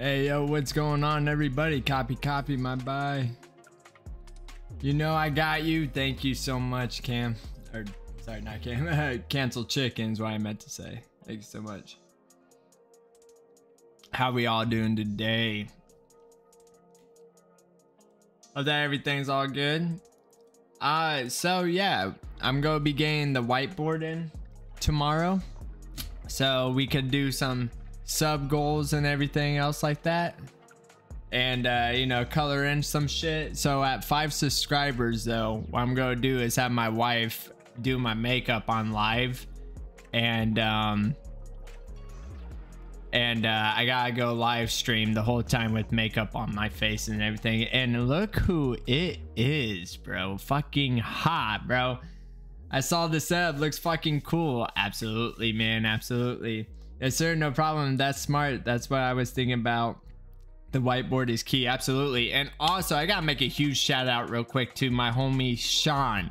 Hey, yo, what's going on, everybody? Copy, copy, my bye. You know I got you. Thank you so much, Cam. Or, sorry, not Cam. Cancel chickens, what I meant to say. Thank you so much. How we all doing today? Hope that everything's all good. Uh, so yeah, I'm gonna be getting the whiteboard in tomorrow. So we could do some sub goals and everything else like that. And uh, you know color in some shit. So at five subscribers though what i'm gonna do is have my wife do my makeup on live. And um and uh, i gotta go live stream the whole time with makeup on my face and everything. And look who it is bro. Fucking hot bro. I saw the sub. Looks fucking cool. Absolutely man. Absolutely Yes, sir. No problem. That's smart. That's what I was thinking about. The whiteboard is key. Absolutely. And also, I got to make a huge shout out real quick to my homie Sean.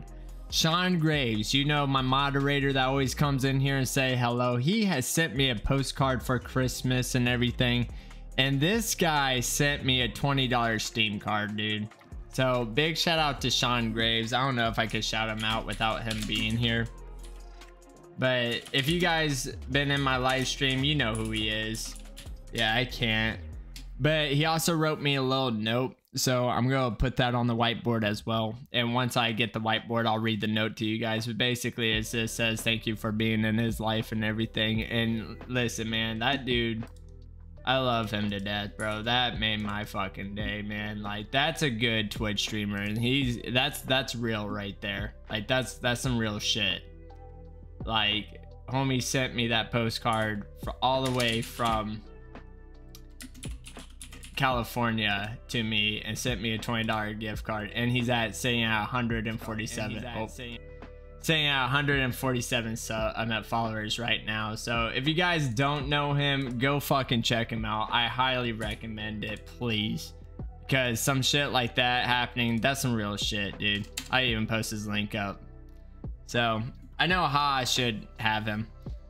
Sean Graves, you know, my moderator that always comes in here and say hello. He has sent me a postcard for Christmas and everything. And this guy sent me a $20 Steam card, dude. So big shout out to Sean Graves. I don't know if I could shout him out without him being here. But if you guys been in my live stream, you know who he is. Yeah, I can't. But he also wrote me a little note. So I'm going to put that on the whiteboard as well. And once I get the whiteboard, I'll read the note to you guys. But basically, it just says thank you for being in his life and everything. And listen, man, that dude, I love him to death, bro. That made my fucking day, man. Like that's a good Twitch streamer, and he's that's that's real right there. Like that's that's some real shit. Like, homie sent me that postcard for all the way from California to me and sent me a $20 gift card. And he's at saying at 147. Oh, saying at 147 so I'm uh, at followers right now. So if you guys don't know him, go fucking check him out. I highly recommend it, please. Because some shit like that happening, that's some real shit, dude. I even post his link up. So I know Ha should have him.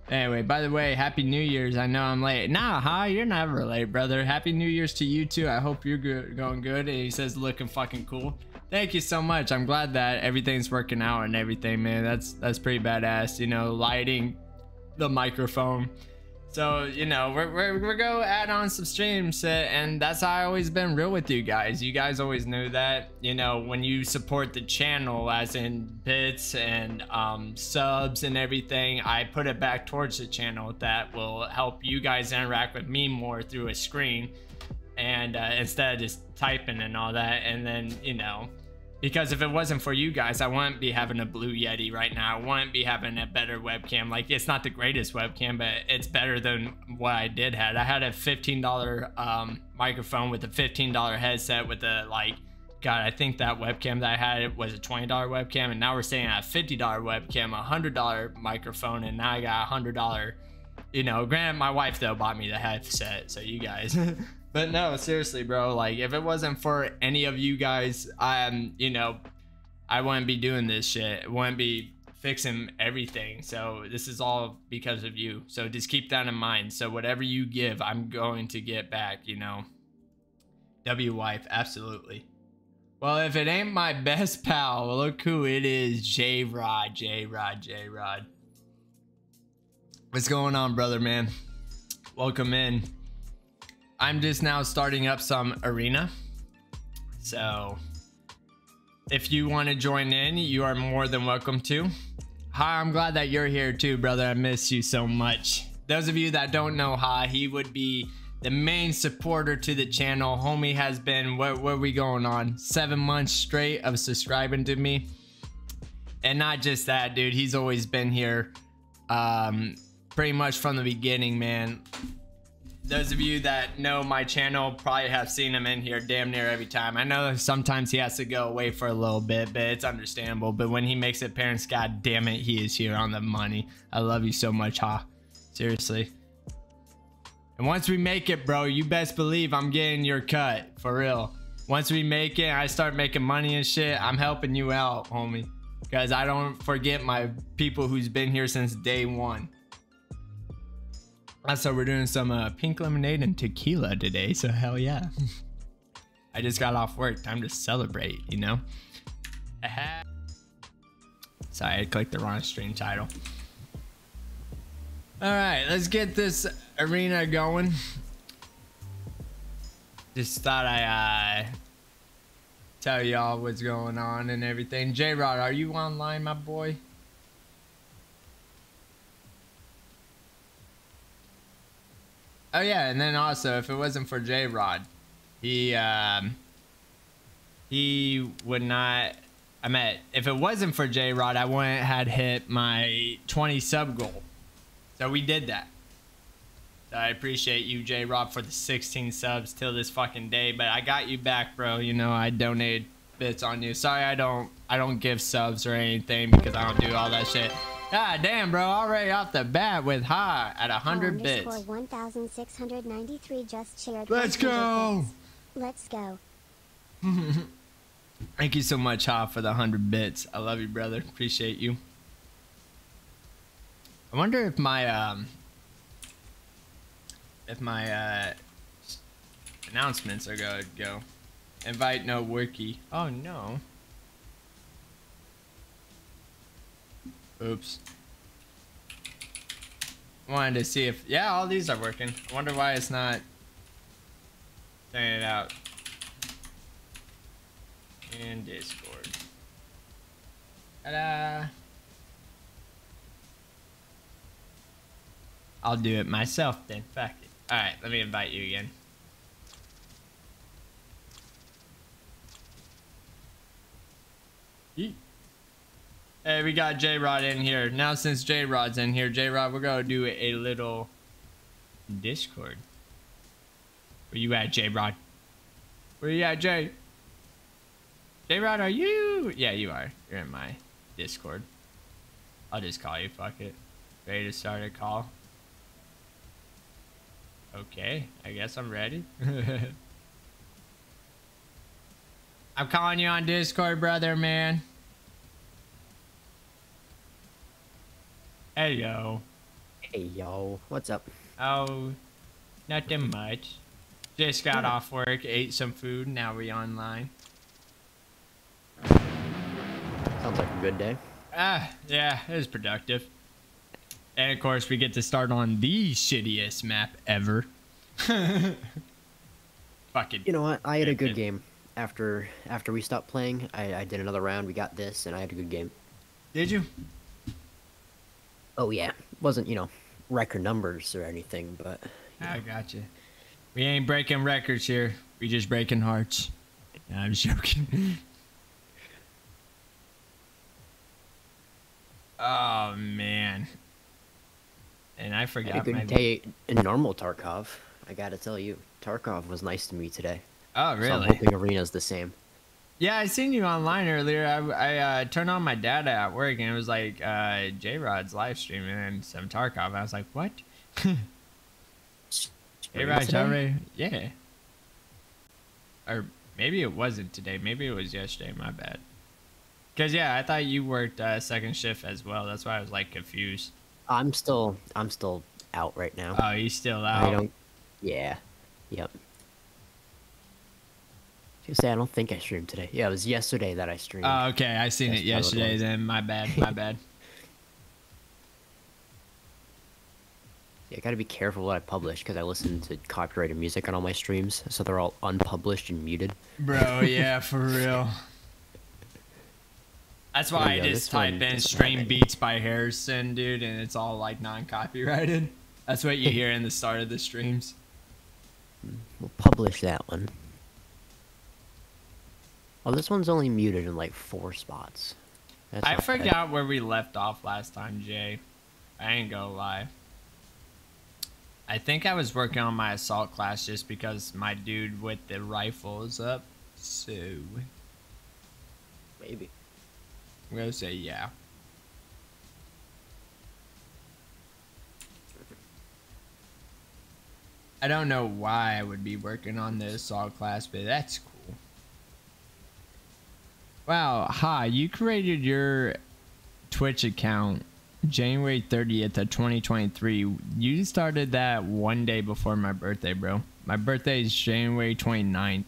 Anyway, by the way, Happy New Year's. I know I'm late. Nah, Ha, you're never late, brother. Happy New Year's to you too. I hope you're good, going good. And he says looking fucking cool. Thank you so much. I'm glad that everything's working out and everything, man. That's that's pretty badass. You know, lighting, the microphone so, you know, we're, we're, we're go add on some streams uh, and that's how I always been real with you guys. You guys always knew that, you know, when you support the channel as in bits and um, subs and everything, I put it back towards the channel that will help you guys interact with me more through a screen and uh, instead of just typing and all that. And then, you know, because if it wasn't for you guys i wouldn't be having a blue yeti right now. I wouldn't be having a better webcam. Like it's not the greatest webcam but it's better than what i did had. I had a $15 um, microphone with a $15 headset with a like god i think that webcam that i had was a $20 webcam and now we're saying a $50 webcam a $100 microphone and now i got a $100 you know granted my wife though bought me the headset so you guys But no, seriously, bro. Like, if it wasn't for any of you guys, um, you know, I wouldn't be doing this shit. Wouldn't be fixing everything. So this is all because of you. So just keep that in mind. So whatever you give, I'm going to get back. You know. W wife, absolutely. Well, if it ain't my best pal, look who it is. J Rod, J Rod, J Rod. What's going on, brother, man? Welcome in. I'm just now starting up some arena. So if you want to join in, you are more than welcome to. Hi, I'm glad that you're here too, brother. I miss you so much. Those of you that don't know Ha, he would be the main supporter to the channel. Homie has been, what, what are we going on? Seven months straight of subscribing to me. And not just that, dude. He's always been here um, pretty much from the beginning, man those of you that know my channel probably have seen him in here damn near every time. I know sometimes he has to go away for a little bit, but it's understandable. But when he makes it parents, god damn it, he is here on the money. I love you so much, Ha. Seriously. And once we make it, bro, you best believe I'm getting your cut. For real. Once we make it, I start making money and shit, I'm helping you out, homie. Because I don't forget my people who's been here since day one. Also, we're doing some uh, pink lemonade and tequila today, so hell yeah. I just got off work. Time to celebrate, you know? Sorry, I clicked the wrong stream title. All right, let's get this arena going. Just thought I uh, tell y'all what's going on and everything. J Rod, are you online, my boy? Oh yeah, and then also if it wasn't for J Rod, he um, he would not. I meant if it wasn't for J Rod, I wouldn't had hit my 20 sub goal. So we did that. So I appreciate you, J Rod, for the 16 subs till this fucking day. But I got you back, bro. You know I donated bits on you. Sorry, I don't I don't give subs or anything because I don't do all that shit. God damn, bro! Already off the bat with high at 100 bits. 1693 just shared. Let's go. Bits. Let's go. Thank you so much, Ha, for the 100 bits. I love you, brother. Appreciate you. I wonder if my um if my uh announcements are going to go. Invite no wiki. Oh no. Oops. Wanted to see if yeah, all these are working. I wonder why it's not saying it out. In Discord. Ta-da! I'll do it myself then. Fuck it. Alright, let me invite you again. Yeet. Hey, we got J Rod in here. Now, since J Rod's in here, J Rod, we're gonna do a little Discord. Where you at, J Rod? Where you at, J? J Rod, are you? Yeah, you are. You're in my Discord. I'll just call you. Fuck it. Ready to start a call? Okay, I guess I'm ready. I'm calling you on Discord, brother, man. Hey, yo. Hey, yo. What's up? Oh, nothing much. Just got Yeah. off work, ate some food, now we online. Sounds like a good day. Ah, yeah, it was productive. And of course, we get to start on the shittiest map ever. Fucking. You know what? I had a good Good. game. After after we stopped playing, I, I did another round. We got this, and I had a good game. Did you? Oh yeah, wasn't you know record numbers or anything, but I got you. We ain't breaking records here. We just breaking hearts. Nah, I'm joking. oh man. And I I had a forgot good day in normal Tarkov. I gotta tell you, Tarkov was nice to me today. oh So I'm hoping Arena's the same. Yeah, I seen you online earlier. I, I uh, turned on my data at work and it was like uh, J Rod's live streaming and some Tarkov. I was like, what? J Arena Rod today? already? Yeah. Or maybe it wasn't today. Maybe it was yesterday. My bad. Cause yeah, I thought you worked uh, second shift as well. That's why I was like confused. I'm still I'm still out right now. Oh, you still out. I don't. Yeah. Yep. Say I don't think I streamed today. Yeah, it was yesterday that I streamed. Oh, okay. I seen That's it yesterday. Then my bad. My bad. Yeah, I gotta be careful what I publish because I listen to copyrighted music on all my streams, so they're all unpublished and muted. Bro, yeah, for real. That's why I go, just this one type in "Stream. Beats" by Harrison, dude, and it's all like non-copyrighted. That's what you hear in the start of the streams. Mm, we'll publish that one. Oh, this one's only muted in like four spots. That's I not bad. where we left off last time, Jay. I ain't gonna lie. I think I was working on my assault class just because my dude with the rifle is up. So Maybe. I'm gonna say yeah. I don't know why I would be working on the assault class, but that's cool. Wow, hi, you created your Twitch account January 30th of 2023. You started that one day before my birthday, bro. My birthday is January 29th.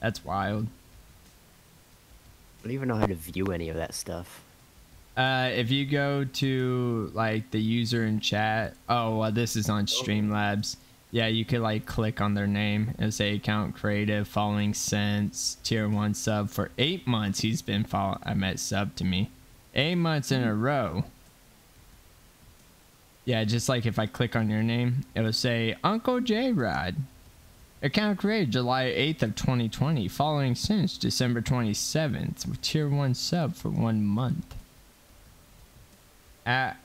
That's wild. I don't even know how to view any of that stuff. Uh, if you go to like the user in chat, oh, well, this is on Streamlabs. Yeah, you could like click on their name and say account creative, following since tier one sub for eight months. He's been follow. I met sub to me, eight months in a hmm. row. Yeah, just like if I click on your name, it will say Uncle J Rod. Account created July 8th of 2020, following since December 27th, with tier 1 sub for one month. At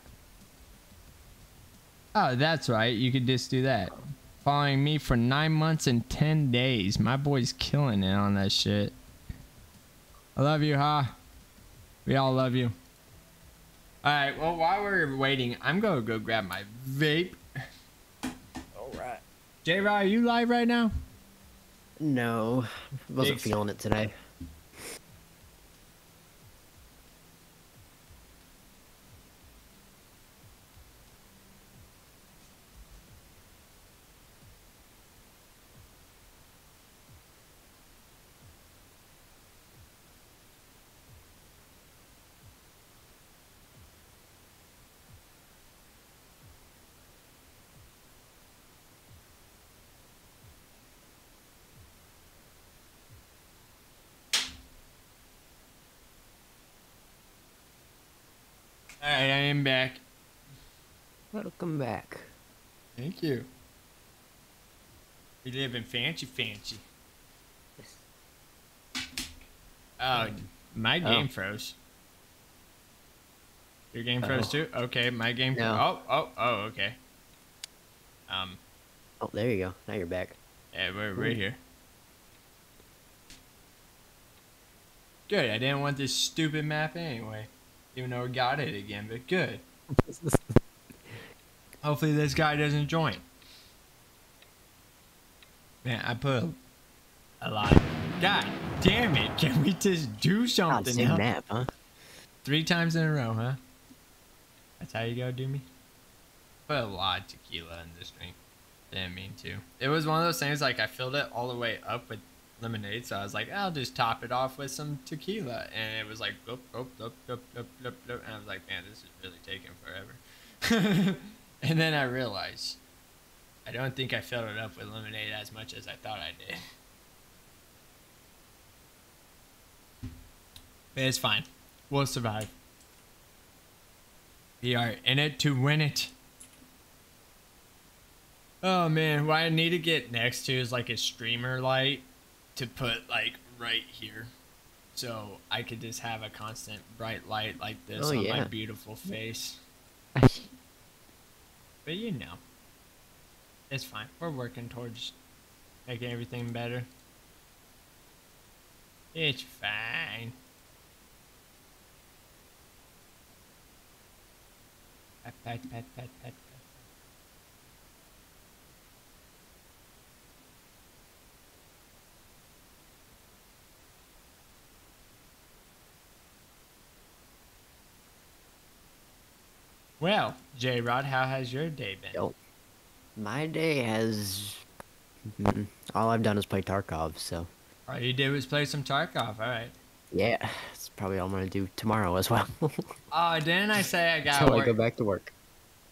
Oh, that's right. You could just do that. Following me for 9 months and 10 days. My boy's killing it on that shit. I love you, huh? We all love you. Alright, well, while we're waiting, I'm gonna go grab my vape. Alright. J Rod, are you live right now? No, wasn't Thanks. feeling it today. Alright, I am back. Welcome back. Thank you. We live in fancy fancy. Oh, my game froze. Your game froze Oh. too? Okay, my game froze. No. Oh, oh, oh, okay. Um, Oh, there you go. Now you're back. yeah, we're, we're here. Good, I didn't want this stupid map anyway. Even though we got it again, but good. Hopefully this guy doesn't join. Man, I put a lot. God damn it! Can we just do God, something same now? map, huh? Three times in a row, huh? That's how you go, do me. Put a lot of tequila in this drink. Didn't mean to. It was one of those things like I filled it all the way up with lemonade, so I was like, I'll just top it off with some tequila, and it was like, bloop, bloop, bloop, bloop, bloop, bloop, bloop, and I was like, man, this is really taking forever. and then I realized, I don't think I filled it up with lemonade as much as I thought I did. But it's fine. We'll survive. We are in it to win it. Oh man, what I need to get next to is like a streamer light to put like right here. So I could just have a constant bright light like this Oh, on my beautiful face. But you know. It's fine. We're working towards making everything better. It's fine. Pat, pat, pat, pat, pat, pat. Well, J Rod, how has your day been? Yo, my day has. mm, All I've done is play Tarkov, so All you did was play some Tarkov. All right. yeah, it's probably all I'm gonna do tomorrow as well. Oh, didn't I say I got Until I go back to work.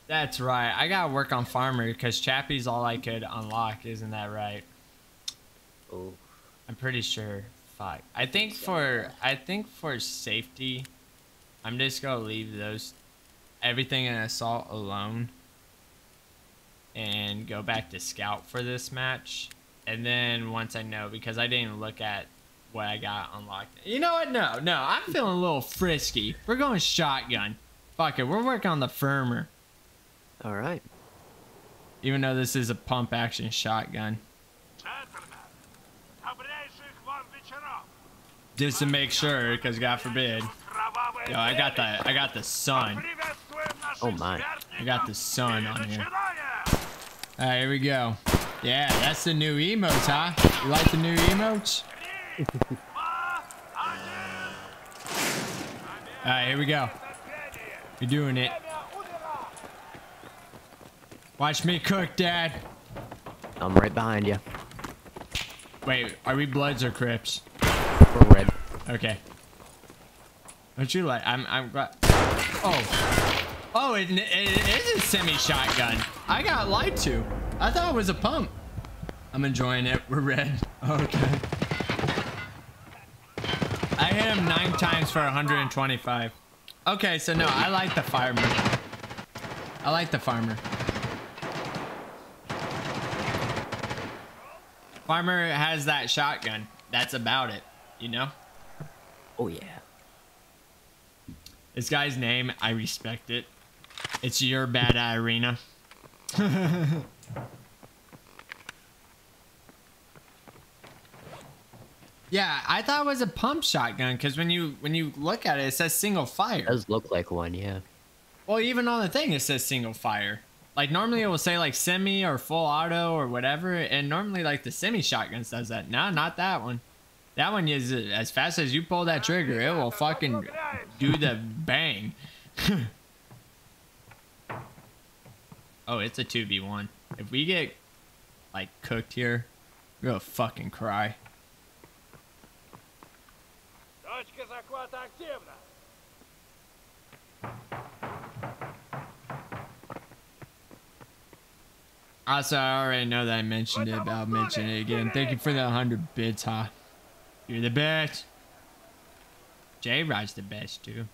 That's right. I got to work on Farmer because Chappie's all I could unlock. Isn't that right? Oh, I'm pretty sure. Fuck. I think for I think for safety, I'm just gonna leave those everything in Assault alone and go back to Scout for this match. And then once I know, because I didn't even look at what I got unlocked. You know what? No, no. I'm feeling a little frisky. We're going shotgun. Fuck it. We're working on the farmer. All right. Even though this is a pump action shotgun. Just to make sure, because God forbid. Yo, I got the I got the sun. Oh my. I got the sun on here. All right, here we go. Yeah, that's the new emotes, huh? You like the new emotes? All right, here we go. You're doing it. Watch me cook, Dad. I'm right behind you. Wait, are we Bloods or Crips? We're red. Okay. Don't you like? I'm. I'm. Oh. Oh, it, it is a semi shotgun. I got lied to. I thought it was a pump. I'm enjoying it. We're red. Okay. I hit him nine times for 125. Okay, so no, I like the farmer. I like the farmer. Farmer has that shotgun. That's about it, you know? Oh yeah. This guy's name, I respect it. It's your bad arena. yeah, I thought it was a pump shotgun because when you when you look at it, it says single fire. It does look like one, yeah. Well, even on the thing, it says single fire. Like normally it will say like semi or full auto or whatever, and normally like the semi shotguns does that. No, not that one. That one is as fast as you pull that trigger, it will fucking do the bang. oh, it's a 2v1. If we get like cooked here, we're gonna fucking cry. Точка захвата активна. Also, I already know that I mentioned it, but I'll mention it again. Thank you for the 100 bits, huh? You're the best. J Rod's the best, too.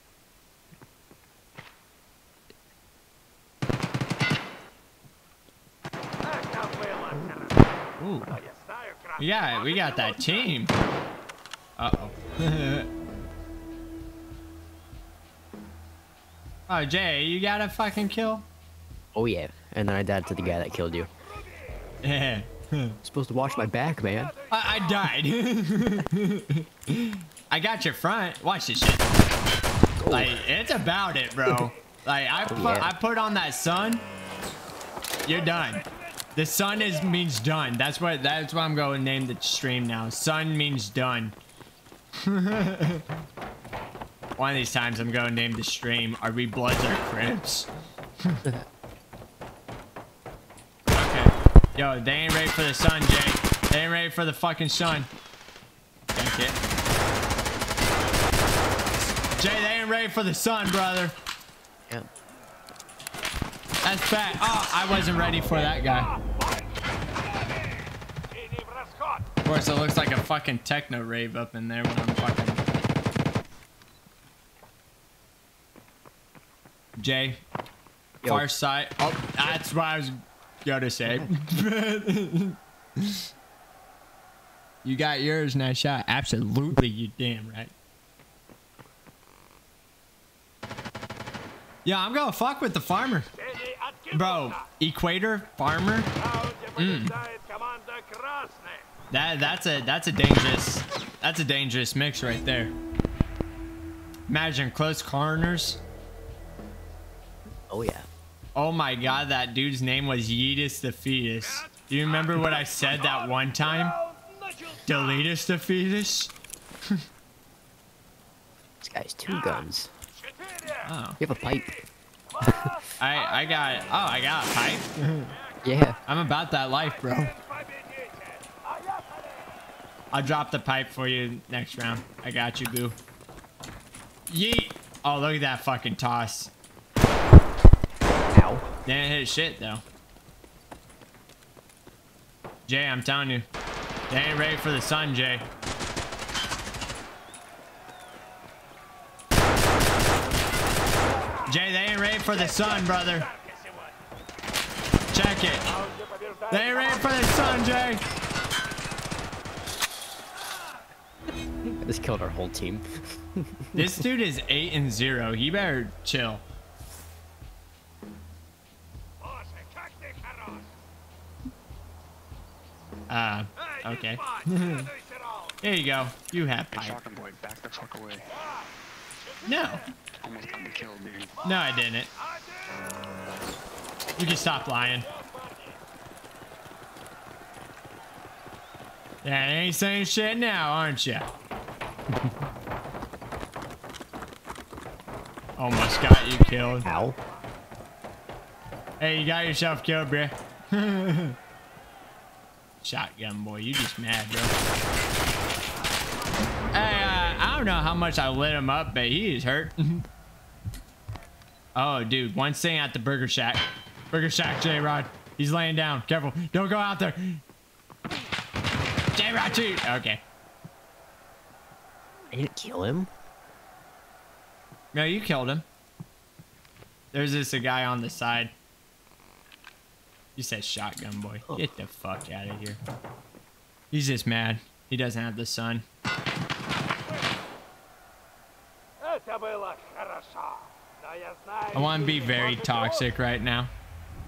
Ooh. Yeah, we got that team. Uh-oh. oh, Jay, you got a fucking kill? Oh, yeah. And then I died to the guy that killed you. Yeah. supposed to watch my back, man. I, I died. I got your front. Watch this shit. Like, it's about it, bro. like, I, oh, yeah. I put on that sun. You're done. The sun is means done. That's what that's what I'm going to name the stream now. Sun means done. One of these times I'm going to name the stream Are we Bloods or Crips? okay. Yo, they ain't ready for the sun, Jay. They ain't ready for the fucking sun. Thank it. Jay, they ain't ready for the sun, brother. Yeah. That's bad. Oh, I wasn't ready for that guy. Of course, it looks like a fucking techno rave up in there when I'm fucking... Jay. Yo. Far side. Oh, that's what I was going to say. you got yours, nice shot. Absolutely, you damn right. Yeah, I'm gonna fuck with the farmer. Bro, Equator, farmer. Mm. That that's a that's a dangerous that's a dangerous mix right there. Imagine close corners. Oh yeah. Oh my god, that dude's name was Yeetus the Fetus. Do you remember what I said that one time? Deletus the Fetus? this guy's two guns. Oh. You have a pipe. I I got oh I got a pipe. yeah. I'm about that life, bro. I'll drop the pipe for you next round. I got you, boo. Yeet! Oh, look at that fucking toss. Ow. Didn't hit shit, though. Jay, I'm telling you. They ain't ready for the sun, Jay. Jay, they ain't ready for the sun, brother. Check it. They ain't ready for the sun, Jay. This killed our whole team. this dude is eight and zero. He better chill. Uh, okay. there you go. You have pipe. No. Killed, no, I didn't. You can stop lying. Yeah, you ain't saying shit now, aren't you? oh, Almost got you killed. Ow. Hey, you got yourself killed, bruh. Shotgun boy, you just mad, bro. Hey, uh, I don't know how much I lit him up, but he is hurt. oh, dude, one thing at the Burger Shack. Burger Shack, J-Rod. He's laying down. Careful. Don't go out there. Okay. I didn't kill him. No, you killed him. There's just a guy on the side. You said shotgun boy. Oh. Get the fuck out of here. He's just mad. He doesn't have the sun. I want to be very toxic right now.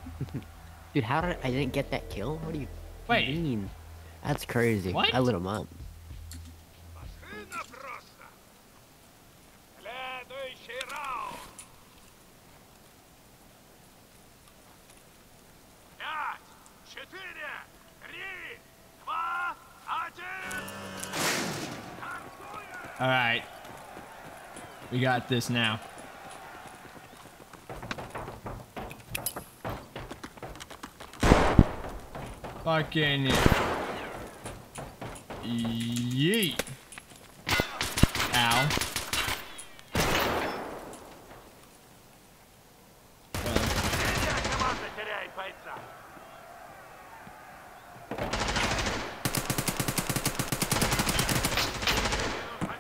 Dude, how did I, I didn't get that kill? What do you Wait, mean? That's crazy. What? I lit him up. All right. We got this now. Fucking Yeet. Ow.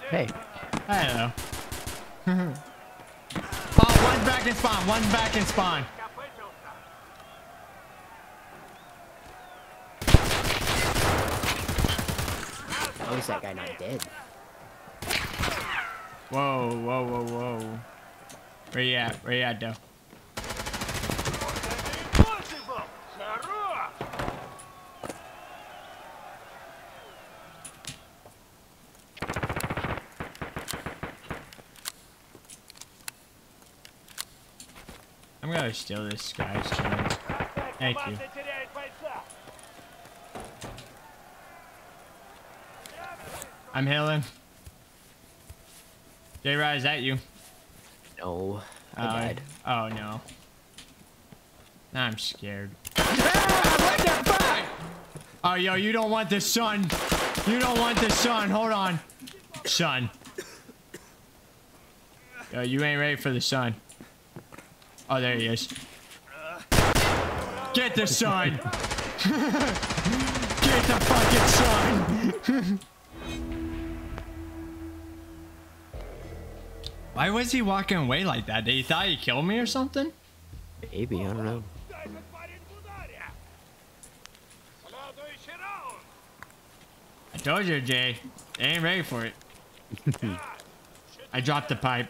Hey. I don't know. oh, one's back in spawn. One's back in spawn. is that guy not dead? Whoa, whoa, whoa, whoa. Where you at? Where you at, though? I'm gonna steal this guy's chance. Thank you. I'm healing. J-Rod, is that you? No. I Uh, died. Oh no. I'm scared. fuck? Oh yo, you don't want the sun. You don't want the sun. Hold on. Sun. Yo, you ain't ready for the sun. Oh, there he is. Get the sun. Get the fucking sun. Why was he walking away like that? Did he thought he killed me or something? Maybe, I don't know. I told you, Jay. They ain't ready for it. I dropped the pipe.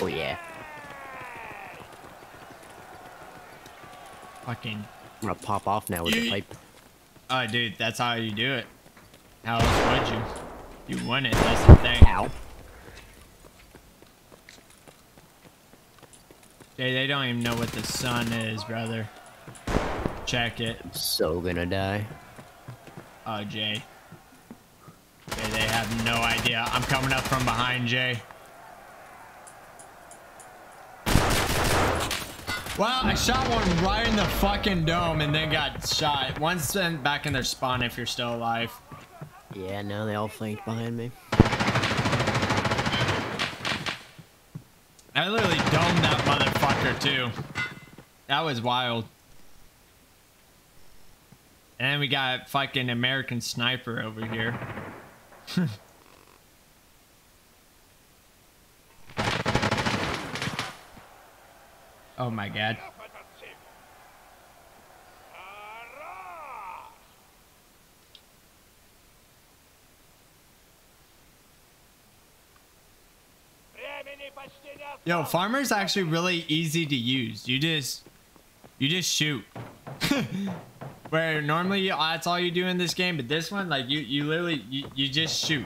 Oh, yeah. Fucking. I'm gonna pop off now with the pipe. Oh, dude, that's how you do it. How else would you? You won it. That's the thing. Ow. Jay, they don't even know what the sun is, brother. Check it. I'm so gonna die. Oh, Jay. Jay, they have no idea. I'm coming up from behind, Jay. Well, I shot one right in the fucking dome and then got shot. One's sent back in their spawn if you're still alive. Yeah, now they all flanked behind me. I literally domed that motherfucker too. That was wild. And then we got fucking American Sniper over here. oh my god. Yo, farmer's actually really easy to use. You just, you just shoot. Where normally uh, that's all you do in this game, but this one, like you, you literally, you, you just shoot.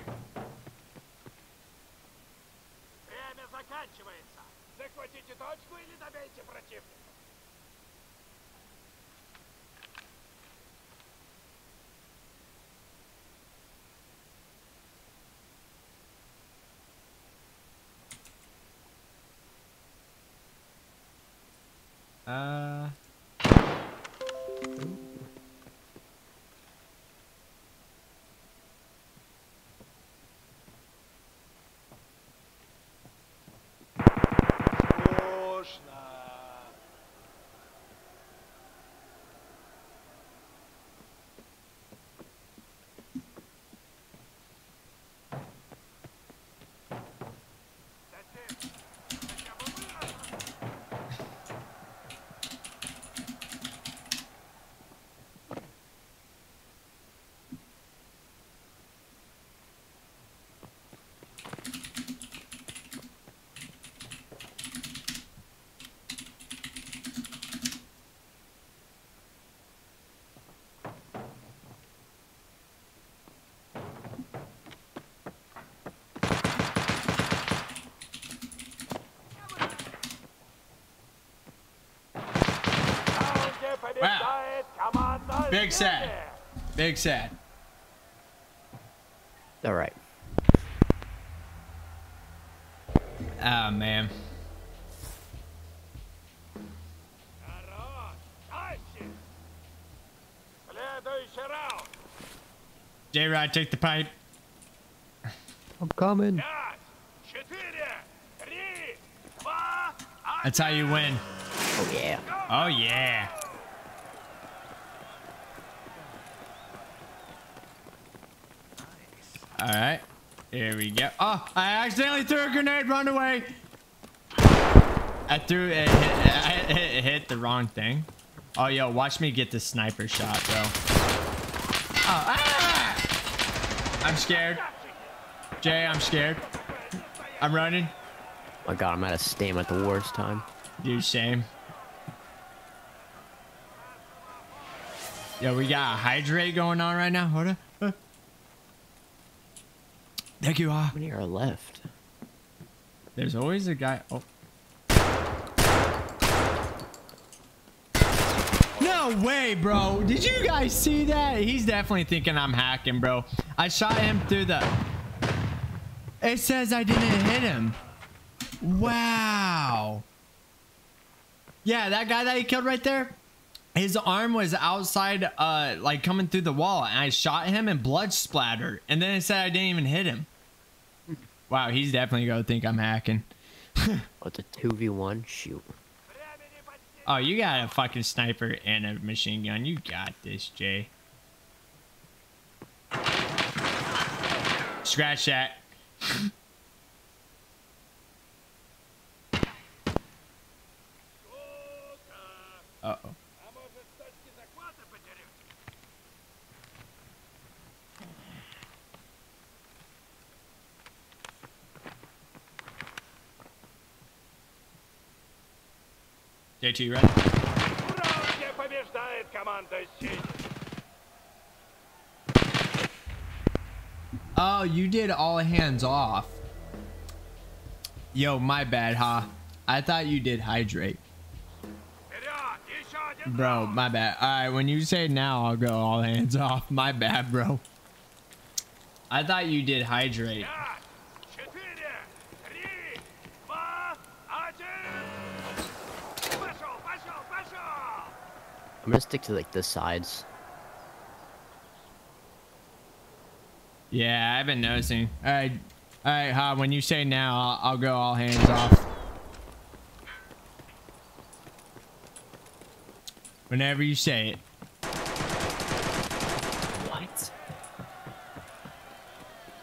啊 Big sad. Big sad. All right. Ah, oh, man. J Rod, take the pipe. I'm coming. That's how you win. Oh, yeah. Oh, yeah. All right. Here we go. Oh, I accidentally threw a grenade. Run away. I threw it. Hit, it, hit, the wrong thing. Oh, yo, watch me get the sniper shot, bro. Oh, ah! I'm scared. Jay, I'm scared. I'm running. my god, I'm out of steam at the worst time. Dude, same. Yo, we got a hydrate going on right now. Hold on. Thank you, ah. How many are left? There's always a guy. Oh. No way, bro. Did you guys see that? He's definitely thinking I'm hacking, bro. I shot him through the. It says I didn't hit him. Wow. Yeah, that guy that he killed right there. His arm was outside, uh, like coming through the wall, and I shot him and blood splattered. And then it said I didn't even hit him. Wow, he's definitely gonna think I'm hacking. It's a 2v1? Shoot. Oh, you got a fucking sniper and a machine gun. You got this, Jay. Scratch that. Uh oh. JT, you? Oh, you did all hands off. Yo, my bad, huh? I thought you did hydrate. Bro, my bad. Alright, when you say now, I'll go all hands off. My bad, bro. I thought you did hydrate. I'm gonna stick to like the sides. Yeah, I've been noticing. Alright, alright, huh? When you say now, I'll, I'll go all hands off. Whenever you say it. What?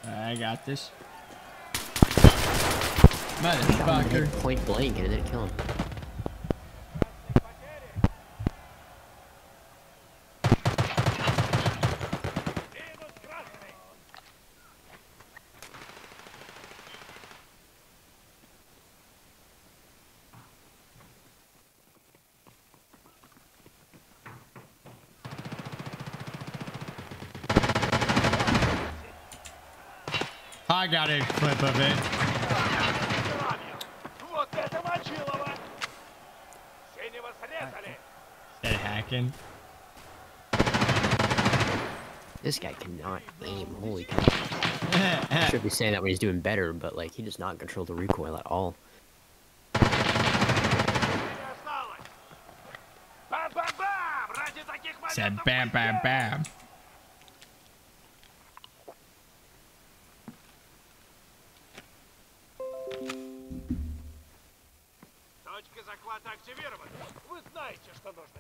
I got this. Shot him Motherfucker. Point blank and it didn't kill him. I got a clip of it. That hacking. This guy cannot aim. Holy cow. should be saying that when he's doing better, but like he does not control the recoil at all. Said bam bam bam. Активирована. Вы знаете, что нужно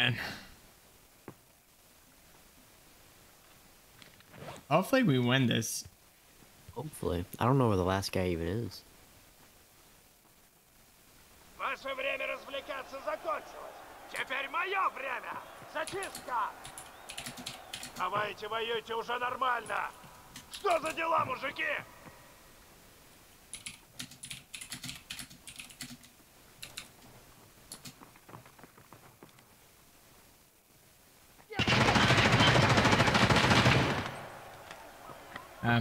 man. Hopefully we win this. Hopefully. I don't know where the last guy even is. Ваше время развлекаться закончилось. Теперь мое время. Зачистка! Давайте воюйте уже нормально! Что за дела, мужики?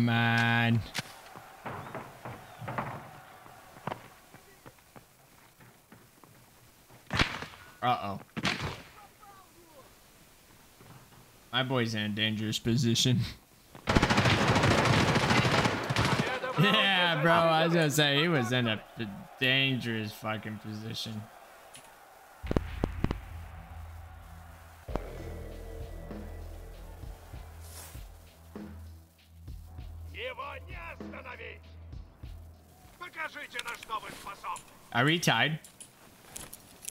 On. Uh-oh. My boy's in a dangerous position. yeah, bro, I was gonna say, he was in a dangerous fucking position. Are we tied?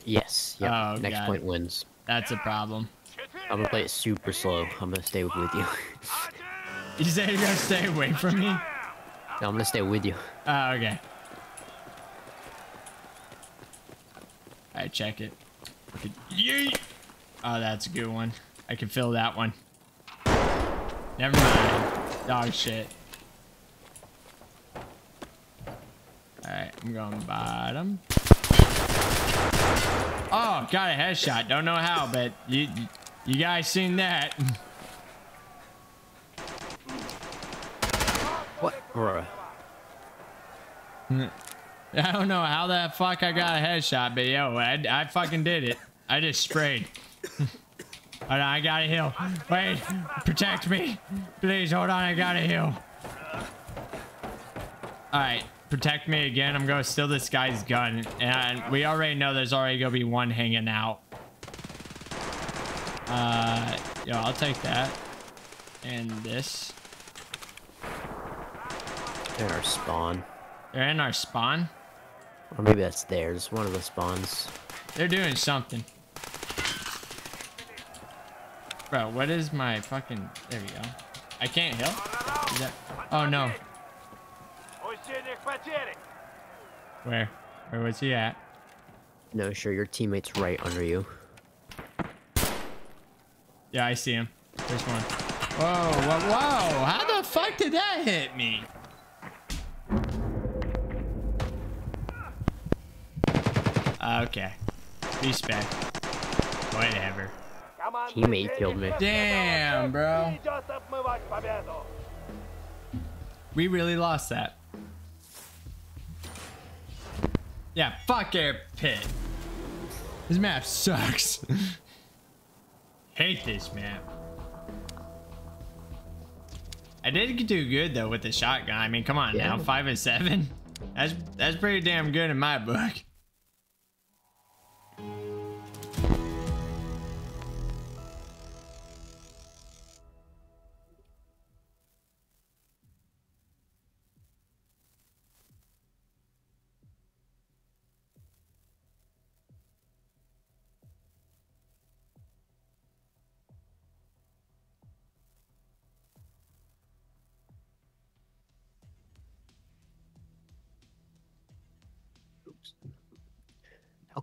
Yes. Yep. Oh, Next God. point wins. That's a problem. I'm gonna play it super slow. I'm gonna stay with you. You say you're gonna stay away from me? no, I'm gonna stay with you. Oh, okay. Alright, check it. Yeet! Oh, that's a good one. I can feel that one. Never mind. Dog shit. Alright, I'm going bottom. Oh, got a headshot. Don't know how, but you you guys seen that. What? Bruh. Hmm. I don't know how the fuck I got a headshot, but yo, I, I fucking did it. I just sprayed. Hold on, I gotta heal. Wait, protect me. Please, hold on, I gotta heal. Alright, protect me again. I'm gonna steal this guy's gun. And we already know there's already gonna be one hanging out. Uh, yo, I'll take that. And this. They're our spawn. They're in our spawn. Or maybe that's theirs. One of the spawns. They're doing something. Bro, what is my fucking... There we go. I can't heal? Is that... Oh, no. Where? Where was he at? No, sure, your teammate's right under you. Yeah, I see him. There's one. Whoa, whoa, whoa! How the fuck did that hit me? Okay. Respect. Whatever. Teammate killed me. Damn, bro. We really lost that. Yeah, fuck Air Pit. This map sucks. Hate this map. I did do good though with the shotgun. I mean, come on now, five and seven. That's that's pretty damn good in my book.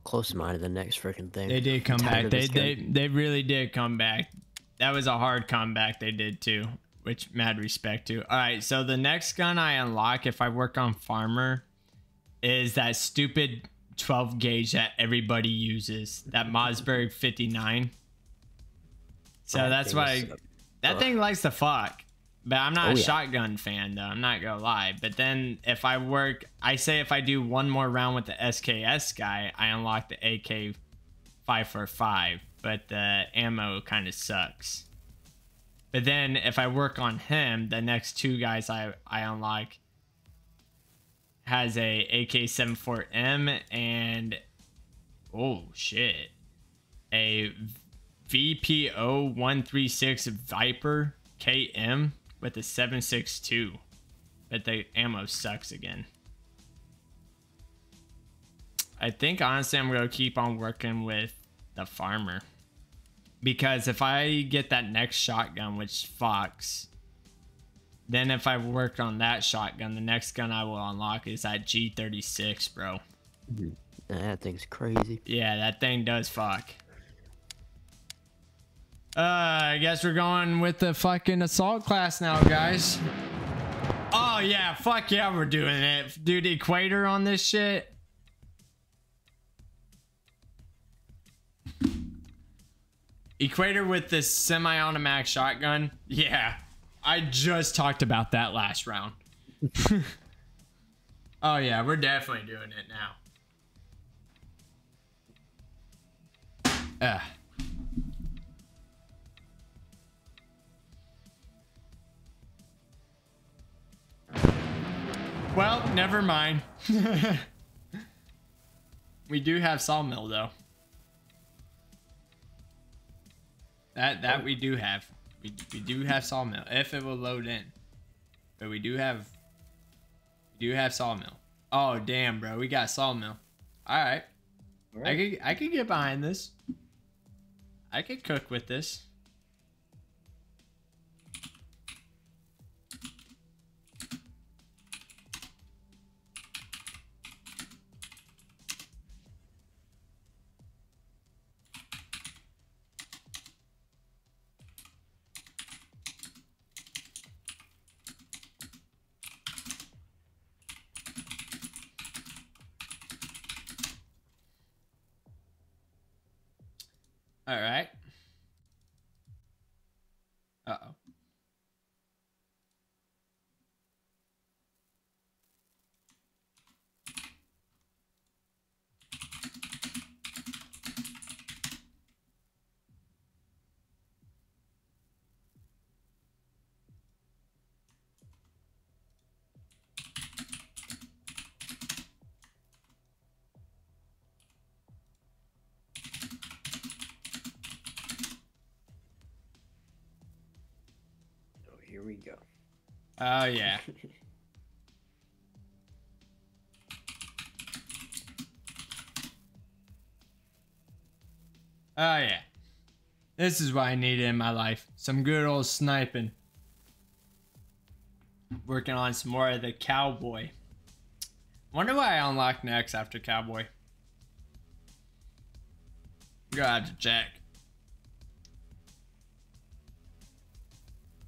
Close am I to the next freaking thing? They did come back. They they they really did come back. That was a hard comeback they did too, which mad respect to. All right, so the next gun I unlock if I work on farmer is that stupid 12 gauge that everybody uses, that Mossberg 59. So That that's why that thing likes to fuck. But I'm not Oh, a yeah. shotgun fan though. I'm not gonna lie. But then if I work, I say if I do one more round with the SKS guy, I unlock the AK five for five. But the ammo kind of sucks. But then if I work on him, the next two guys I I unlock has a AK-74M and oh shit, a VPO-136 Vepr KM with a 762. But the ammo sucks again. I think honestly I'm gonna keep on working with the farmer. Because if I get that next shotgun, which Fox, then if I work on that shotgun, the next gun I will unlock is that G36, bro. That thing's crazy. Yeah, that thing does fuck. Uh, I guess we're going with the fucking assault class now, guys. Oh yeah, fuck yeah, we're doing it. Dude, equator on this shit. Equator with this semi-automatic shotgun. Yeah. I just talked about that last round. oh yeah, we're definitely doing it now. Ugh. Well, never mind. we do have sawmill though. That that we do have. We, we do have sawmill if it will load in. But we do have we do have sawmill. Oh damn, bro, we got sawmill. All right. All right. I could I could get behind this. I could cook with this. All right. Uh oh. Oh, here we go. Oh Oh, yeah. Oh yeah. This is what I needed in my life. Some good old sniping. Working on some more of the cowboy. Wonder why I unlock next after cowboy. Gonna have to check.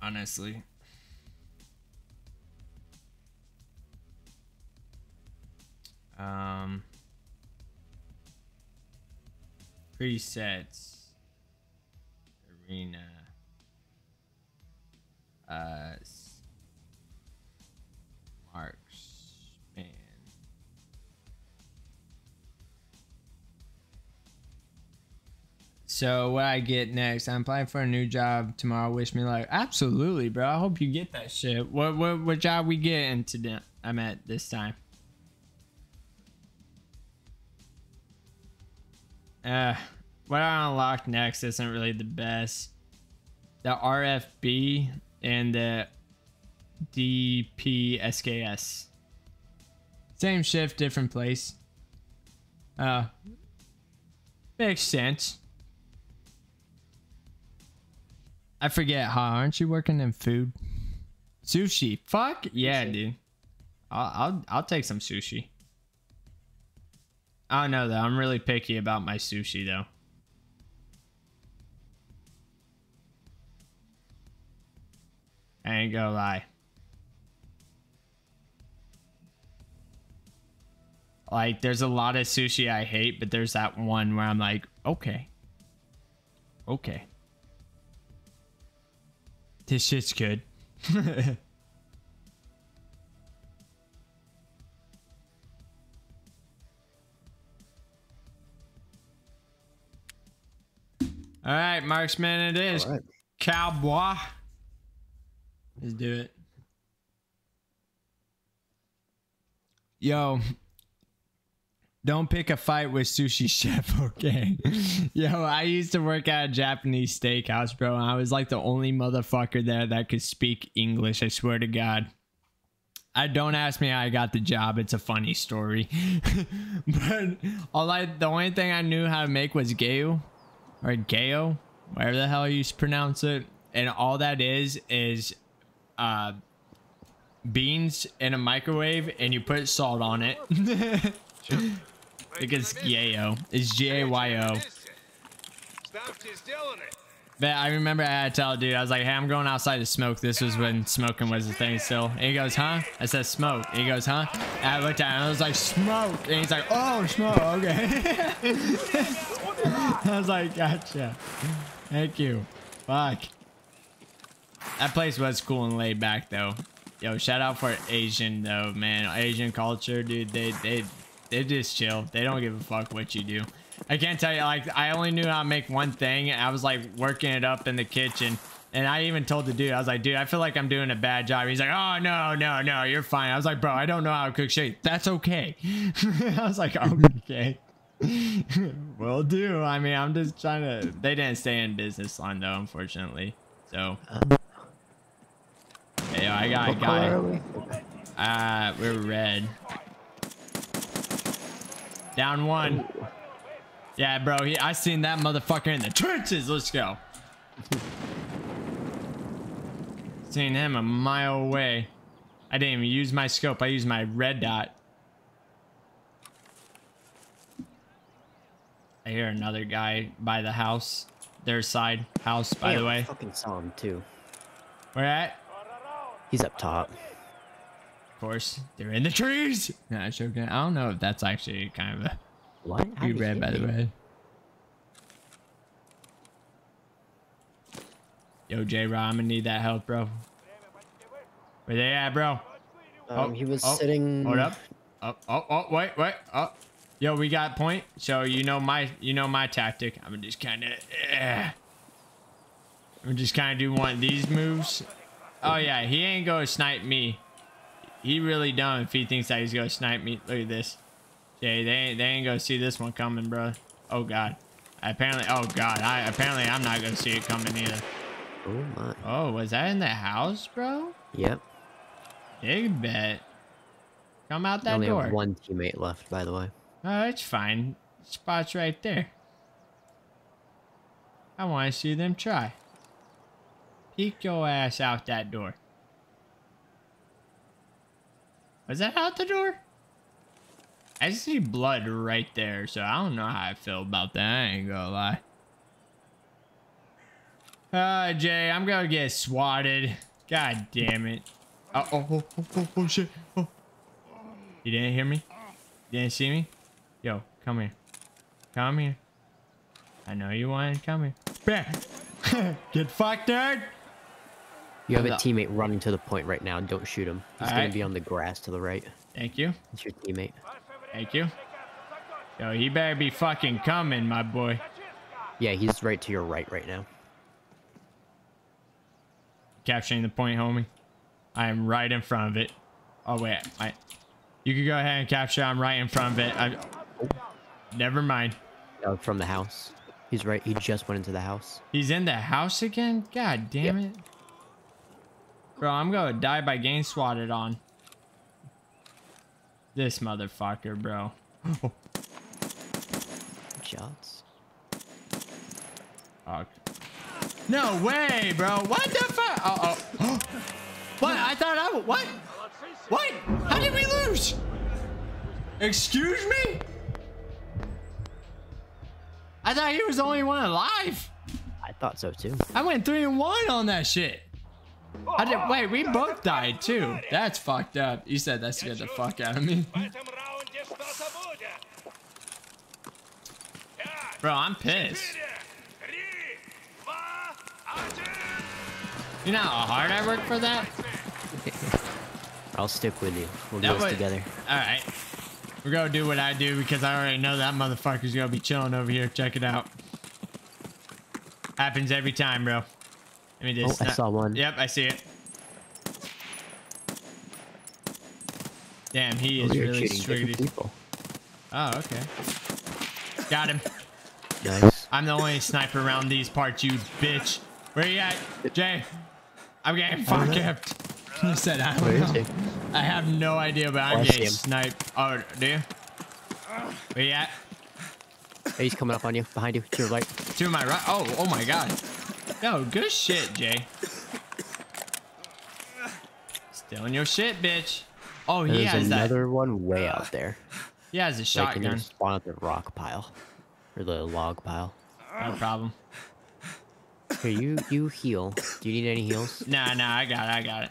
Honestly. Presets, arena, uh, s- marksman. So what I get next? I'm applying for a new job tomorrow. Wish me luck. Absolutely, bro. I hope you get that shit. What what what job we getting today? I'm at this time. Uh, what I unlock next isn't really the best. The RFB and the DPSKS. Same shift, different place. Uh, makes sense. I forget, huh? Aren't you working in food? Sushi. Fuck yeah, dude. I'll, I'll I'll take some sushi. I know though. I'm really picky about my sushi though. I ain't gonna lie. Like, there's a lot of sushi I hate, but there's that one where I'm like, okay. Okay. This shit's good. All right, marksman, it is. All right. Cowboy. Let's do it. Yo, don't pick a fight with sushi chef, okay? Yo, I used to work at a Japanese steakhouse, bro, and I was like the only motherfucker there that could speak English. I swear to God. I don't ask me how I got the job. It's a funny story. but all I, the only thing I knew how to make was gayo or Gao, whatever the hell you pronounce it. And all that is is uh, beans in a microwave and you put salt on it. because Yayo. It's G A Y O. But I remember I had to tell dude, I was like, hey, I'm going outside to smoke. This was when smoking was a thing still. And he goes, huh? I said, smoke. And he goes, huh? And I looked at him I was like, smoke. And he's like, oh, smoke. Okay. I was like, gotcha. Thank you. Fuck. That place was cool and laid back though. Yo, shout out for Asian though, man. Asian culture, dude. They they they just chill. They don't give a fuck what you do. I can't tell you, like, I only knew how to make one thing. I was like working it up in the kitchen. And I even told the dude, I was like, dude, I feel like I'm doing a bad job. He's like, oh, no, no, no, you're fine. I was like, bro, I don't know how to cook shit. That's okay. I was like, okay. Will do. I mean, I'm just trying to. They didn't stay in business long, though, unfortunately. So. Hey, yo, I got a What color guy. are we? Uh, we're red. Down one. Yeah, bro. He, I seen that motherfucker in the trenches. Let's go. seen him a mile away. I didn't even use my scope. I used my red dot. I hear another guy by the house. Their side house, by Damn, the I way. fucking saw him too. Where at? He's up top. Of course, they're in the trees. Nah, joking. I don't know if that's actually kind of a What? Red, hit by the way. Yo, J Rod, I'm gonna need that help, bro. Where they at, bro? Um, he was oh, sitting. Hold up. Oh, oh, oh, wait, wait. Oh, yo, we got point. So you know my, you know my tactic. I'm just kind of, eh. I'm just kind of do one of these moves. Oh yeah, he ain't gonna snipe me. He really dumb if he thinks that he's gonna snipe me. Look at this. Jay, they ain't, they ain't gonna see this one coming, bro. Oh god. Apparently, oh god. I apparently I'm not gonna see it coming either. Oh my. Oh, was that in the house, bro? Yep. Big bet. Come out I that only door. have one teammate left, by the way. Oh, it's fine. Spot's right there. I want to see them try. Peek your ass out that door. Was that out the door? I see blood right there, so I don't know how I feel about that. I ain't gonna lie. Uh, Jay, I'm gonna get swatted. God damn it. Oh, oh, oh, oh, oh, oh, shit. Oh. You didn't hear me? You didn't see me? Yo, come here. Come here. I know you want to come here. Bam. Get fucked, nerd. You have a teammate running to the point right now. Don't shoot him. He's Alright. gonna be on the grass to the right. Thank you. It's your teammate. Thank you. Yo, he better be fucking coming, my boy. Yeah, he's right to your right right now. Capturing the point, homie. I am right in front of it. Oh, wait. I, you can go ahead and capture. I'm right in front of it. I, never mind. Uh, from the house. He's right. He just went into the house. He's in the house again? God damn Yep. it. Bro, I'm gonna die by getting swatted on. This motherfucker, bro. Shots. Oh. No way, bro. What the fuck? Uh oh. what? I thought I. What? What? How did we lose? Excuse me? I thought he was the only one alive. I thought so too. I went three and one on that shit. I did, wait, we both died too. That's fucked up. You said that scared the fuck out of me. Bro, I'm pissed. You know how hard I worked for that? I'll stick with you. We'll do this together. Alright. We're gonna do what I do because I already know that motherfucker's gonna be chilling over here. Check it out. Happens every time, bro. Let me Oh. I saw one. Yep, I see it. Damn, he Oh, is really people. Oh, okay. Got him. Nice. I'm the only sniper around these parts, you bitch. Where you at, Jay? I'm getting don't fuck You said I don't know. I have no idea, but Oh, I'm I see getting sniped. Oh, do you? Where you at? He's coming up on you. Behind you. To your right. To my right. Oh, oh my god. Yo, good shit, Jay. Stealing your shit, bitch. Oh, he There's has that. another one way out there. He has a Like in shotgun. your spawn at the rock pile. Or the log pile. No problem. Here, you you heal. Do you need any heals? Nah, nah, I got it, I got it.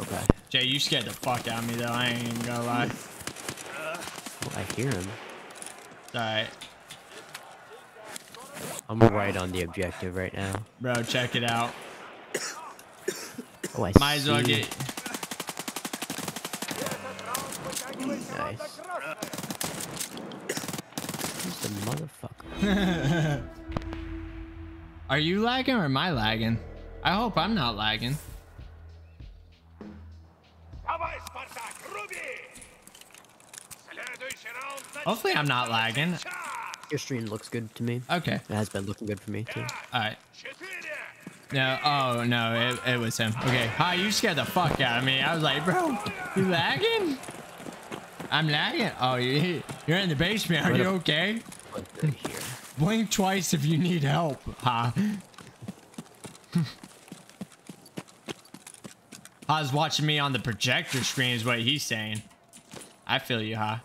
Okay. Jay, you scared the fuck out of me though. I ain't even gonna lie. Oh, I hear him. Alright. I'm right on the objective right now. Bro, check it out. Oh, I Might as well get. Nice. Who's the motherfucker? Are you lagging or am I lagging? I hope I'm not lagging. Hopefully I'm not lagging. Your stream looks good to me. Okay. It has been looking good for me too. All right. No, oh no, it, it was him. Okay. Hi, you scared the fuck out of me. I was like, bro, you lagging? I'm lagging. Oh, you, you're in the basement. Are you okay? Blink twice if you need help, huh? Ha's watching me on the projector screen is what he's saying. I feel you, huh?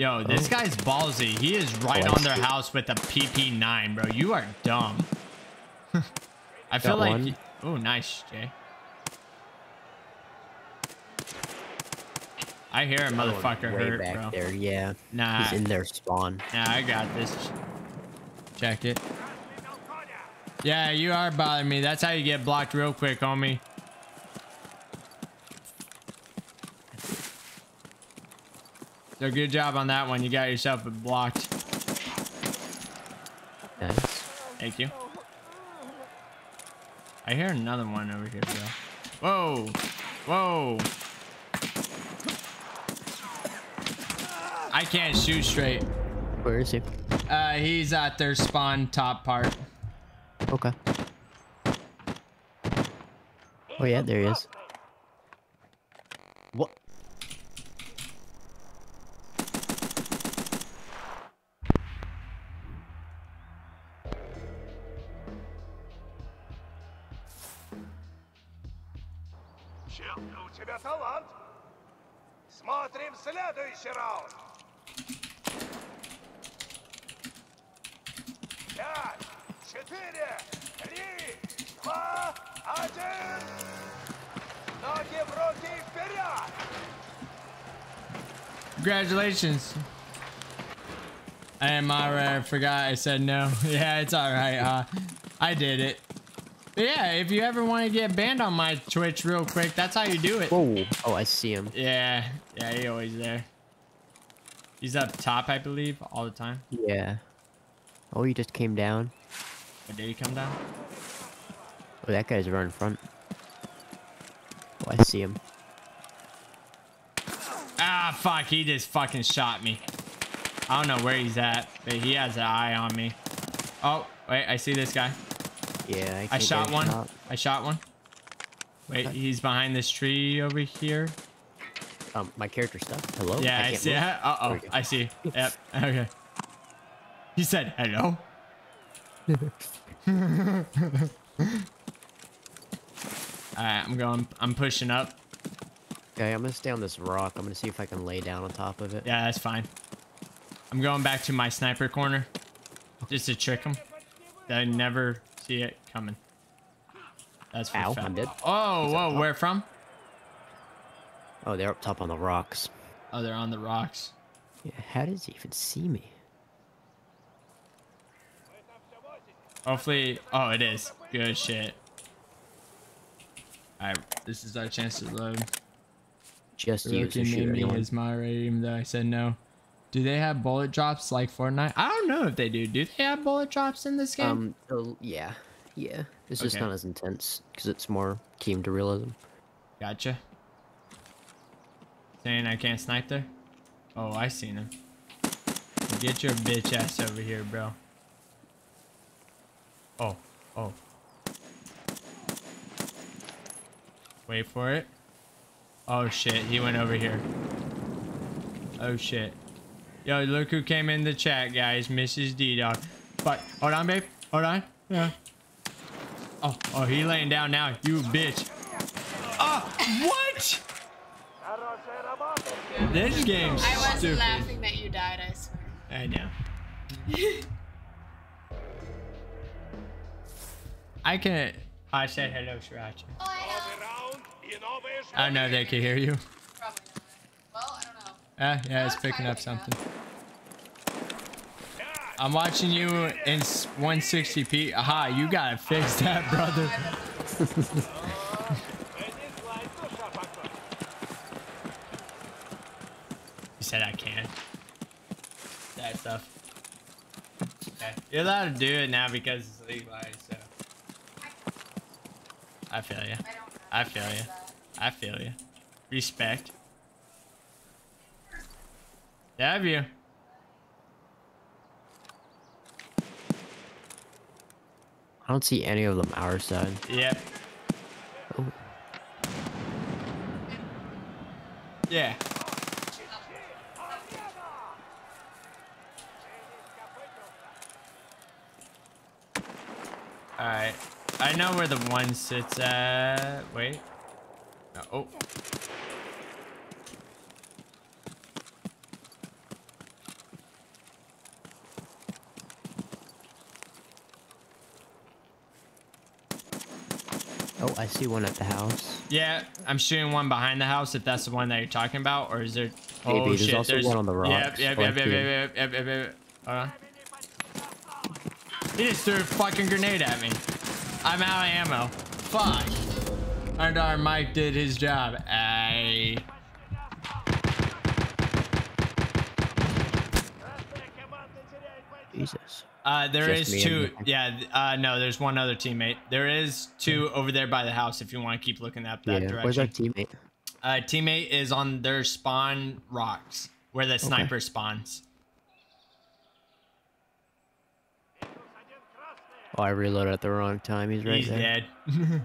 Yo, this guy's ballsy. He is right on their house with a PP9, bro. You are dumb. I feel Got like... Oh, nice, Jay. I hear a motherfucker hurt, back bro. there, yeah. Nah. He's in their spawn. Nah, I got this. Check it. Yeah, you are bothering me. That's how you get blocked real quick, homie. So good job on that one. You got yourself blocked. Nice. Thank you. I hear another one over here, bro. Whoa. Whoa. I can't shoot straight. Where is he? Uh, he's at their spawn top part. Okay. Oh yeah, there he is. Смотрим следующий раунд. Пять, четыре, три, два, один. Ноги в руки вперед! Congratulations. And Myra, I forgot I said no. Yeah, it's alright, huh? I did it. Yeah, if you ever want to get banned on my Twitch real quick, that's how you do it. Whoa! Oh, I see him. Yeah, yeah, he always there. He's up top, I believe, all the time. Yeah. Oh, he just came down. Or did he come down? Oh, that guy's right in front. Oh, I see him. Ah, fuck, he just fucking shot me. I don't know where he's at, but he has an eye on me. Oh, wait, I see this guy. Yeah, I, I shot one. shot. I shot one. Wait, Okay. he's behind this tree over here. Um, my character stuff. Hello. Yeah, I, can't see. move. Uh oh, There we go. I see. Yep. Okay. He said hello. Alright, I'm going. I'm pushing up. Okay, I'm gonna stay on this rock. I'm gonna see if I can lay down on top of it. Yeah, that's fine. I'm going back to my sniper corner. Just to trick him. I never see it coming. That's for Ow. I'm dead. Oh, whoa, where from? Oh, they're up top on the rocks. Oh, they're on the rocks. Yeah, how does he even see me? Hopefully, oh, it is. Good shit. Alright, this is our chance to load. Just use to Rookie shoot made me anyone. his moderator, even though I said no. Do they have bullet drops like Fortnite? I don't know if they do. Do they have bullet drops in this game? Um, yeah, yeah. It's just Okay. not as intense because it's more team to realism. Gotcha. Saying I can't snipe there? Oh, I seen him. Get your bitch ass over here, bro. Oh, oh. Wait for it. Oh shit, he went over here. Oh shit. Yo, look who came in the chat, guys. Mrs. D-Dog. But, hold on, babe. Hold on. Yeah. Oh, oh, he laying down now. You bitch. Oh, what? this game's I was stupid. laughing that you died, I swear. I know. I can... I said hello, Sriracha. Oh, I know they can hear you. Yeah, yeah, it's picking up something. I'm watching you in 160p. Aha, you gotta fix that, brother. You said I can. That stuff. Okay. You're allowed to do it now because it's legalized, so. I feel you. I feel you. I feel you. Respect. Have you? I don't see any of them our side. Yep. Oh, Yeah. Alright. I know where the one sits at. Wait. Oh. I see one at the house. Yeah, I'm shooting one behind the house if that's the one that you're talking about, or is there? Oh, Maybe, Oh there's shit! also there's one on the Yep, rocks, yep, yep, yep, yep, yep, yep, yep, yep. Hold on. He just threw a fucking grenade at me. I'm out of ammo. Fuck. And our Mike did his job. I. Jesus. Uh, there Just is two. Yeah. Uh, no, there's one other teammate. There is two over there by the house. If you want to keep looking up that Yeah. Where's our teammate? Uh, teammate is on their spawn rocks where the sniper spawns. Oh, I reloaded at the wrong time. He's right He's there. dead.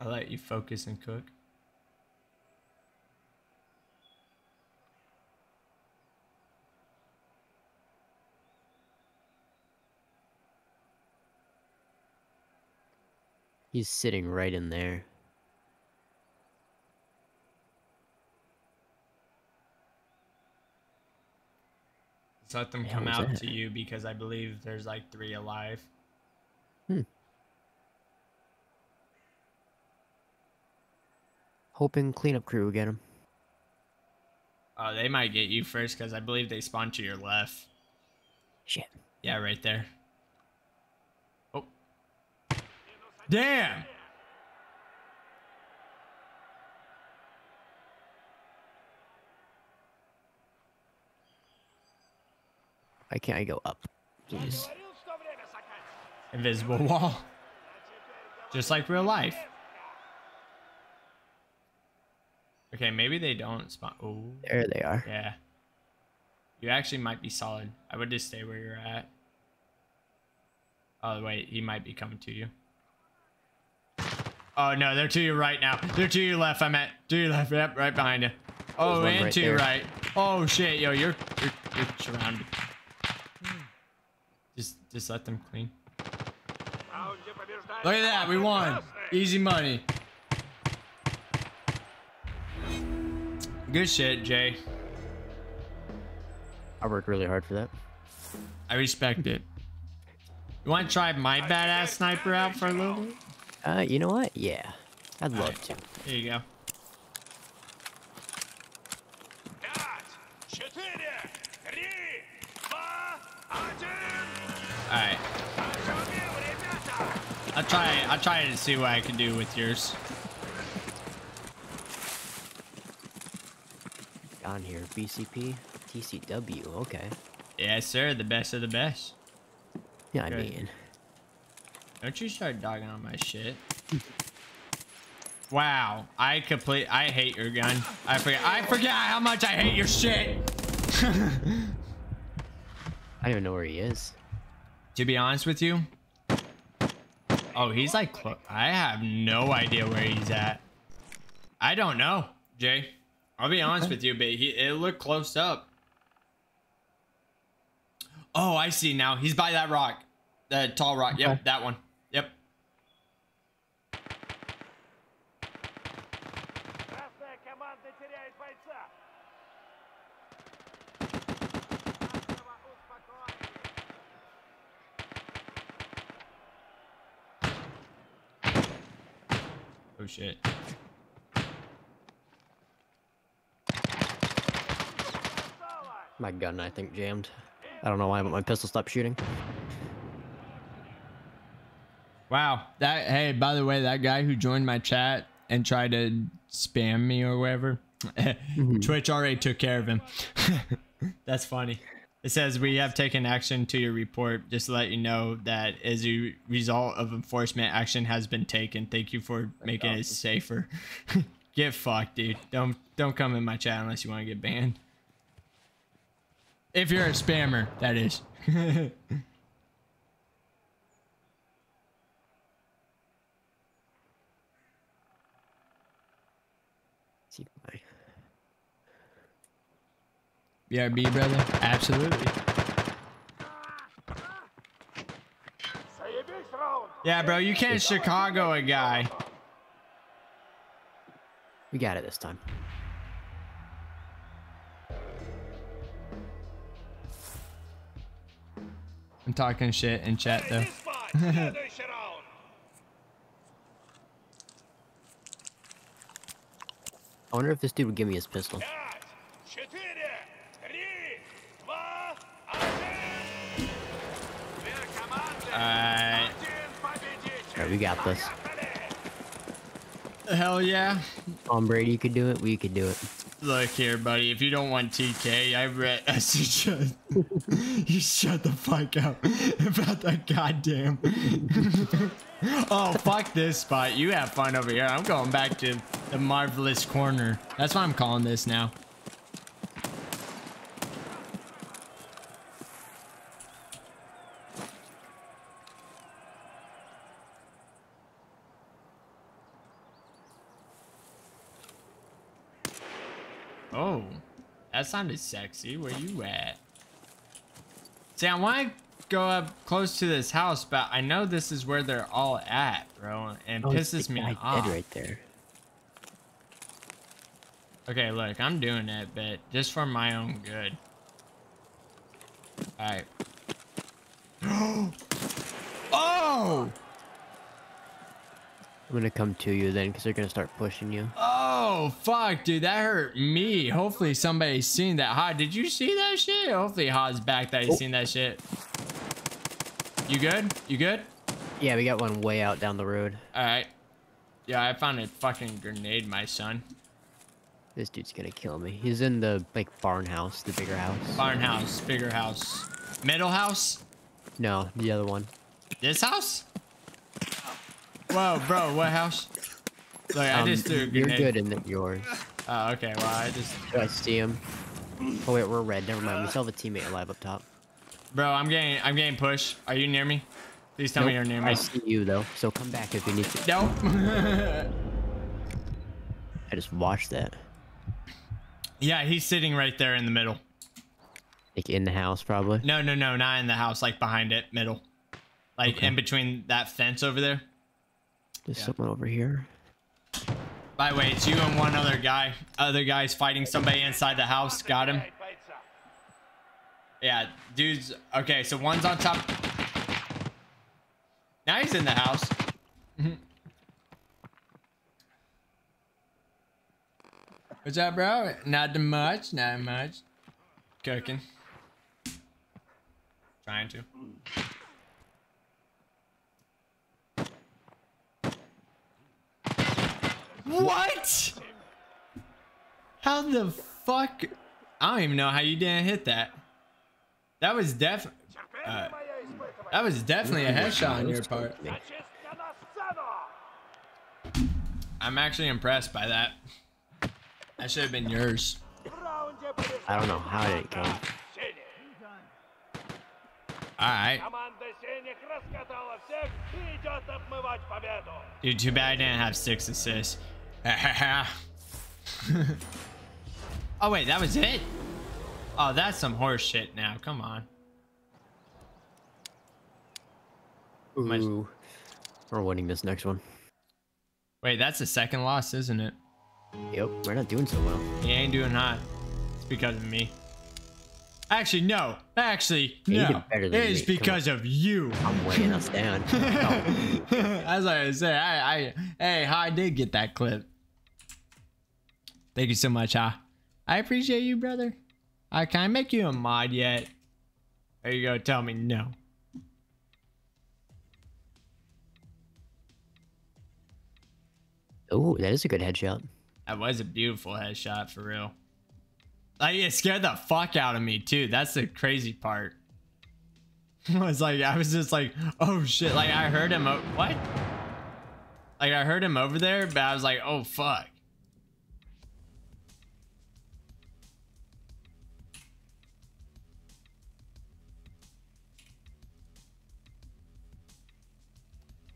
I'll let you focus and cook. He's sitting right in there. Just let them The come out that? to you because I believe there's like three alive. Hmm. Hoping cleanup crew will get him. Oh, they might get you first because I believe they spawn to your left. Shit. Yeah, right there. Oh. Damn! Why can't I go up? Jeez. Invisible wall. Just like real life. Okay, maybe they don't spawn. Oh, There they are. yeah. You actually might be solid. I would just stay where you're at. Oh, wait. He might be coming to you. Oh, no. They're to your right now. They're to your left. I'm at to your left. Yep, right behind you. Oh, and right to your right. Oh, shit. Yo, you're, you're, you're surrounded. Just, just let them clean. Look at that. We won. Easy money. Good shit, Jay. I worked really hard for that. I respect it. You want to try my badass sniper out for a little bit? Uh, you know what? Yeah. I'd love right. to. Here you go. Alright. I'll try I'll try to see what I can do with yours. On here, BCP, TCW, okay. Yes, sir, the best of the best. Yeah, I mean don't you start dogging on my shit. Wow. I complete. I hate your gun. I forget. I forget how much I hate your shit. I don't even know where he is. to be honest with you. Oh, he's like. Clo- I have no idea where he's at. I don't know, Jay. I'll be honest with you, but he it looked close up. Oh, I see now. He's by that rock, the tall rock. Yep, Okay. that one. Shit. My gun, I think, jammed. I don't know why, but my pistol stopped shooting. Wow. That hey, by the way, that guy who joined my chat and tried to spam me or whatever, mm-hmm. Twitch already took care of him. That's funny. It says we have taken action to your report. Just to let you know that as a result of enforcement, action has been taken. Thank you for making it safer. get fucked, dude. Don't don't come in my chat unless you want to get banned. If you're a spammer, that is. See my BRB, brother. Absolutely. Yeah, bro, you can't Chicago a guy. We got it this time. I'm talking shit in chat though. I wonder if this dude would give me his pistol. Alright. Alright, we got this. Hell yeah. Tom Brady could do it, we could do it. Look here, buddy. If you don't want TK, I read. I suggest you shut the fuck up about that goddamn. oh fuck this spot. You have fun over here. I'm going back to the marvelous corner. That's what I'm calling this now. Sounded sexy. Where you at? See, I want to go up close to this house, but I know this is where they're all at, bro, and Oh, pisses me off. Dead right there. Okay, look, I'm doing it, but just for my own good. All right. oh! I'm gonna come to you then, because they're gonna start pushing you. Oh, fuck, dude, that hurt me. Hopefully somebody's seen that. Ha, did you see that shit? Hopefully Ha's back that he's Oh. seen that shit. You good? You good? Yeah, we got one way out down the road. All right. Yeah, I found a fucking grenade, my son. This dude's gonna kill me. He's in the like barn house, the bigger house. Barn house, bigger house. Middle house? No, the other one. This house? Whoa, bro, what house? Look, I Um, just threw a You're good in that yours. Oh, okay, well, I just... I see him? Oh wait, we're red. Never mind. We still have a teammate alive up top. Bro, I'm getting, I'm getting pushed. Are you near me? Please tell me you're Nope, near I see you though, so come back if you need to. Nope. I just watched that. yeah, he's sitting right there in the middle. Like in the house, probably. No, no, no, not in the house, like behind it, middle. Like Okay. in between that fence over there. There's yeah. someone over here. By the way, it's you and one other guy. Other guy's fighting somebody inside the house. Got him. Yeah, dudes. Okay, so one's on top. Now he's in the house. What's up, bro? Not too much, not much. Cooking. Trying to. What? How the fuck? I don't even know how you didn't hit that. That was def. Uh, that was definitely a headshot on your part. I'm actually impressed by that. That should have been yours. I don't know how it didn't come. Alright. Dude, too bad I didn't have six assists. oh wait, that was it. Oh, that's some horse shit. Now, come on. Ooh. We're winning this next one. Wait, that's the second loss, isn't it? Yep, we're not doing so well. He ain't doing hot. It's because of me. Actually, no. Actually, no. It is better It me. Because of you. I'm weighing us down. As I say, I, I, hey, I did get that clip. Thank you so much, huh? I appreciate you, brother. I can I make you a mod yet? There you go. Tell me no. Oh, that is a good headshot. That was a beautiful headshot for real. Like it scared the fuck out of me too. That's the crazy part. I was like I was just like, oh shit. Like I heard him. What? Like I heard him over there, but I was like, oh fuck.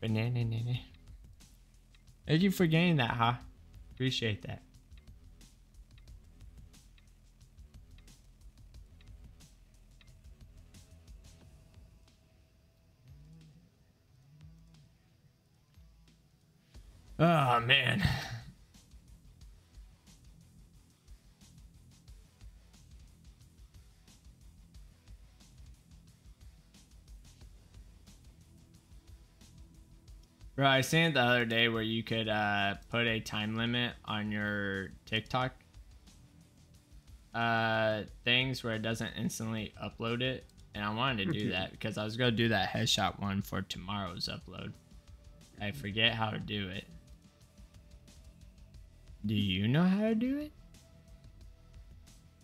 Banana. nana. Thank you for getting that, huh? Appreciate that. Oh man. Bro, I seen it the other day where you could uh, put a time limit on your TikTok uh, things where it doesn't instantly upload it. And I wanted to do that because I was going to do that headshot one for tomorrow's upload. I forget how to do it. Do you know how to do it?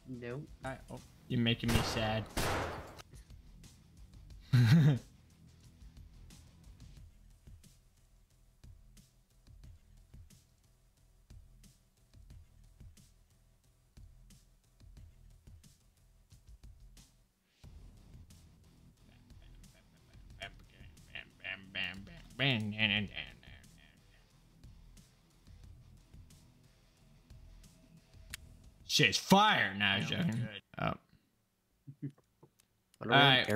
No. I, oh, you're making me sad. Shit's fire now, joking. Oh,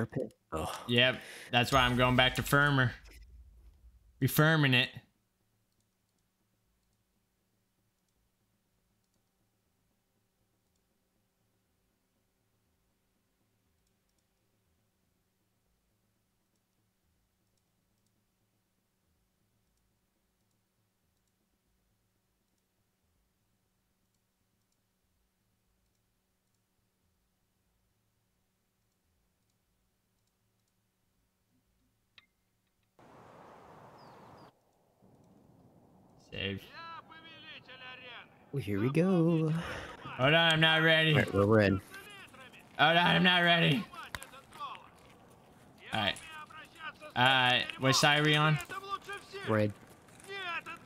pit. Oh, yep. That's why I'm going back to farmer. Refirming it. Well, here we go. Hold on, I'm not ready. All right, we're red. Hold on, I'm not ready. Alright. Uh, what side are we on? Red.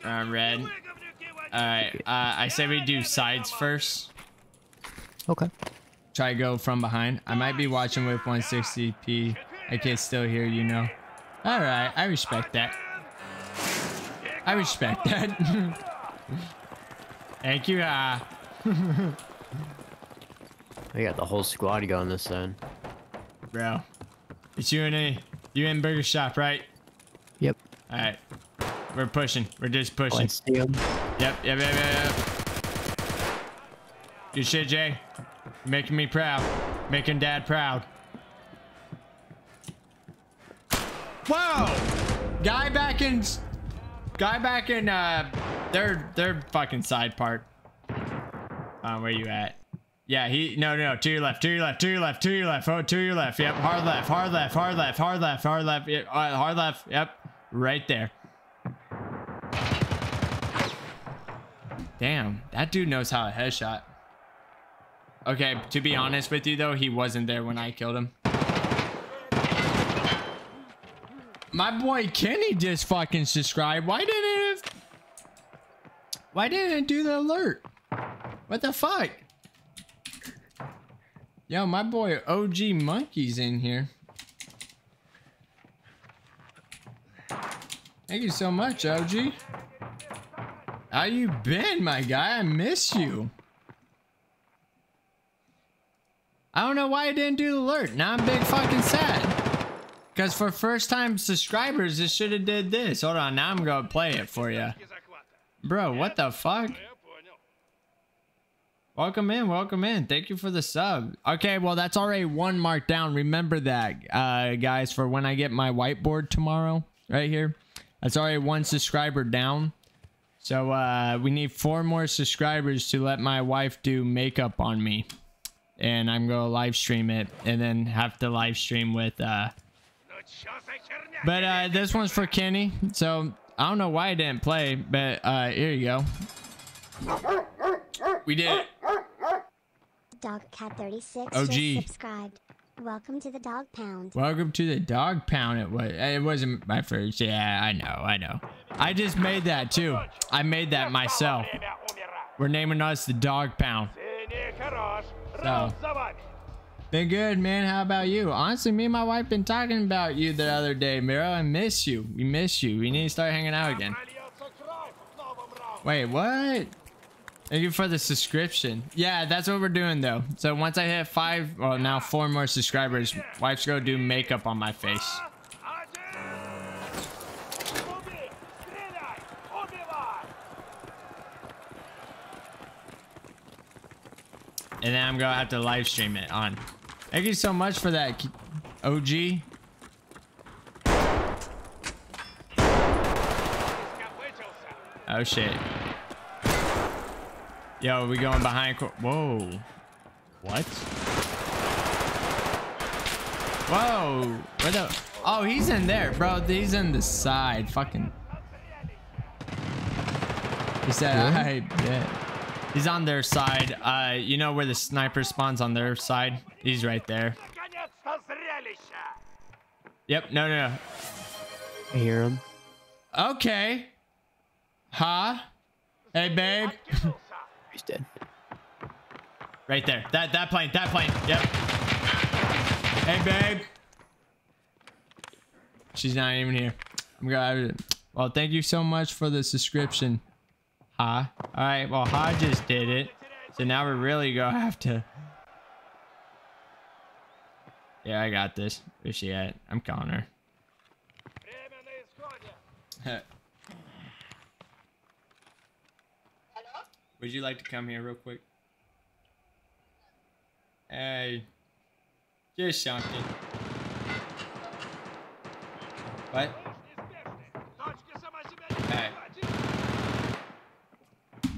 Uh, red. All right. uh, I say we do sides first. Okay. Try go from behind. I might be watching with 160p. I can't still hear you know. Alright, I respect that. I respect that. Thank you, uh. We got the whole squad going this side. Bro. It's you and me. You in Burger Shop, right? Yep. Alright. We're pushing. We're just pushing. See 'em. Yep, yep, yep, yep, yep. Good shit, Jay. Making me proud. Making dad proud. Whoa! Guy back in... Guy back in, uh... Their, their fucking side part. Uh, where you at? Yeah, he... No, no. To your left, to your left, to your left, to your left. Oh, to your left. Yep, hard left, hard left, hard left, hard left, hard left. Yep, uh, hard left. Yep. Right there. Damn, that dude knows how to headshot. Okay, to be honest with you though, he wasn't there when I killed him. My boy Kenny just fucking subscribed. Why didn't? Why didn't it do the alert? What the fuck? Yo, my boy OG Monkey's in here. Thank you so much, OG. How you been, my guy? I miss you. I don't know why I didn't do the alert. Now I'm big fucking sad. Cause for first time subscribers, it should have did this. Hold on, now I'm gonna play it for you. Bro, what the fuck? Welcome in, welcome in. Thank you for the sub. Okay, well, that's already one mark down. Remember that, uh, guys, for when I get my whiteboard tomorrow, right here. That's already one subscriber down. So uh, we need four more subscribers to let my wife do makeup on me. And I'm going to live stream it and then have to live stream with... Uh... But uh, this one's for Kenny. So I don't know why I didn't play, but uh, here you go. We did it. Dogcat36 OG. Just subscribed. Welcome to the dog pound. Welcome to the dog pound. It was. It wasn't my first. Yeah, I know. I know. I just made that too. I made that myself. We're naming us the dog pound. So. Been good, man. How about you? Honestly, me and my wife been talking about you the other day, Miro. I miss you. We miss you. We need to start hanging out again. Wait, what? Thank you for the subscription. Yeah, that's what we're doing though. So once I hit five, well now four more subscribers, wife's gonna do makeup on my face. And then I'm gonna have to live stream it on Thank you so much for that, OG. Oh shit. Yo, we going behind Whoa. What? Whoa. Where the? Oh, he's in there, bro. He's in the side. Fucking. He said, yeah. I bet. He's on their side. Uh, you know where the sniper spawns on their side? He's right there. Yep, no, no, no. I hear him. Okay. Huh? Hey, babe. He's dead. Right there. That that plane. That plane. Yep. Hey, babe. She's not even here. I'm glad. Well, thank you so much for the subscription. Huh? All right, well, Ha just did it. So now we're really going to have to... Yeah, I got this. Where's she at? I'm calling her. Hello? Would you like to come here real quick? Hey. Just something. What?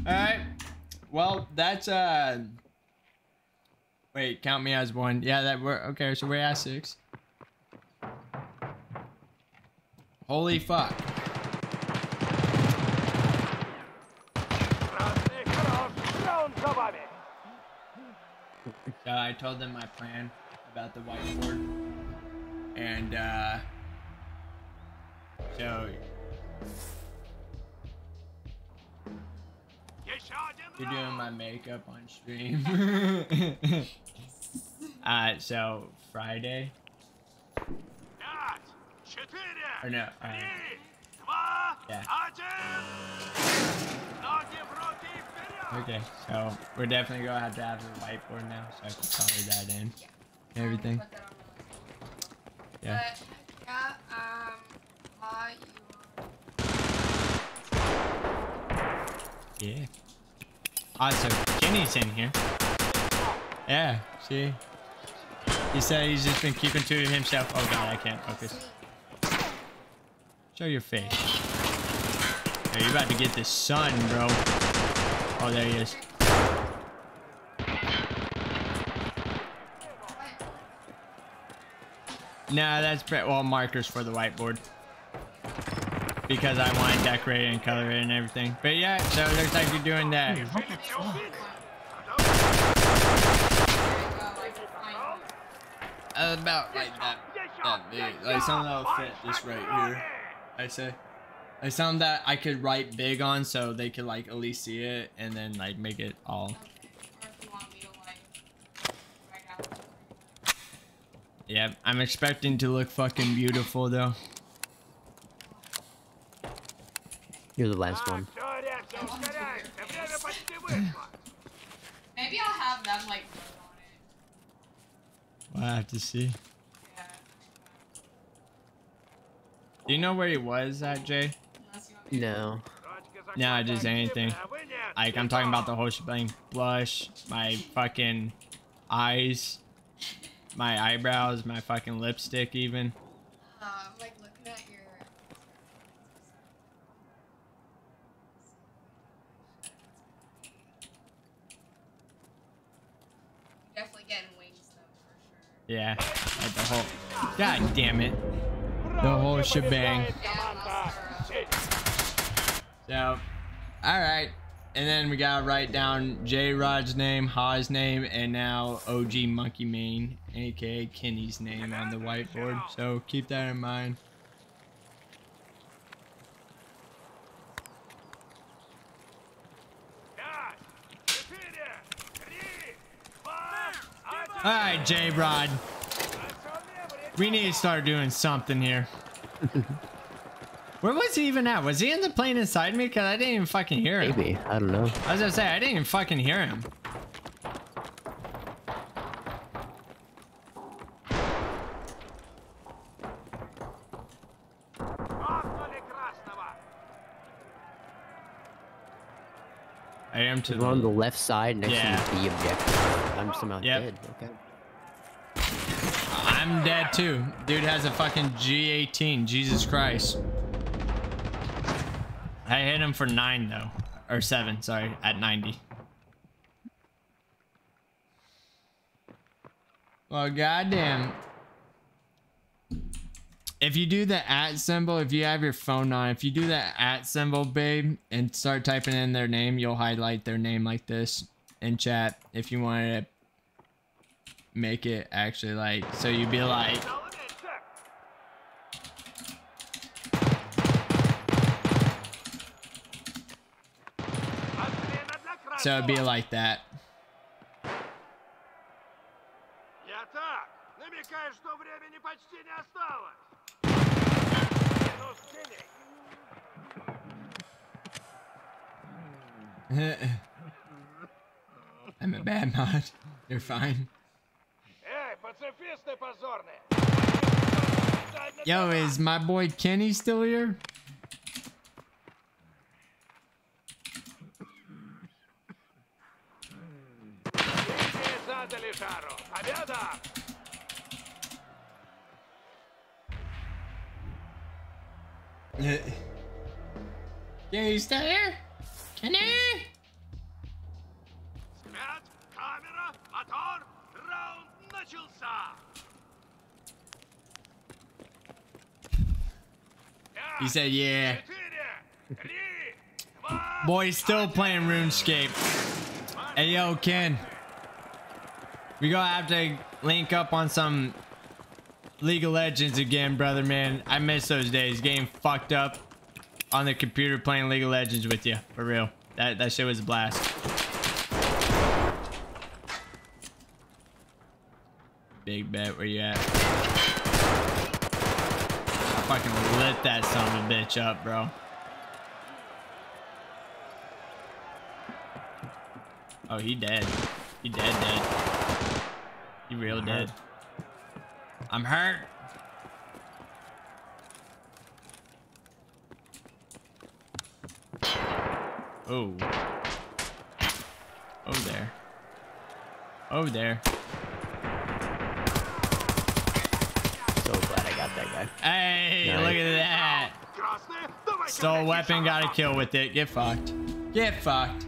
Alright. Well, that's uh Wait, count me as one. Yeah, that we're okay, so we're at six. Holy fuck. So I told them my plan about the whiteboard. And uh so You're doing my makeup on stream. uh, so Friday. Or no. Uh, yeah. Okay, so we're definitely gonna have to have a whiteboard now, so I can color that in. Everything. Yeah. But, yeah. Um. Uh, you Yeah. Also, Kenny's in here. Yeah, see? He said he's just been keeping to himself. Oh god, I can't focus. Show your face. Hey, you about to get the sun, bro. Oh, there he is. Nah, that's well markers for the whiteboard because I want to decorate and color it and everything. But yeah, so it looks like you're doing that. About like that, that. Like something that'll fit just right here. I say. Like something that I could write big on so they could like at least see it and then like make it all. Yep, yeah, I'm expecting to look fucking beautiful though. You're the last one. Maybe I'll have them like well, I have to see. Do you know where he was at, Jay? No. Nah, just anything. Like, I'm talking about the whole shebang. Blush, my fucking eyes, my eyebrows, my fucking lipstick even. Yeah, like the whole. God damn it. The whole shebang. So, all right. And then we gotta write down J Rod's name, Ha's name, and now OG Monkey Main, aka Kenny's name on the whiteboard. So keep that in mind. All right, J Rod. We need to start doing something here. Where was he even at? Was he in the plane inside me? Because I didn't even fucking hear him. Maybe. I don't know. I was going to say, I didn't even fucking hear him. I am to the... on the left side next yeah. to the objective. I'm somehow Yep. dead. Okay. I'm dead too. Dude has a fucking G18. Jesus Christ. I hit him for nine though, or seven. Sorry, at 90. Well, goddamn. If you do the at symbol, if you have your phone on, if you do that at symbol, babe, and start typing in their name, you'll highlight their name like this in chat. If you wanted to make it actually like so you'd be like So it'd be like that. I'm a bad mod. You're fine. Yo, is my boy Kenny still here? yeah, he's still here? Kenny? Smert, camera, motor, he said, yeah. Boy, he's still playing RuneScape. Hey, yo, Ken. We gonna have to link up on some League of Legends again, brother, man. I miss those days. Getting fucked up on the computer playing League of Legends with you. For real. That, that shit was a blast. Big bet, where you at? I fucking lit that son of a bitch up, bro. Oh, he dead. He dead, dead. He real dead. I'm hurt. Oh. Oh there. Oh there. So glad bad. Hey, nice. look at that. Stole weapon, got a kill with it. Get fucked. Get fucked.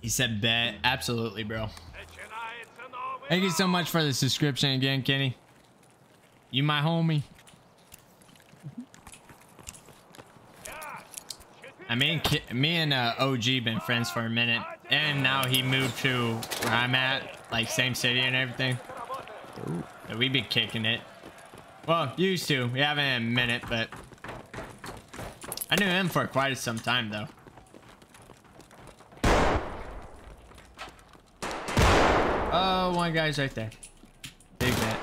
He said bet. Absolutely, bro. Thank you so much for the subscription again, Kenny. You my homie. I mean, me and uh, OG been friends for a minute, and now he moved to where I'm at like same city and everything. So we be kicking it. Well, used to. We haven't in a minute, but I knew him for quite some time though. Oh, one guy's right there. Big bet.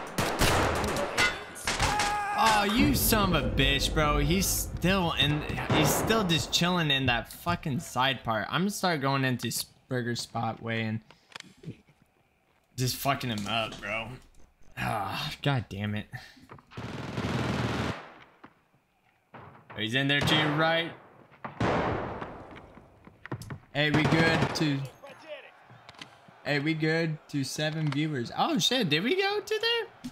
Oh, you son of a bitch, bro. He's still in. He's still just chilling in that fucking side part. I'm gonna start going into Burger Spot way and just fucking him up, bro. Ah, god damn it. He's in there to your right. Hey, we good to... Hey, we good to seven viewers. Oh, shit. Did we go to there?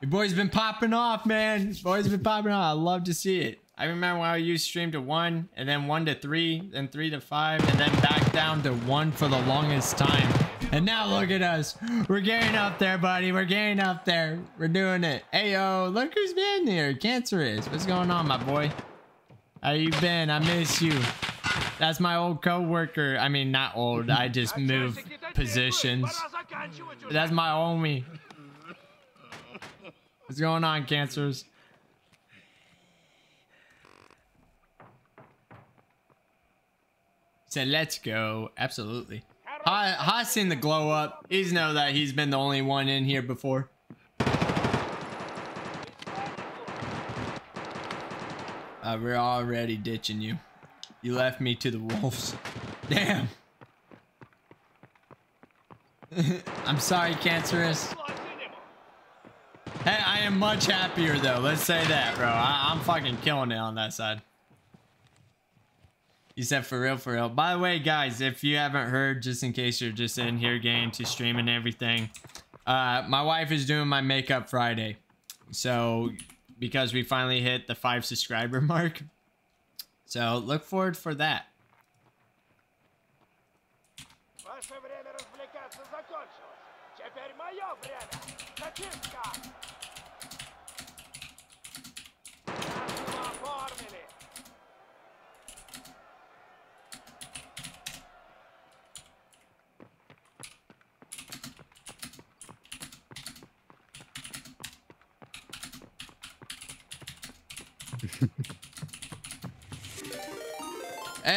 Your boy's been popping off, man. Your boy's been popping off. I love to see it. I remember when you streamed to one, and then one to three, then three to five, and then back down to one for the longest time. And now look at us. We're getting up there, buddy. We're getting up there. We're doing it. Hey, yo, look who's been here. Cancerous. What's going on, my boy? How you been? I miss you. That's my old coworker. I mean, not old. I just moved positions. That's my homie. What's going on, Cancers? Said, so let's go. Absolutely. I I seen the glow up. He's know that he's been the only one in here before. Uh, we're already ditching you. You left me to the wolves. Damn. I'm sorry, cancerous. Hey, I am much happier though. Let's say that, bro. I I'm fucking killing it on that side. You said for real, for real. By the way, guys, if you haven't heard, just in case you're just in here getting to stream and everything, uh, my wife is doing my makeup Friday. So, because we finally hit the five subscriber mark. So, look forward for that. Ваше время развлекаться закончилось. Теперь мое время. Зачистка.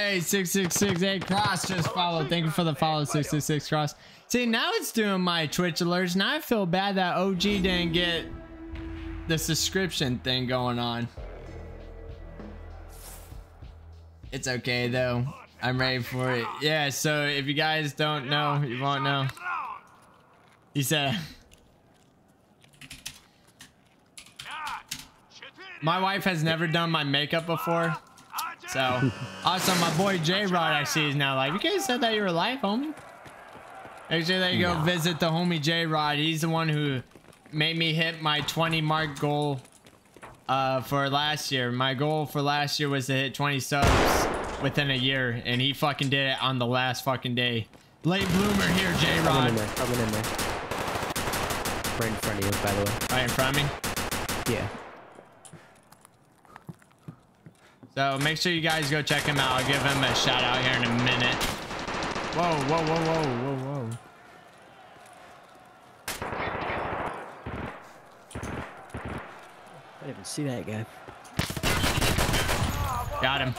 Hey, 6668 Cross just followed. Thank you for the follow, 666 Cross. See, now it's doing my Twitch alerts. and I feel bad that OG didn't get the subscription thing going on. It's okay, though. I'm ready for it. Yeah, so if you guys don't know, you won't know. He said... My wife has never done my makeup before. So, also my boy J Rod, I see is now like, you guys said that you were alive, homie. Actually, that you go no. visit the homie J Rod. He's the one who made me hit my 20 mark goal uh, for last year. My goal for last year was to hit 20 subs within a year, and he fucking did it on the last fucking day. Late bloomer here, J Rod. Coming in there. Coming in there. Right in front of you, by the way. Right in front of me. Yeah. So make sure you guys go check him out. I'll give him a shout out here in a minute. Whoa, whoa, whoa, whoa, whoa, whoa. I didn't even see that guy. Got him.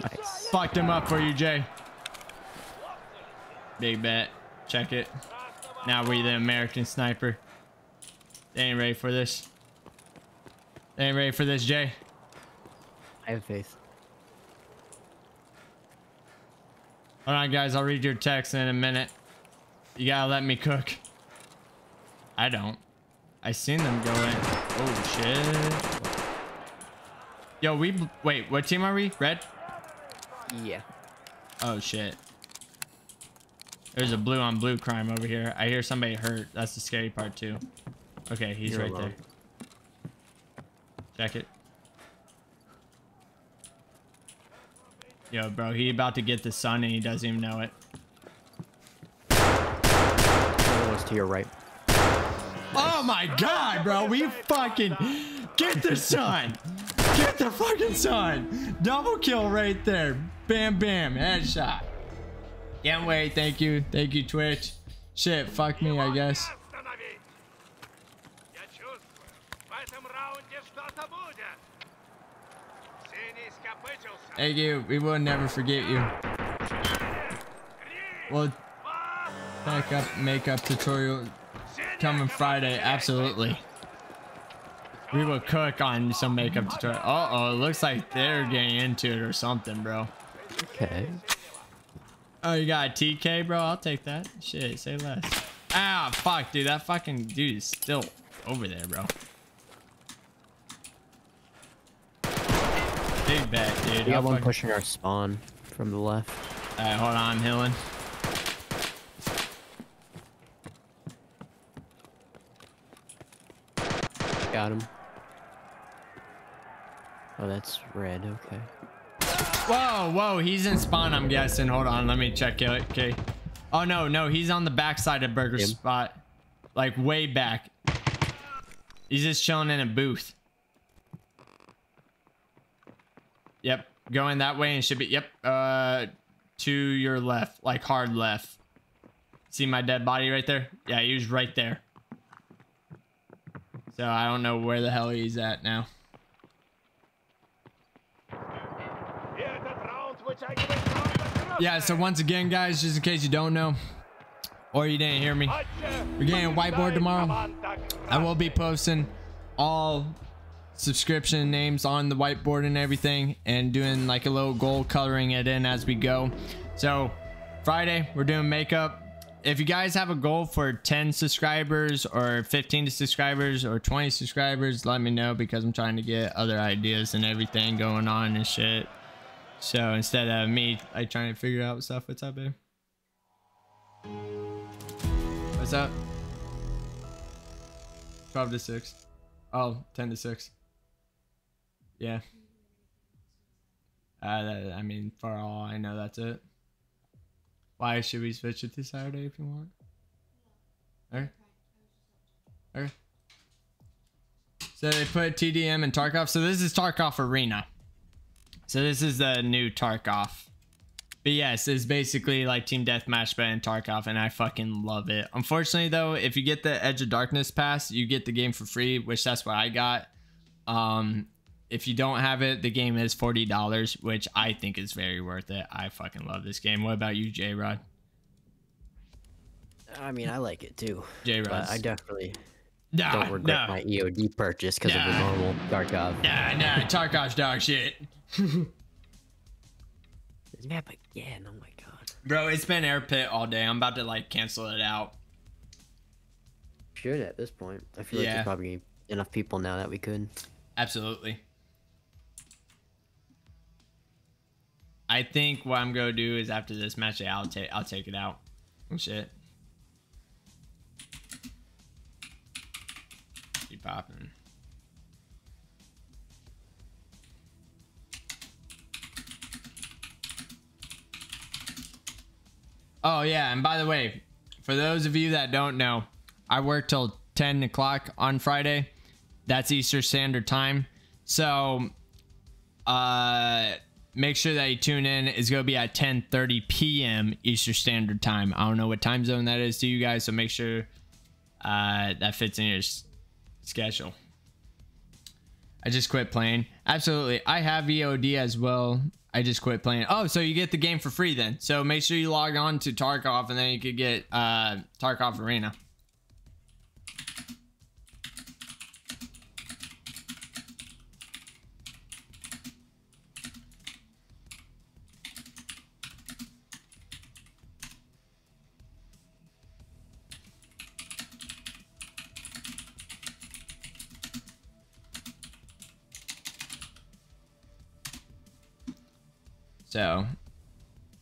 Nice. Fucked him up for you, Jay. Big bet. Check it. Now we the American sniper. They ain't ready for this. They ain't ready for this, Jay. I have faith. All right, guys. I'll read your text in a minute. You gotta let me cook. I don't. I seen them go in. Oh, shit. Yo, we... Wait, what team are we? Red? Yeah. Oh, shit. There's a blue on blue crime over here. I hear somebody hurt. That's the scary part, too. Okay, he's You're right alone. there. Check Yo, bro, he about to get the sun and he doesn't even know it. Another one's to your right. Oh my god, bro. We fucking get the sun. Get the fucking sun. Double kill right there. Bam, bam. Headshot. Can't wait. Thank you. Thank you, Twitch. Shit, fuck me, I guess. Thank you. We will never forget you. Well, backup makeup tutorial coming Friday. Absolutely. We will cook on some makeup tutorial. Uh oh, it looks like they're getting into it or something, bro. Okay. Oh, you got a TK, bro? I'll take that. Shit, say less. Ah, fuck, dude. That fucking dude is still over there, bro. Bet, dude. We I'll got one fuck- pushing our spawn from the left. Alright, hold on, I'm healing. Got him. Oh, that's red. Okay. Whoa, whoa, he's in spawn, I'm guessing. Hold on, let me check it. Okay. Oh no, no, he's on the backside of Burger Spot. Like way back. He's just chilling in a booth. Yep. Going that way and should be, yep. Uh, to your left, like hard left. See my dead body right there? Yeah, he was right there. So I don't know where the hell he's at now. Yeah, so once again, guys, just in case you don't know, or you didn't hear me, we're getting a whiteboard tomorrow. I will be posting all subscription names on the whiteboard and everything, and doing like a little goal coloring it in as we go. So, Friday, we're doing makeup. If you guys have a goal for 10 subscribers or 15 subscribers or 20 subscribers, let me know because I'm trying to get other ideas and everything going on and shit. So instead of me like trying to figure out stuff, what's up, babe? What's up? 12 to 6. Oh, 10 to 6. Yeah. Uh, I mean, for all I know, that's it. Why should we switch it to Saturday if you want? Okay. Okay. So they put TDM and Tarkov. So this is Tarkov Arena. So this is the new Tarkov. But yes, it's basically like Team Deathmatch but in Tarkov, and I fucking love it. Unfortunately, though, if you get the Edge of Darkness pass, you get the game for free, which that's what I got. Um, if you don't have it, the game is forty dollars, which I think is very worth it. I fucking love this game. What about you, J Rod? I mean, I like it too. J Rod. I definitely Nah, don't regret nah, my EOD purchase because of the Nah. normal Tarkov. nah, nah. Tarkov's dog shit. This map again. Oh my god. Bro, it's been air pit all day. I'm about to like cancel it out. Should at this point. I feel like there's probably enough people now that we could. Absolutely. I think what I'm gonna do is after this match, I'll take I'll take it out. Oh shit. Keep popping. Oh yeah, and by the way, for those of you that don't know, I work till 10 o'clock on Friday. That's Easter Standard Time. So uh make sure that you tune in. It's gonna be at 10:30 p.m. Eastern Standard Time. I don't know what time zone that is to you guys, so make sure uh that fits in your schedule. I just quit playing. Absolutely. I have EOD as well. I just quit playing. Oh, so you get the game for free then. So make sure you log on to Tarkov and then you could get uh Tarkov Arena.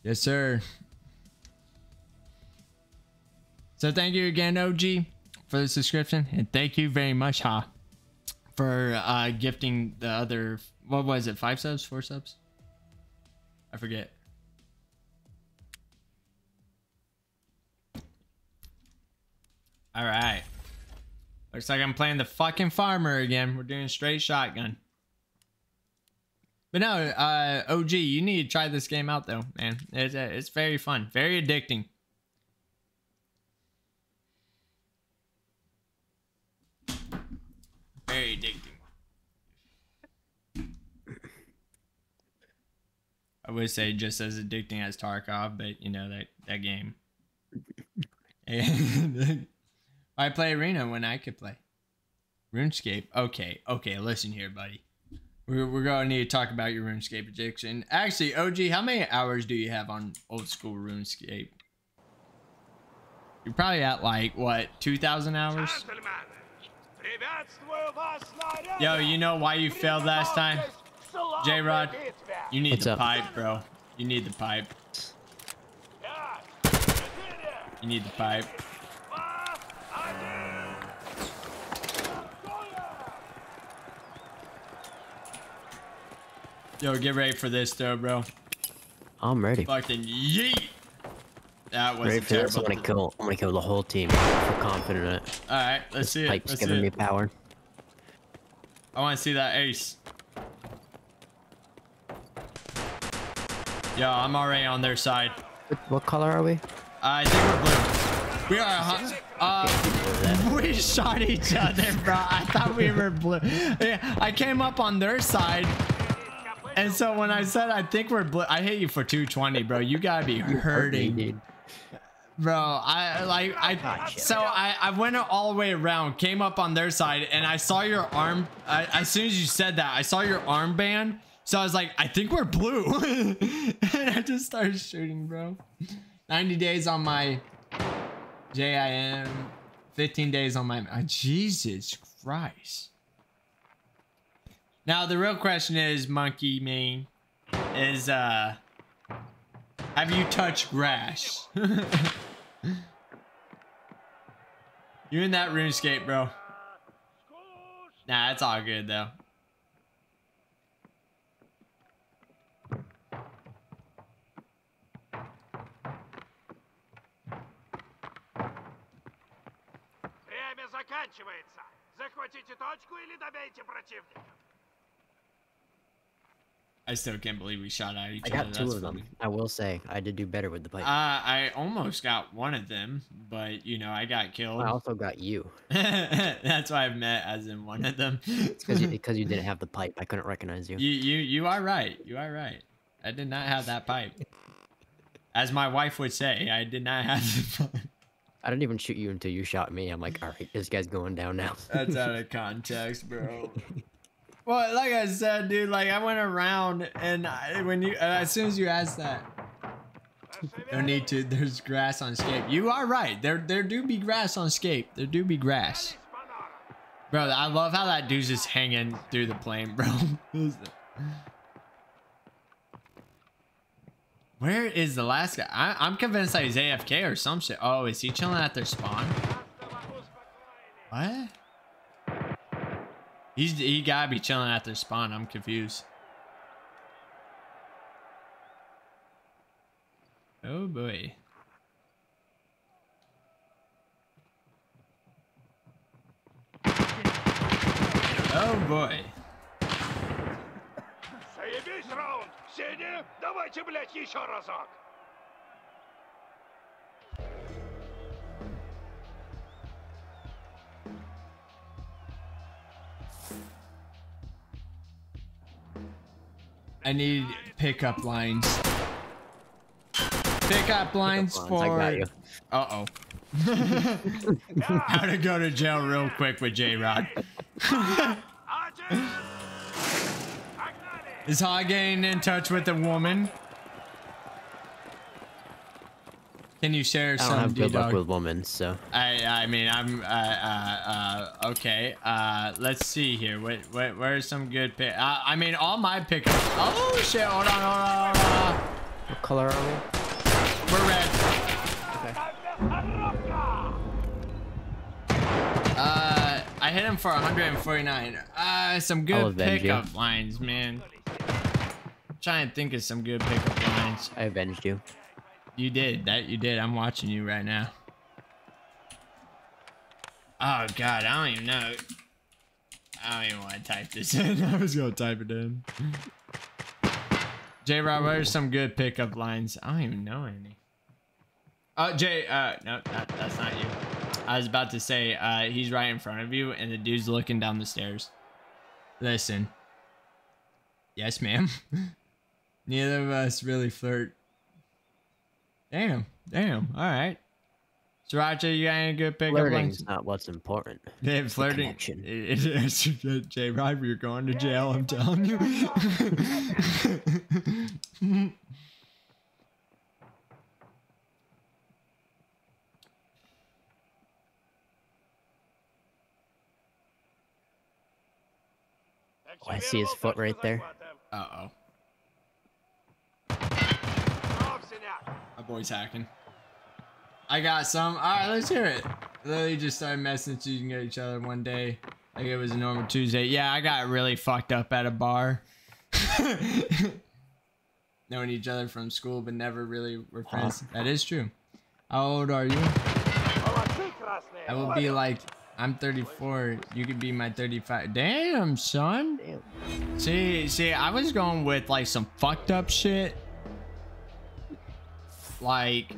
Yes, sir. So, thank you again, OG, for the subscription, and thank you very much, Ha, for uh, gifting the other. What was it? Five subs, four subs? I forget. All right. Looks like I'm playing the fucking farmer again. We're doing straight shotgun. But no, uh, OG, you need to try this game out though, man. It's uh, it's very fun, very addicting. Very addicting. I would say just as addicting as Tarkov, but you know that that game. I play Arena when I could play. RuneScape. Okay, okay. Listen here, buddy. We're, we're going to need to talk about your RuneScape addiction. Actually, OG, how many hours do you have on old school RuneScape? You're probably at like, what, 2,000 hours? Yo, you know why you failed last time? J Rod, you need What's the up? pipe, bro. You need the pipe. You need the pipe. Yo, get ready for this though, bro. I'm ready. Fucking yeet. That was Ready a for this? I'm gonna kill. I'm gonna kill the whole team. I'm so confident in it. All right, let's see it. Pipe's Let's giving me power. I want to see that ace. Yo, I'm already on their side. What, what color are we? I think we're blue. We are. hu- Uh, we shot each other, bro. I thought we were blue. Yeah, I came up on their side, and so when I said I think we're blue, I hit you for 220, bro. You gotta be hurting, dude. bro. I like I. So I I went all the way around, came up on their side, and I saw your arm. I, as soon as you said that, I saw your armband. So I was like, I think we're blue, and I just started shooting, bro. 90 days on my JIM, 15 days on my. uh, Jesus Christ. Now the real question is, Monkey Main, is uh, have you touched grass? you in that RuneScape, bro? Nah, it's all good though. Время заканчивается. Захватите точку или добейте противника. I still can't believe we shot at each I other. got two That's of them. funny. I will say I did do better with the pipe. Uh, I almost got one of them, but you know I got killed. I also got you That's why I've met as in one of them. because you, because you didn't have the pipe. I couldn't recognize you. you you you are right. You are right. I did not have that pipe. As my wife would say, I did not have the pipe. I didn't even shoot you until you shot me. I'm like, all right, this guy's going down now. That's out of context, bro. Well, like I said, dude, like I went around and I, when you uh, as soon as you asked that, no need to. There's grass on scape. You are right. There there do be grass on scape. There do be grass. Bro, I love how that dude's just hanging through the plane, bro. Where is the last guy? I, I'm convinced that he's AFK or some shit. Oh, is he chilling at their spawn? What? He's he gotta be chilling at their spawn. I'm confused. Oh boy. Oh boy. Заебись раунд. Синий, давайте, блядь, еще разок. I need pickup lines. Pickup lines, for. Uh oh. How to go to jail real quick with J Rod. Is how getting in touch with a woman? Can you share I don't some have good luck with women, so I I mean I'm uh, uh, uh okay uh let's see here what what where's some good pick uh, I mean all my pickups oh shit hold on hold on, hold on. what color are we? we're red uh I hit him for 149 uh some good avenge you. pickup lines man trying to think of some good pickup lines I avenged you. You did that. You did. I'm watching you right now. Oh God, I don't even know. I don't even want to type this in. I was gonna type it in. J. Rod, what are some good pickup lines? I don't even know any. Oh, Jay. Uh, no, that, that's not you. I was about to say, uh, he's right in front of you, and the dude's looking down the stairs. Listen. Yes, ma'am. Neither of us really flirt. Damn, damn. All right. Sriracha, you got any good pickup Flirting's lines? not what's important. Yeah, flirting. connection. J. Rod, you're going to jail. I'm telling you. Oh, I see his foot right there. Uh oh boy's hacking. I got some. All right, let's hear it. Lily just started messaging each other one day. Like it was a normal Tuesday. Yeah, I got really fucked up at a bar. Knowing each other from school, but never really were friends. Uh-huh. That is true. How old are you? I will be like, I'm 34. You could be my 35. Damn, son. See, see, I was going with like some fucked up shit. Like,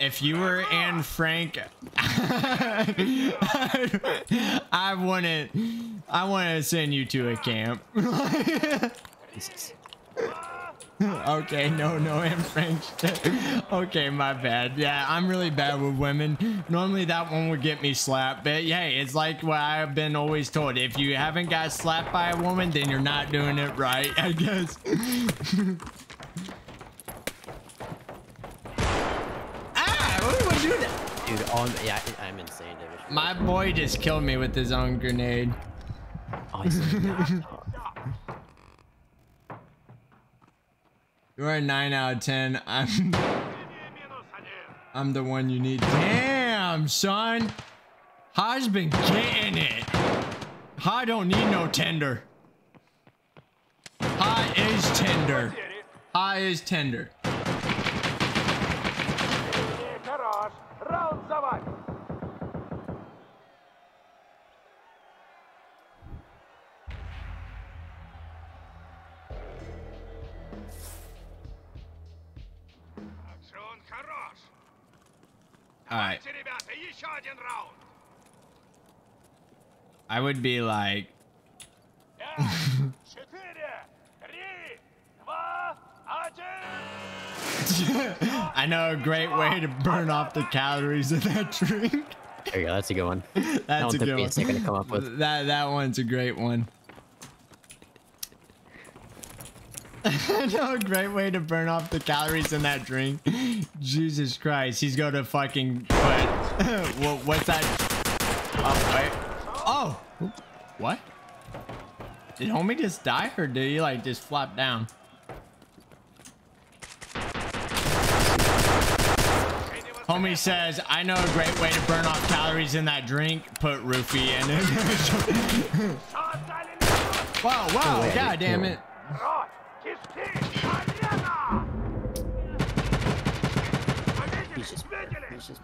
if you were Anne Frank, I wouldn't. I want to send you to a camp. Okay, no, no, Frank. shit. okay, my bad. Yeah, I'm really bad with women. Normally that one would get me slapped, but hey, it's like what I've been always told. If you haven't got slapped by a woman, then you're not doing it right, I guess. ah, what would do that? Dude, on yeah, I- I'm insane, David. My boy just killed me with his own grenade. Oh, You are a 9 out of 10. I'm I'm the one you need. Damn, son. Ha's been getting it. Ha don't need no tender. Ha is tender. Ha is tender. Alright. I would be like... I know a great way to burn off the calories of that drink. There you go. That's a good one. That's that a good one. A second to come up with. That that one's a great one. no, great way to burn off the calories in that drink. Jesus Christ, he's going to fucking put... what's that? Oh, wait. Oh! What? Did homie just die or did he like just flop down? Homie says, I know a great way to burn off calories in that drink. Put roofie in it. wow, wow, god damn it. He's just. He's just.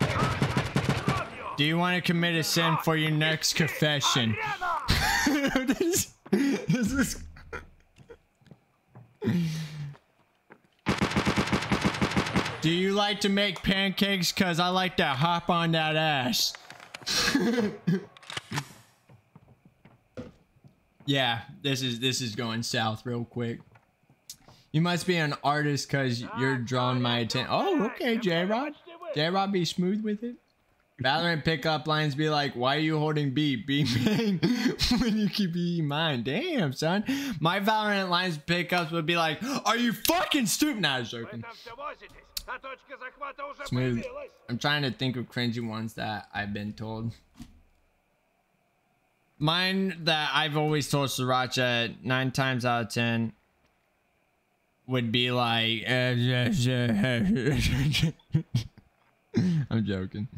Do you want to commit a sin for your next confession? this, this is... Do you like to make pancakes? Cause I like to hop on that ass. yeah, this is this is going south real quick. You must be an artist because you're drawing my attention. Oh, okay, J Rod. Can't Rob be smooth with it? Valorant pickup lines be like, why are you holding B? B main when you keep E mine. Damn, son. My Valorant lines pickups would be like, are you fucking stupid? Nah, I was joking. Smooth. I'm trying to think of cringy ones that I've been told. Mine that I've always told Sriracha nine times out of ten would be like... I'm joking.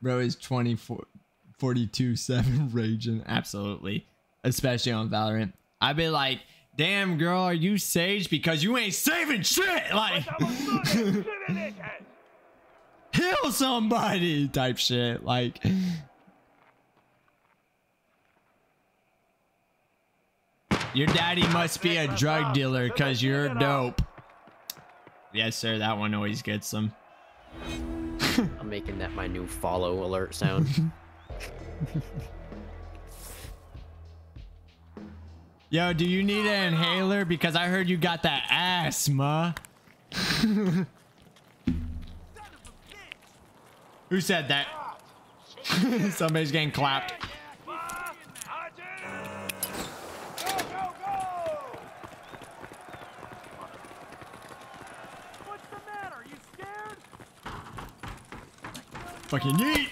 Bro is 24, 42 7 raging. Absolutely. Especially on Valorant. I'd be like, damn, girl, are you Sage? Because you ain't saving shit. Like, heal somebody type shit. Like, your daddy must be a drug dealer because you're dope. Yes, sir. That one always gets them. I'm making that my new follow alert sound. Yo, do you need an inhaler? Because I heard you got that asthma. Who said that? Somebody's getting clapped. Fucking yeet.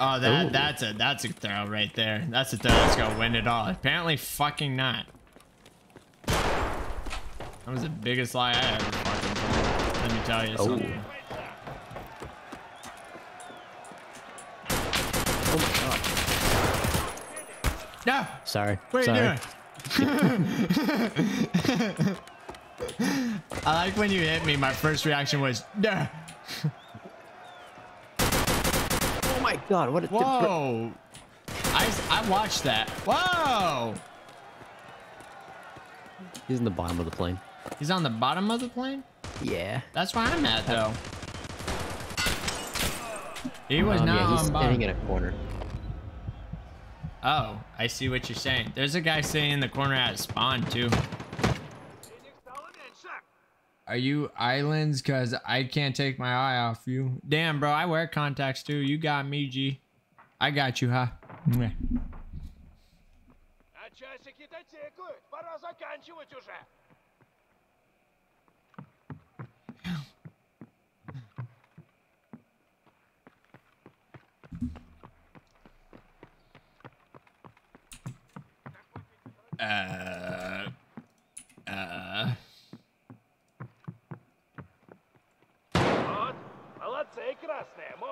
Oh, that Ooh. that's a that's a throw right there. That's a throw that's gonna win it all. Apparently, fucking not. That was the biggest lie I ever fucking told. Let me tell you Oh. something. Oh my god. No, Sorry. what are you doing? I like when you hit me. My first reaction was, no. Oh my god, what a Whoa. I I watched that. Whoa. He's in the bottom of the plane. He's on the bottom of the plane. Yeah. That's where I'm at though. He was Um, not yeah, he's on standing in a corner. Oh, I see what you're saying. There's a guy sitting in the corner at spawn too. Are you islands? Cause I can't take my eye off you. Damn, bro, I wear contacts too. You got me, G. I got you, huh? Yeah. Uh, uh.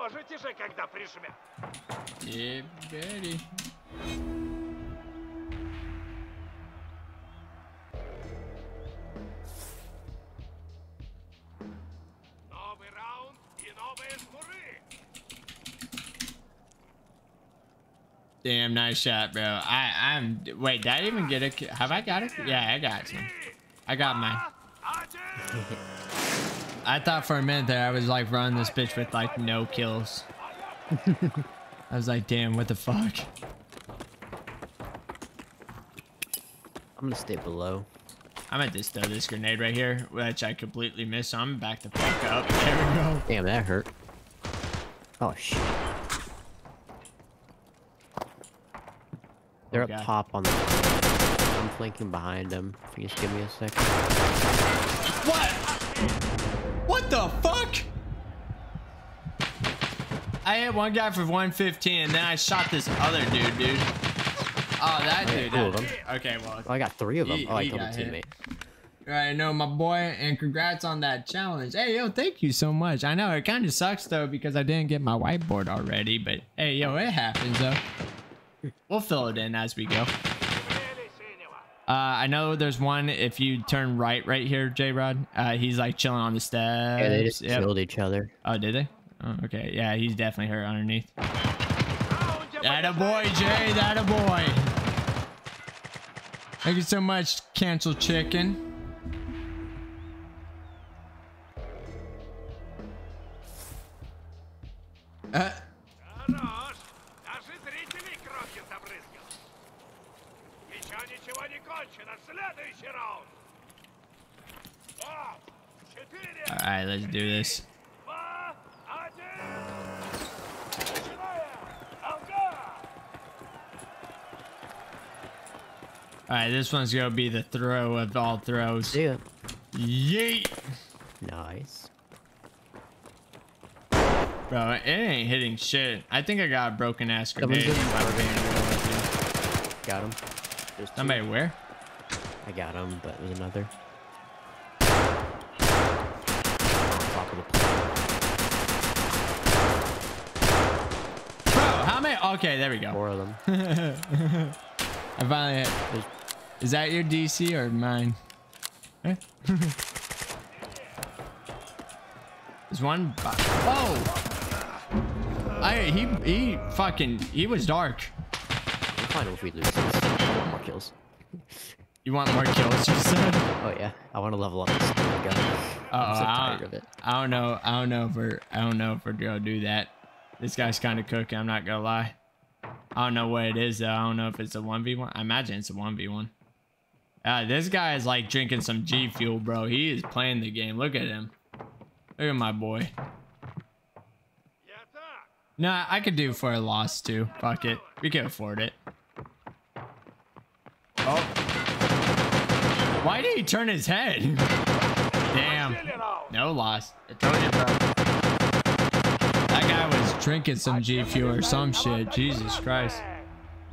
красные. Можете же, когда прижмет. Yeah, buddy. Новый раунд и новые шнуры. Damn, nice shot, bro. I, I'm. Wait, did I even get it? Have I got it? Yeah, I got some. I got mine. I thought for a minute there I was like running this bitch with like no kills. I was like, damn, what the fuck? I'm gonna stay below. I'm at this throw this grenade right here, which I completely missed, so I'm back to fuck up. There we go. Damn, that hurt. Oh shit. They're a up top on the. I'm flanking behind them. Can you just give me a second. What? What the fuck? I hit one guy for 115 and then I shot this other dude, dude. Oh, that I dude. two of them. Okay, well. Oh, I got three of them. He- oh, I he killed a got hit. teammate. I know my boy, and congrats on that challenge. Hey, yo, thank you so much. I know it kind of sucks though because I didn't get my whiteboard already, but hey, yo, it happens though. We'll fill it in as we go. Uh, I know there's one if you turn right right here, J Rod. Uh, he's like chilling on the steps. Yeah, they just yep. killed each other. Oh, did they? Oh, okay, yeah, he's definitely hurt underneath. That a boy, Jay. That a boy. Thank you so much, Cancel Chicken. Uh. Alright, let's do this. Alright, this one's gonna be the throw of all throws. Yeah. Yeet! Nice. Bro, it ain't hitting shit. I think I got a broken ass grenade. Got him. Somebody where? I got him, but there's another. Okay, there we go. Four of them. I finally hit. Is that your DC or mine? Eh? There's one. Oh! I he he fucking he was dark. I'm fine if we lose this. More kills. You want more kills? You said. Oh yeah, I want to level up this gun. Uh-oh, I'm so tired of it. I don't know. I don't know if we're. I don't know if we're gonna do that. This guy's kind of cooking. I'm not gonna lie. I don't know what it is though. I don't know if it's a 1v1. I imagine it's a 1v1. Uh, this guy is like drinking some G Fuel, bro. He is playing the game. Look at him. Look at my boy. Nah, I could do for a loss too. Fuck it. We can afford it. Oh. Why did he turn his head? Damn. No loss. I told you, bro. Drinking some G Fuel or some shit. Jesus Christ.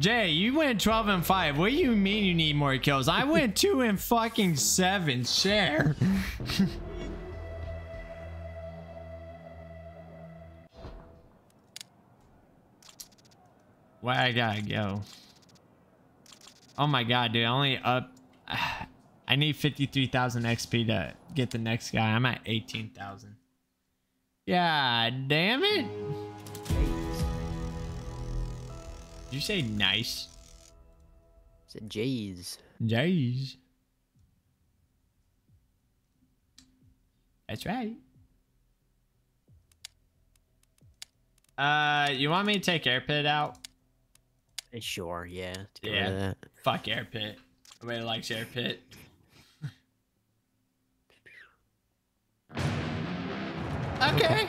Jay, you went 12 and 5. What do you mean you need more kills? I went 2 and fucking 7. Share. Where I gotta go? Oh my god, dude. Only up. I need 53,000 XP to get the next guy. I'm at 18,000. Yeah, damn it. Did you say nice? I Said Jays. Jeez. That's right. Uh, you want me to take air pit out? Eh, Sure, yeah. let's get rid Yeah. that. Fuck air pit. Nobody likes air pit. okay.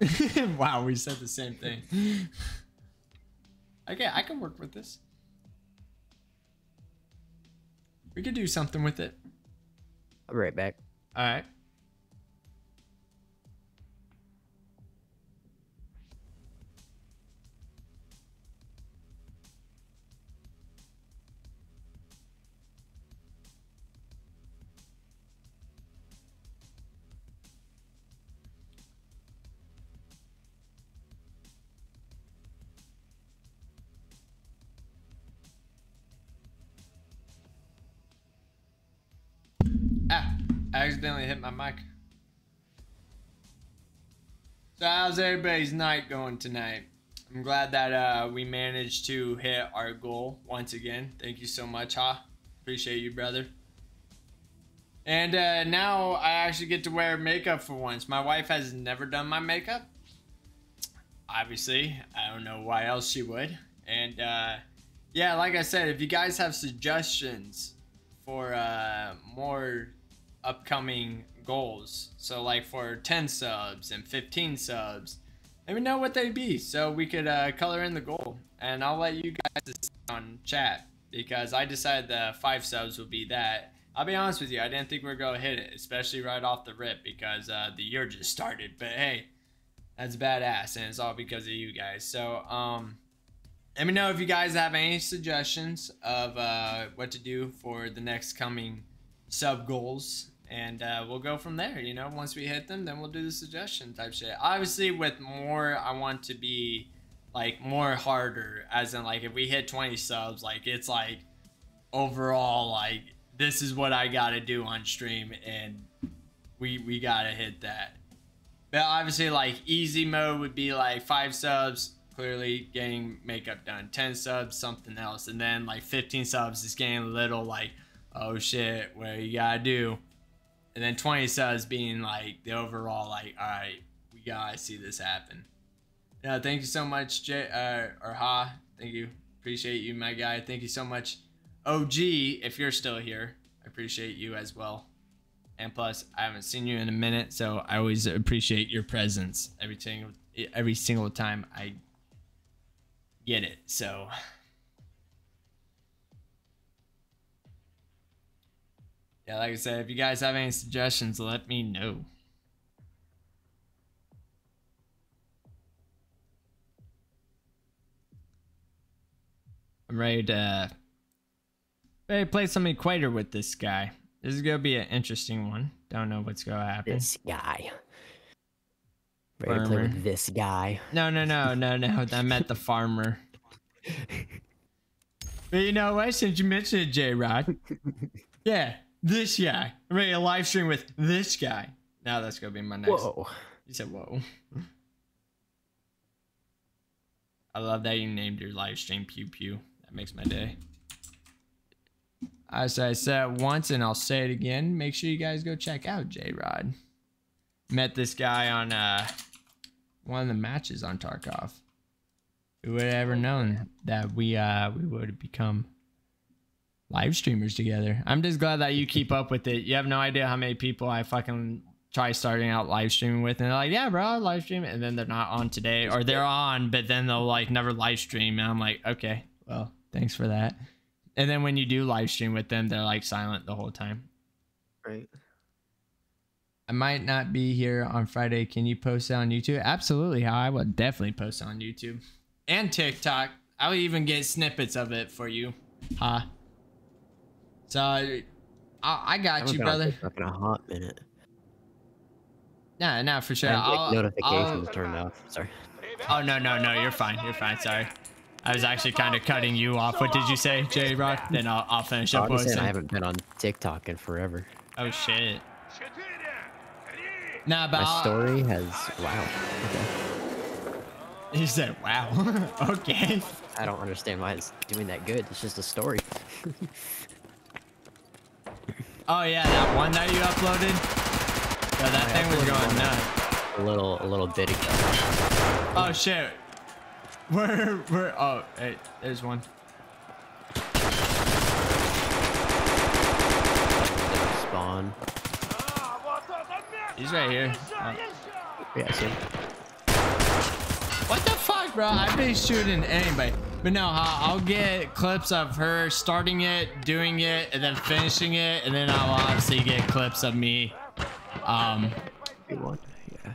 wow, we said the same thing. Okay, I can work with this. We could do something with it. I'll be right back. All right. I accidentally hit my mic. So how's everybody's night going tonight? I'm glad that uh, we managed to hit our goal once again. Thank you so much, Ha. Appreciate you, brother. And uh, now I actually get to wear makeup for once. My wife has never done my makeup. Obviously, I don't know why else she would. And uh, yeah, like I said, if you guys have suggestions for uh, more upcoming goals. So like for 10 subs and 15 subs, let me know what they'd be so we could uh, color in the goal. And I'll let you guys on chat because I decided the five subs would be that. I'll be honest with you, I didn't think we are going to hit it, especially right off the rip because uh, the year just started. But hey, that's badass and it's all because of you guys. So, um, let me know if you guys have any suggestions of uh, what to do for the next coming sub goals and uh, we'll go from there you know? Once we hit them then we'll do the suggestion type shit. Obviously with more i want to be like more harder as in like if we hit 20 subs like it's like overall like this is what i gotta do on stream and we we gotta hit that. But obviously like easy mode would be like five subs clearly getting makeup done. 10 subs something else. And then like 15 subs is getting a little like oh shit what you gotta do and then 20 subs being like the overall like all right we gotta see this happen. Yeah thank you so much jay uh, or ha. Thank you. Appreciate you my guy. Thank you so much og if you're still here. I appreciate you as well. And plus i haven't seen you in a minute so i always appreciate your presence every single every single time i get it so yeah like i said if you guys have any suggestions let me know i'm ready to ready to play some equator with this guy this is gonna be an interesting one don't know what's gonna happen This guy. Ready to play Farmer. with this guy. No, no, no, no, no. I meant the farmer. But you know what? Since you mentioned it, J Rod. Yeah, this guy. I'm to live stream with this guy. Now that's gonna be my next. Whoa. You said whoa. I love that you named your live stream Pew Pew. That makes my day. As I said once and I'll say it again, make sure you guys go check out J Rod. Met this guy on uh one of the matches on Tarkov. Who would have ever known that we uh we would have become live streamers together? I'm just glad that you keep up with it. You have no idea how many people I fucking try starting out live streaming with and they're like, yeah, bro, I live stream and then they're not on today or they're on, but then they'll like never live stream and I'm like, okay, well, thanks for that. And then when you do live stream with them, they're like silent the whole time. Right. I might not be here on Friday. Can you post it on YouTube? Absolutely. I will definitely post it on YouTube and TikTok. I'll even get snippets of it for you. Huh? So I, I got I you, brother. Fucking in a hot minute. Nah, nah, for sure. I'll, notifications I'll... turned off. Sorry. Oh no, no, no. You're fine. You're fine. Sorry. I was actually kind of cutting you off. What did you say, J Rock? Then I'll, I'll finish up. I haven't been on TikTok in forever. Oh shit. Nah, but my story has wow. Okay. He said wow. okay. I don't understand why it's doing that good. It's just a story. Oh yeah, that one that you uploaded. No, that I thing was going nuts. A little, a little ditty. Oh shit. We're, we're. Oh, hey, there's one. Spawn. He's right here. Oh. Yeah, I see bro, I'd be shooting anybody. But no, I'll get clips of her starting it, doing it, and then finishing it, and then I'll obviously get clips of me um,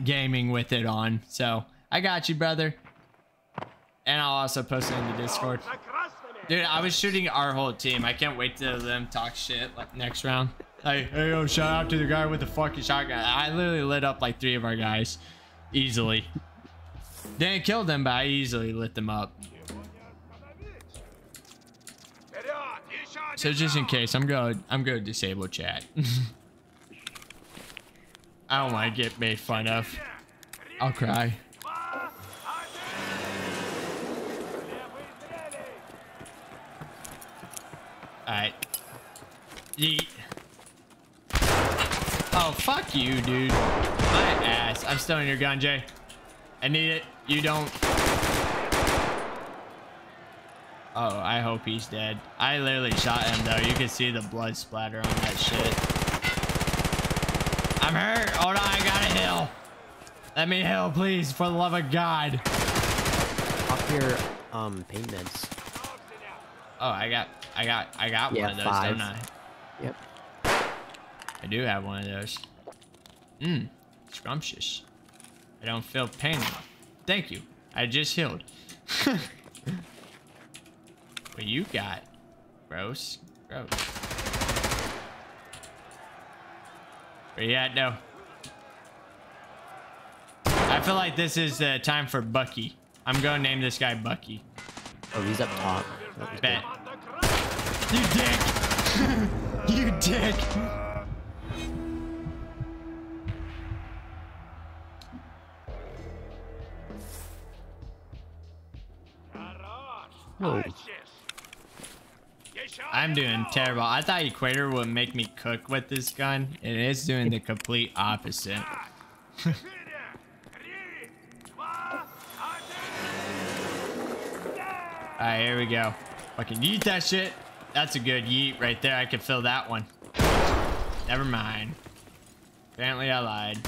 gaming with it on. So I got you, brother. And I'll also post it in the Discord. Dude, I was shooting our whole team. I can't wait to them talk shit like next round. Like, hey, yo, shout out to the guy with the fucking shotgun. I literally lit up like three of our guys easily. Didn't kill them, but I easily lit them up. So just in case, I'm going I'm going to disable chat. I don't want to get made fun of. I'll cry. Alright. Yeet. Oh, fuck you, dude. My ass. I'm stealing your gun, Jay. I need it. You don't. Oh, I hope he's dead. I literally shot him, though. You can see the blood splatter on that shit. I'm hurt. Hold on, I gotta heal. Let me heal, please, for the love of God. Pop your um pain meds. Oh, I got, I got, I got Yeah, one of those, don't I? Yep. I do have one of those. Mmm, scrumptious. I don't feel pain. Thank you. I just healed. what you got? Gross. Gross. Where you at, no? I feel like this is uh, time for Bucky. I'm gonna name this guy Bucky. Oh, he's up top. Bet. You dick! you dick! Whoa. I'm doing terrible. I thought Equator would make me cook with this gun. It is doing the complete opposite. Alright, here we go. Fucking yeet that shit. That's a good yeet right there. I can fill that one. Never mind. Apparently I lied.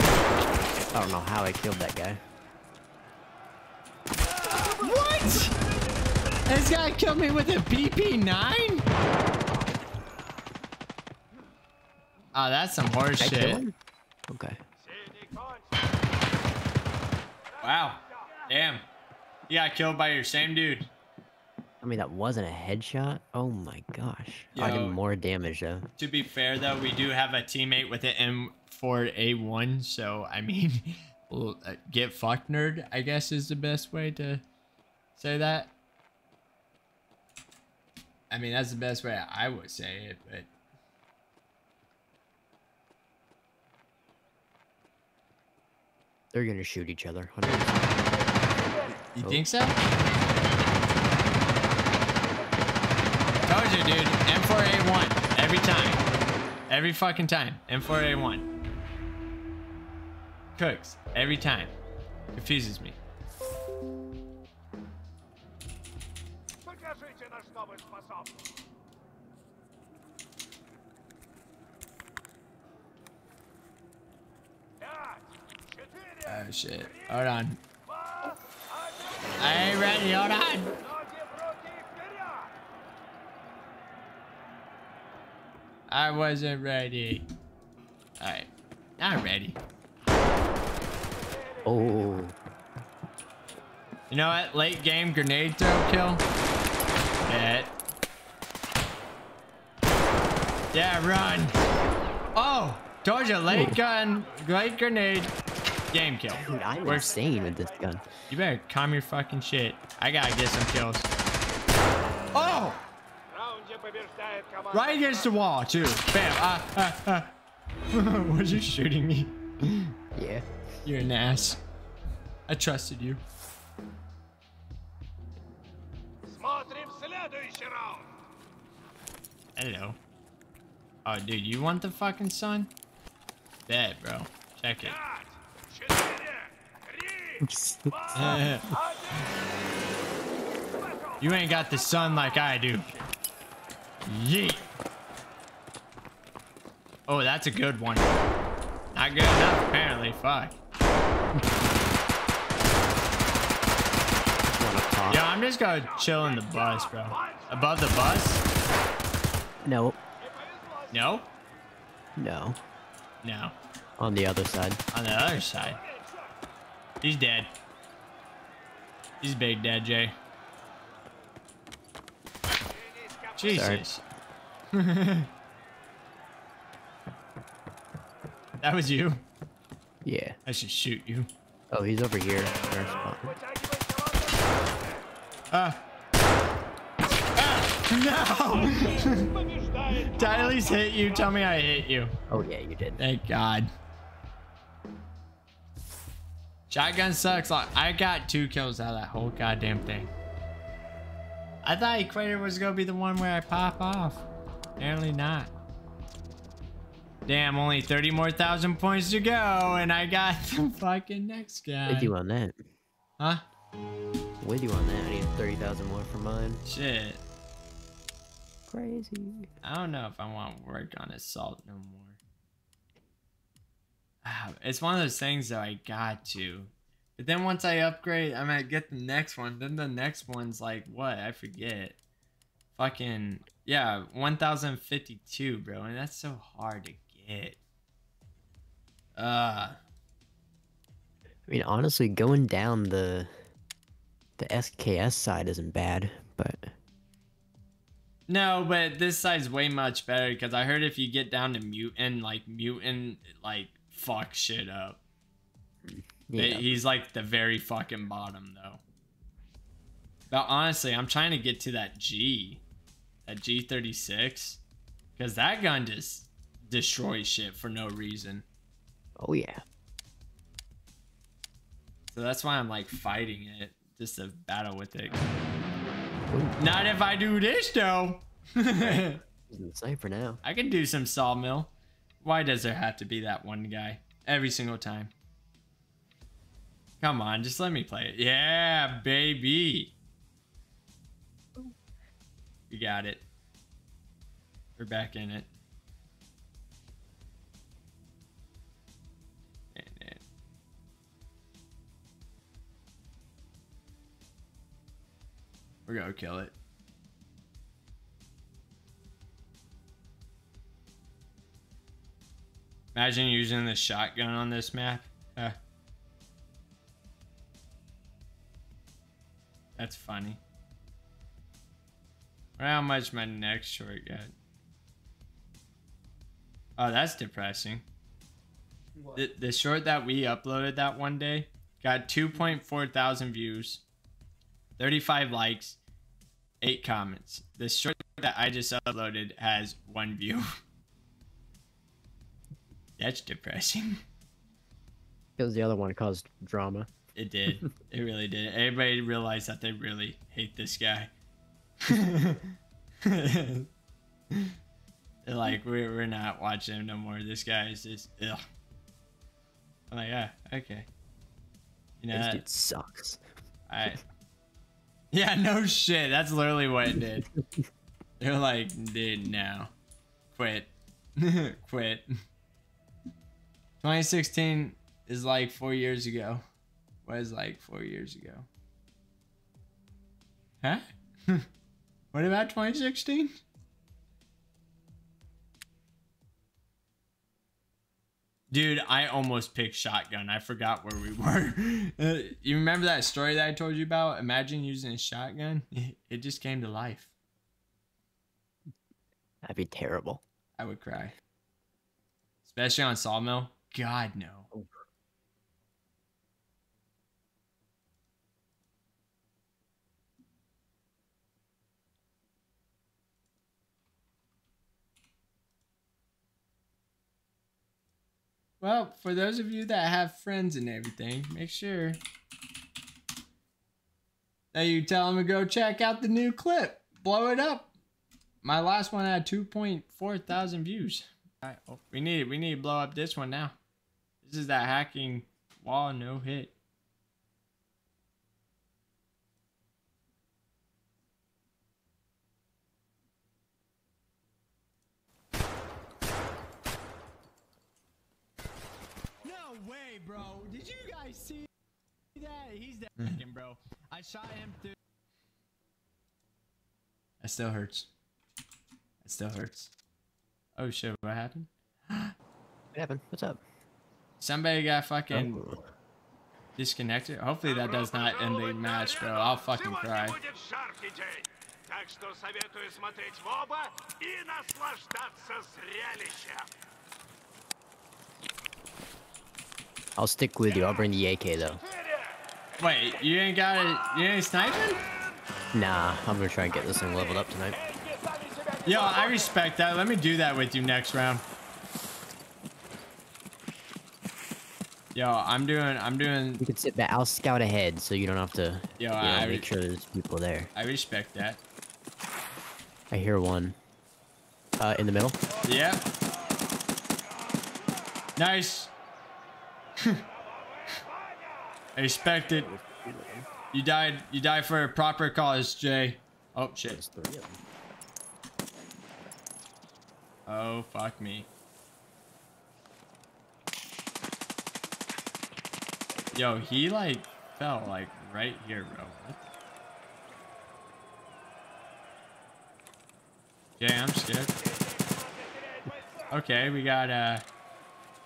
I don't know how I killed that guy. What? This guy killed me with a BP9? Oh, ah, that's some horse shit. Okay. Wow. Damn. You got killed by your same dude. I mean, that wasn't a headshot. Oh my gosh. Yo, I did more damage though. To be fair though, we do have a teammate with an M4A1, so I mean, uh, get fucked nerd, I guess is the best way to say that. I mean, that's the best way I would say it, but They're gonna shoot each other. 100%. you Oh. think so? Told you, dude. M4A1 every time, every fucking time. M4A1 cooks every time. Confuses me. Покажите, на что вы способны! Пять! Четыре! Oh shit. Hold on. Два! Один! I ain't ready. Hold on. Ноги в руки вперед! I wasn't ready. Alright. Not ready. Oh, You know what? Late game grenade throw kill. Yeah, run. Oh, told you, light gun, light grenade, game kill. Dude, I'm We're, insane with this gun. You better calm your fucking shit. I gotta get some kills. Oh! Right against the wall, too. Bam. Uh, uh, uh. You shooting me? Yeah. You're an ass. I trusted you. Hello. Oh, dude, you want the fucking sun? Bad, bro. Check it. you ain't got the sun like I do. Yeet. Oh, that's a good one. Not good enough, apparently. Fuck. Yeah, I'm just gonna chill in the bus, bro. Above the bus? No, No? no. No. On the other side. On the other side. He's dead. He's big dead, Jay. Jesus. that was you? Yeah. I should shoot you. Oh, he's over here. Ah. No! Did I at least hit you? Tell me I hit you. Oh, yeah, you did. Thank God. Shotgun sucks. I got two kills out of that whole goddamn thing. I thought Equator was going to be the one where I pop off. Apparently not. Damn, only 30 more thousand points to go, and I got the fucking next guy. Did you on that? Huh? With you on that. I need 30,000 more for mine. Shit. Crazy. I don't know if I want to work on assault no more. Ah, It's one of those things that I got to. But then once I upgrade, I might get the next one. Then the next one's like what? I forget. Fucking yeah, 1052, bro, and that's so hard to get. Uh, I mean, honestly, going down the the SKS side isn't bad, but no, but this side's way much better because I heard if you get down to mutant, like mutant, like fuck shit up. yeah. He's like the very fucking bottom though. But honestly, I'm trying to get to that G, that G36, because that gun just destroys shit for no reason. Oh yeah. So that's why I'm like fighting it, just to battle with it. Ooh, Not if I do this though. he's in the cipher now. I can do some sawmill. Why does there have to be that one guy every single time? Come on, just let me play it. Yeah, baby. You got it. We're back in it. We're gonna kill it. Imagine using the shotgun on this map. Uh, that's funny. How much my next short got. Oh, that's depressing. The, the short that we uploaded that one day got 2.4 thousand views, 35 likes, 8 comments. The short that I just uploaded has one view. That's depressing. Because the other one caused drama. It did. it really did. Everybody realized that they really hate this guy. They're like, we're, we're not watching him no more. This guy is just, ugh. I'm like, yeah, okay. You know, This that- dude sucks. I. Yeah, no shit. That's literally what it did. They're like, dude, no. Quit. Quit. 2016 is like four years ago. Was like four years ago. Huh? what about 2016? Dude, I almost picked shotgun. I forgot where we were. Uh, you remember that story that I told you about? Imagine using a shotgun. It just came to life. That'd be terrible. I would cry. Especially on Sawmill. God, no. Well, for those of you that have friends and everything, make sure that you tell them to go check out the new clip. Blow it up. My last one had 2.4 thousand views. Right, we need we need to blow up this one now. This is that hacking wall no hit. No way, bro. Did you guys see that? He's that freaking bro. I shot him through. That still hurts. That still hurts. Oh shit, what happened? What happened? What's up? Somebody got fucking Oh. disconnected. Hopefully that does not end the match, bro. I'll fucking Сегодня cry. будет жаркий день. Так что советую смотреть в оба и наслаждаться зрелищем. I'll stick with you. I'll bring the AK though. Wait, you ain't got it? You ain't sniping? Nah, I'm gonna try and get this thing leveled up tonight. Yo, I respect that. Let me do that with you next round. Yo, I'm doing, I'm doing, You can sit back. I'll scout ahead so you don't have to. Yo, you know, I- make sure there's people there. I respect that. I hear one. Uh, in the middle. Yeah. Nice. I respect it. You died, you died for a proper cause, Jay. Oh, shit. There's three of them. Oh, fuck me. Yo, he like fell like right here, bro. What? Okay, I'm scared. Okay, we got uh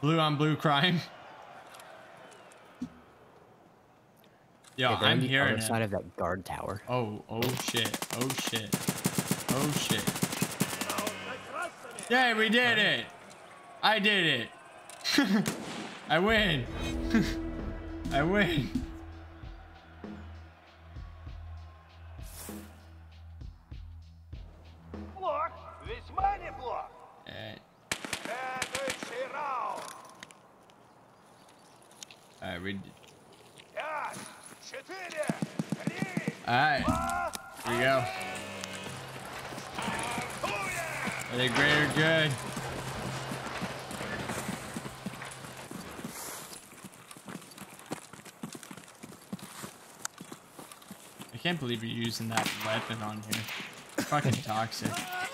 blue on blue crime. Yo, Yeah, they're on I'm the hearing other it. side of that guard tower. Oh, oh shit, oh shit, oh shit. Yeah, we did it. I did it. I win. I win. Плох, весьма неплох. Alright, Следующий раунд. alright, we. Alright. Here we go. Are they great or good? I can't believe you're using that weapon on here. Fucking toxic.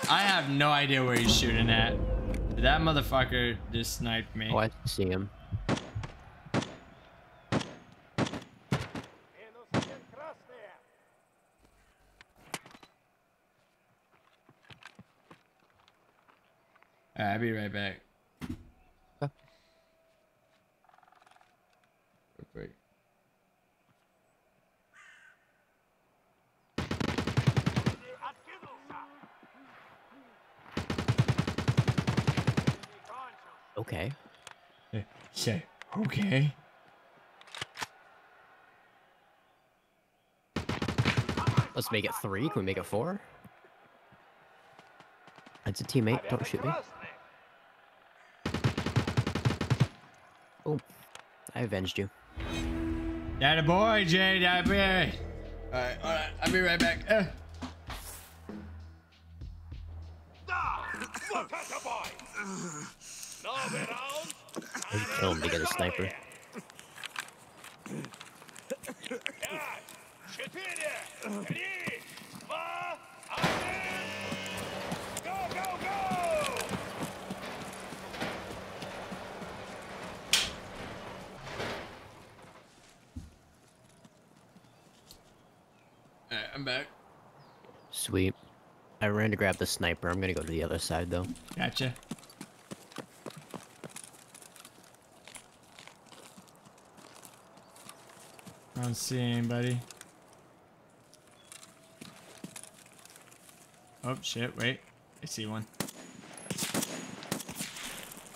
I have no idea where he's shooting at. That motherfucker just sniped me. Oh, I see him. I'll be right back. Real quick. Okay. Yeah. okay. Let's make it three. Can we make it four? That's a teammate. Don't shoot me. Oh, I avenged you. That a boy, Jay. That boy. Alright, alright. I'll be right back. Uh. I'd kill him to get a sniper. I'm back. Sweet. I ran to grab the sniper. I'm gonna go to the other side though. Gotcha. I don't see anybody. Oh shit, wait. I see one.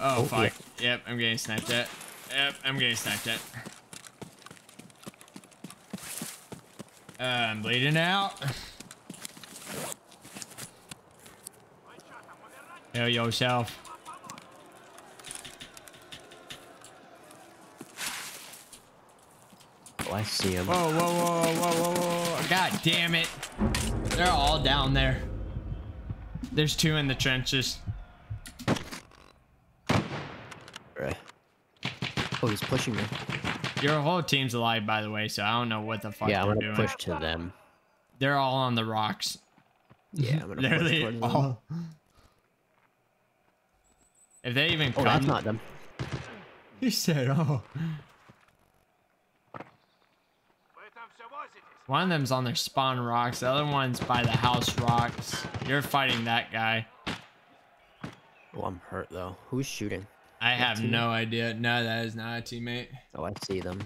Oh, oh fuck. Yeah. Yep, I'm getting sniped at. Yep, I'm getting sniped at. Uh, I'm bleeding out. Heal yourself. Oh, I see him. Whoa, whoa, whoa, whoa, whoa, whoa. God damn it. They're all down there. There's two in the trenches. Bruh. Oh, he's pushing me. Your whole team's alive, by the way, so I don't know what the fuck yeah, they're I'm gonna doing. push to them. They're all on the rocks. Yeah, I'm gonna push towards all... them. If they even oh, that's not them. He said, oh. One of them's on their spawn rocks. The other one's by the house rocks. You're fighting that guy. Oh, I'm hurt, though. Who's shooting? I have no idea. No, that is not a teammate. Oh, I see them.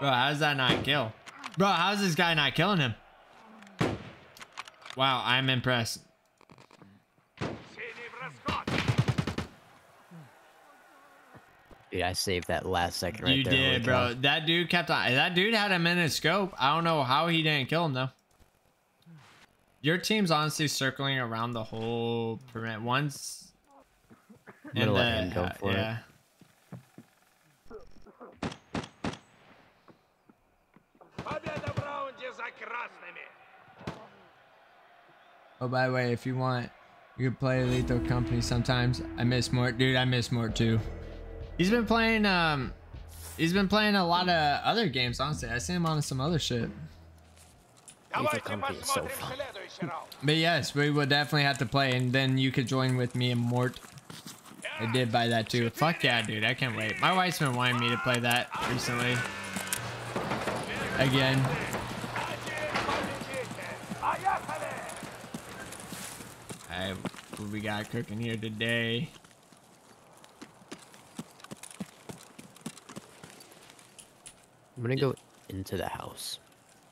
Bro, how's that not kill? Bro, how is this guy not killing him? Wow, I'm impressed. Dude, I saved that last second right you there. You did, bro. That dude kept on. That dude had him in his scope. I don't know how he didn't kill him, though. Your team's honestly circling around the whole permit once. And then, go uh, for yeah. it. Oh, by the way, if you want, you can play Lethal Company sometimes. I miss Mort. Dude, I miss Mort too. He's been playing, um, he's been playing a lot of other games, honestly. I see him on some other shit. Давайте Company is so посмотрим fun. следующий раунд. But yes, we will definitely have to play, and then you could join with me and Mort. I did buy that too. Fuck yeah, dude. I can't wait. My wife's been wanting me to play that recently. Again. Поехали! Alright, what we got cooking here today? I'm gonna go into the house.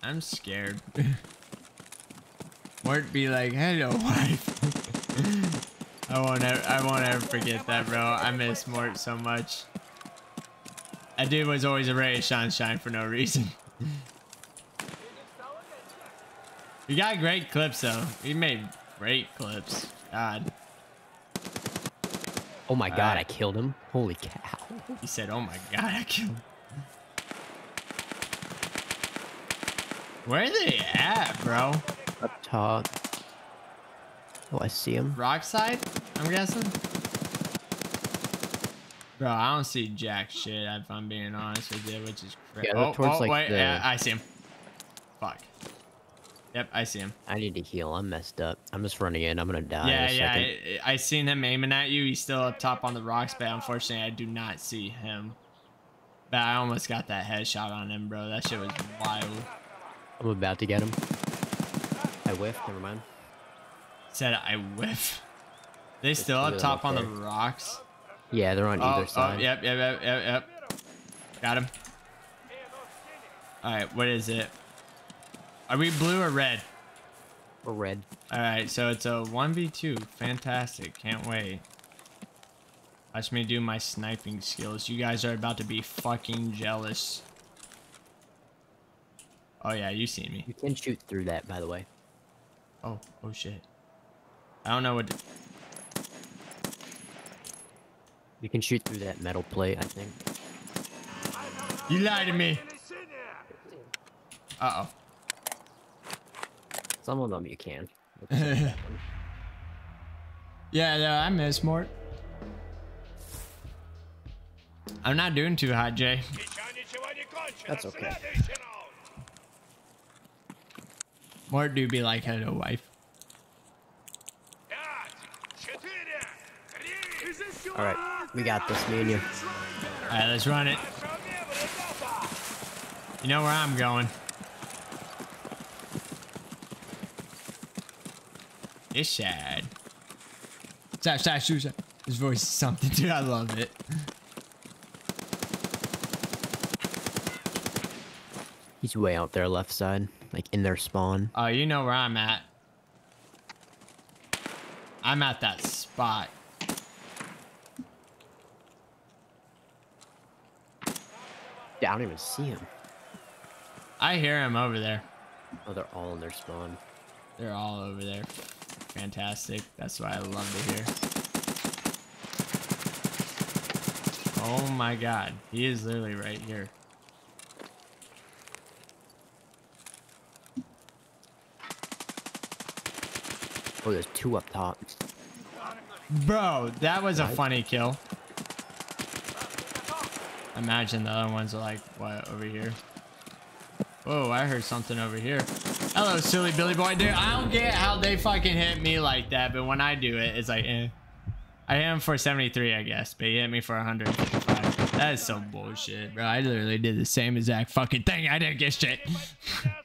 I'm scared. Mort be like, hello, wife. I won't ever, I won't ever forget that, bro. I miss Mort so much. That dude was always a ray of sunshine for no reason. You got great clips though. You made great clips. God. Oh my god, I killed him. Holy cow. He said, oh my god, I killed him. Where are they at, bro? Up top. Oh, I see him. Rock side, I'm guessing. Bro, I don't see jack shit if I'm being honest with you, which is crazy. Yeah, oh, towards, oh, like, wait, the- yeah, I see him. Fuck. Yep, I see him. I need to heal. I'm messed up. I'm just running in. I'm gonna die yeah, in a yeah. I, I seen him aiming at you. He's still up top on the rocks, but unfortunately, I do not see him. But I almost got that headshot on him, bro. That shit was wild. I'm about to get him. I whiffed. Never mind. Said I whiff. They still up top on the rocks. Yeah, they're on Oh, either oh, side. yep, yep, yep, yep, yep. Got him. All right, what is it? Are we blue or red? Or red. All right, so it's a 1v2. Fantastic. Can't wait. Watch me do my sniping skills. You guys are about to be fucking jealous. Oh yeah, you seen me. You can shoot through that, by the way. Oh, oh shit. I don't know what. To... You can shoot through that metal plate, I think. You lied to me. Uh oh. Some of them you can. yeah, yeah, I miss Mort. I'm not doing too hot, Jay. That's okay. Mort do be like hello wife. All right, we got this, me and you. All right, let's run it. You know where I'm going. It's sad. Sad, sad, shoot, sad. His voice is something, dude. I love it. He's way out there, left side like in their spawn. Oh, you know where I'm at. I'm at that spot. Yeah, I don't even see him. I hear him over there. Oh, they're all in their spawn. They're all over there. Fantastic. That's what I love to hear. Oh my god. He is literally right here. Oh, there's two up top. Bro, that was a funny kill. Imagine the other ones are like, what, over here? Oh, I heard something over here. Hello, silly Billy boy. Dude, I don't get how they fucking hit me like that, but when I do it, it's like, eh. I hit him for 73, I guess, but he hit me for 155. That is so bullshit, bro. I literally did the same exact fucking thing. I didn't get shit.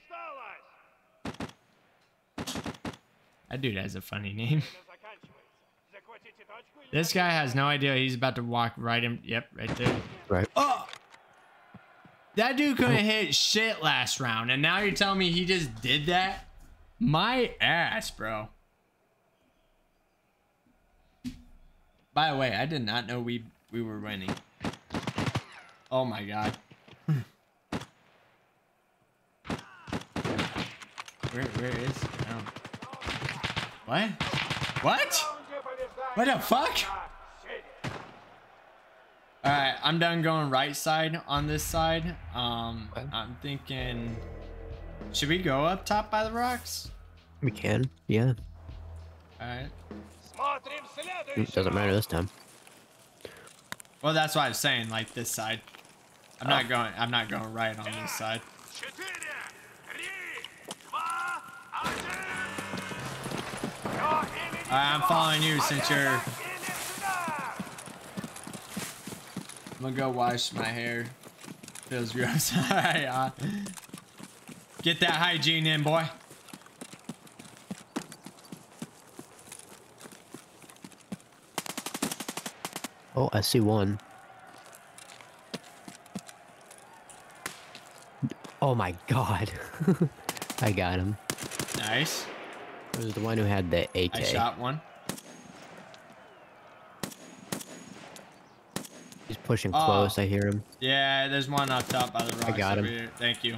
that dude has a funny name. This guy has no idea he's about to walk right in. Yep, right there. Right. Oh! That dude couldn't oh. hit shit last round, and now you're telling me he just did that? My ass, bro. By the way, I did not know we we were winning. Oh my god. where where is? What? What? What the fuck? Alright, I'm done going right side on this side. Um, I'm thinking... Should we go up top by the rocks? We can, yeah. Alright. It doesn't matter this time. Well, that's what I'm saying, like this side. I'm oh. not going, I'm not going right on this side. I'm following you since you're... I'm gonna go wash my hair. Feels gross. Alright, uh, get that hygiene in, boy. Oh, I see one. Oh my god. I got him. Nice. It was the one who had the AK. I shot one. He's pushing Oh. close. I hear him. Yeah, there's one up top by the rocks. I got over him. Here. Thank you.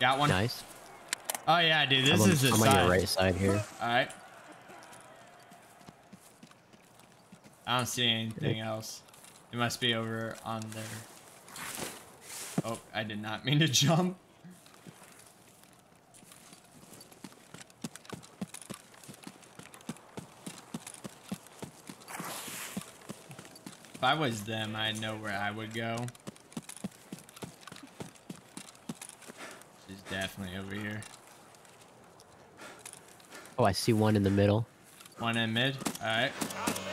Got one. Nice. Oh yeah, dude. This I'm, on, is the I'm side. on your right side here. All right. I don't see anything else. It must be over on there. Oh, I did not mean to jump. If I was them, I'd know where I would go. She's definitely over here. Oh, I see one in the middle. One in mid. All right,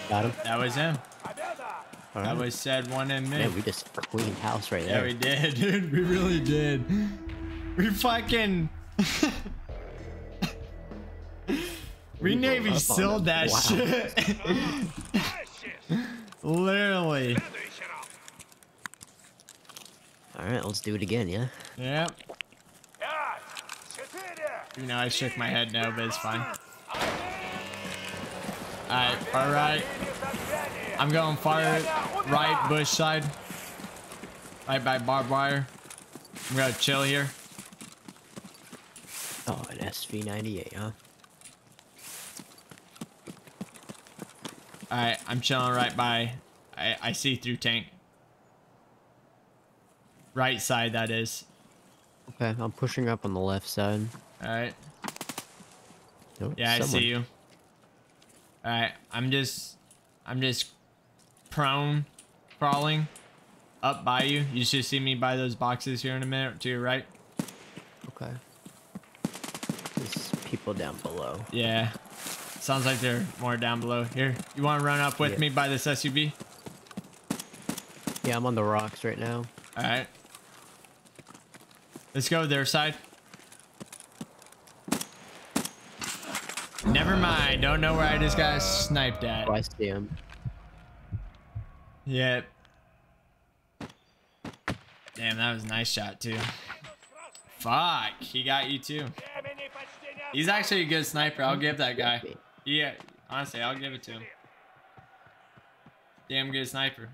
Got him. that was him. All That was said one in mid. Man, we just cleaned house right yeah, there. we did, dude. We really did. We fucking. we Navy up sealed them. that Wow. shit. Literally. All right, let's do it again, yeah? Yep. You know, I shook my head no, but it's fine. Alright, all right. I'm going far right bush side. Right by barbed wire. I'm gonna chill here. Oh, an SV98, huh? Alright, I'm chilling right by. I, I see through tank. Right side, that is. Okay, I'm pushing up on the left side. Alright. Nope, Yeah, I see you. Alright, I'm just. I'm just prone crawling up by you. You should see me by those boxes here in a minute to your right. Okay. There's people down below. Yeah. Sounds like they're more down below. Here, you want to run up with yeah. me by this SUV? Yeah, I'm on the rocks right now. All right. Let's go their side. Never mind. Don't know where I just got sniped at. Oh, I see him. Yep. Damn, that was a nice shot, too. Fuck, he got you, too. He's actually a good sniper. I'll give that guy. Yeah, honestly, I'll give it to him. Damn good sniper.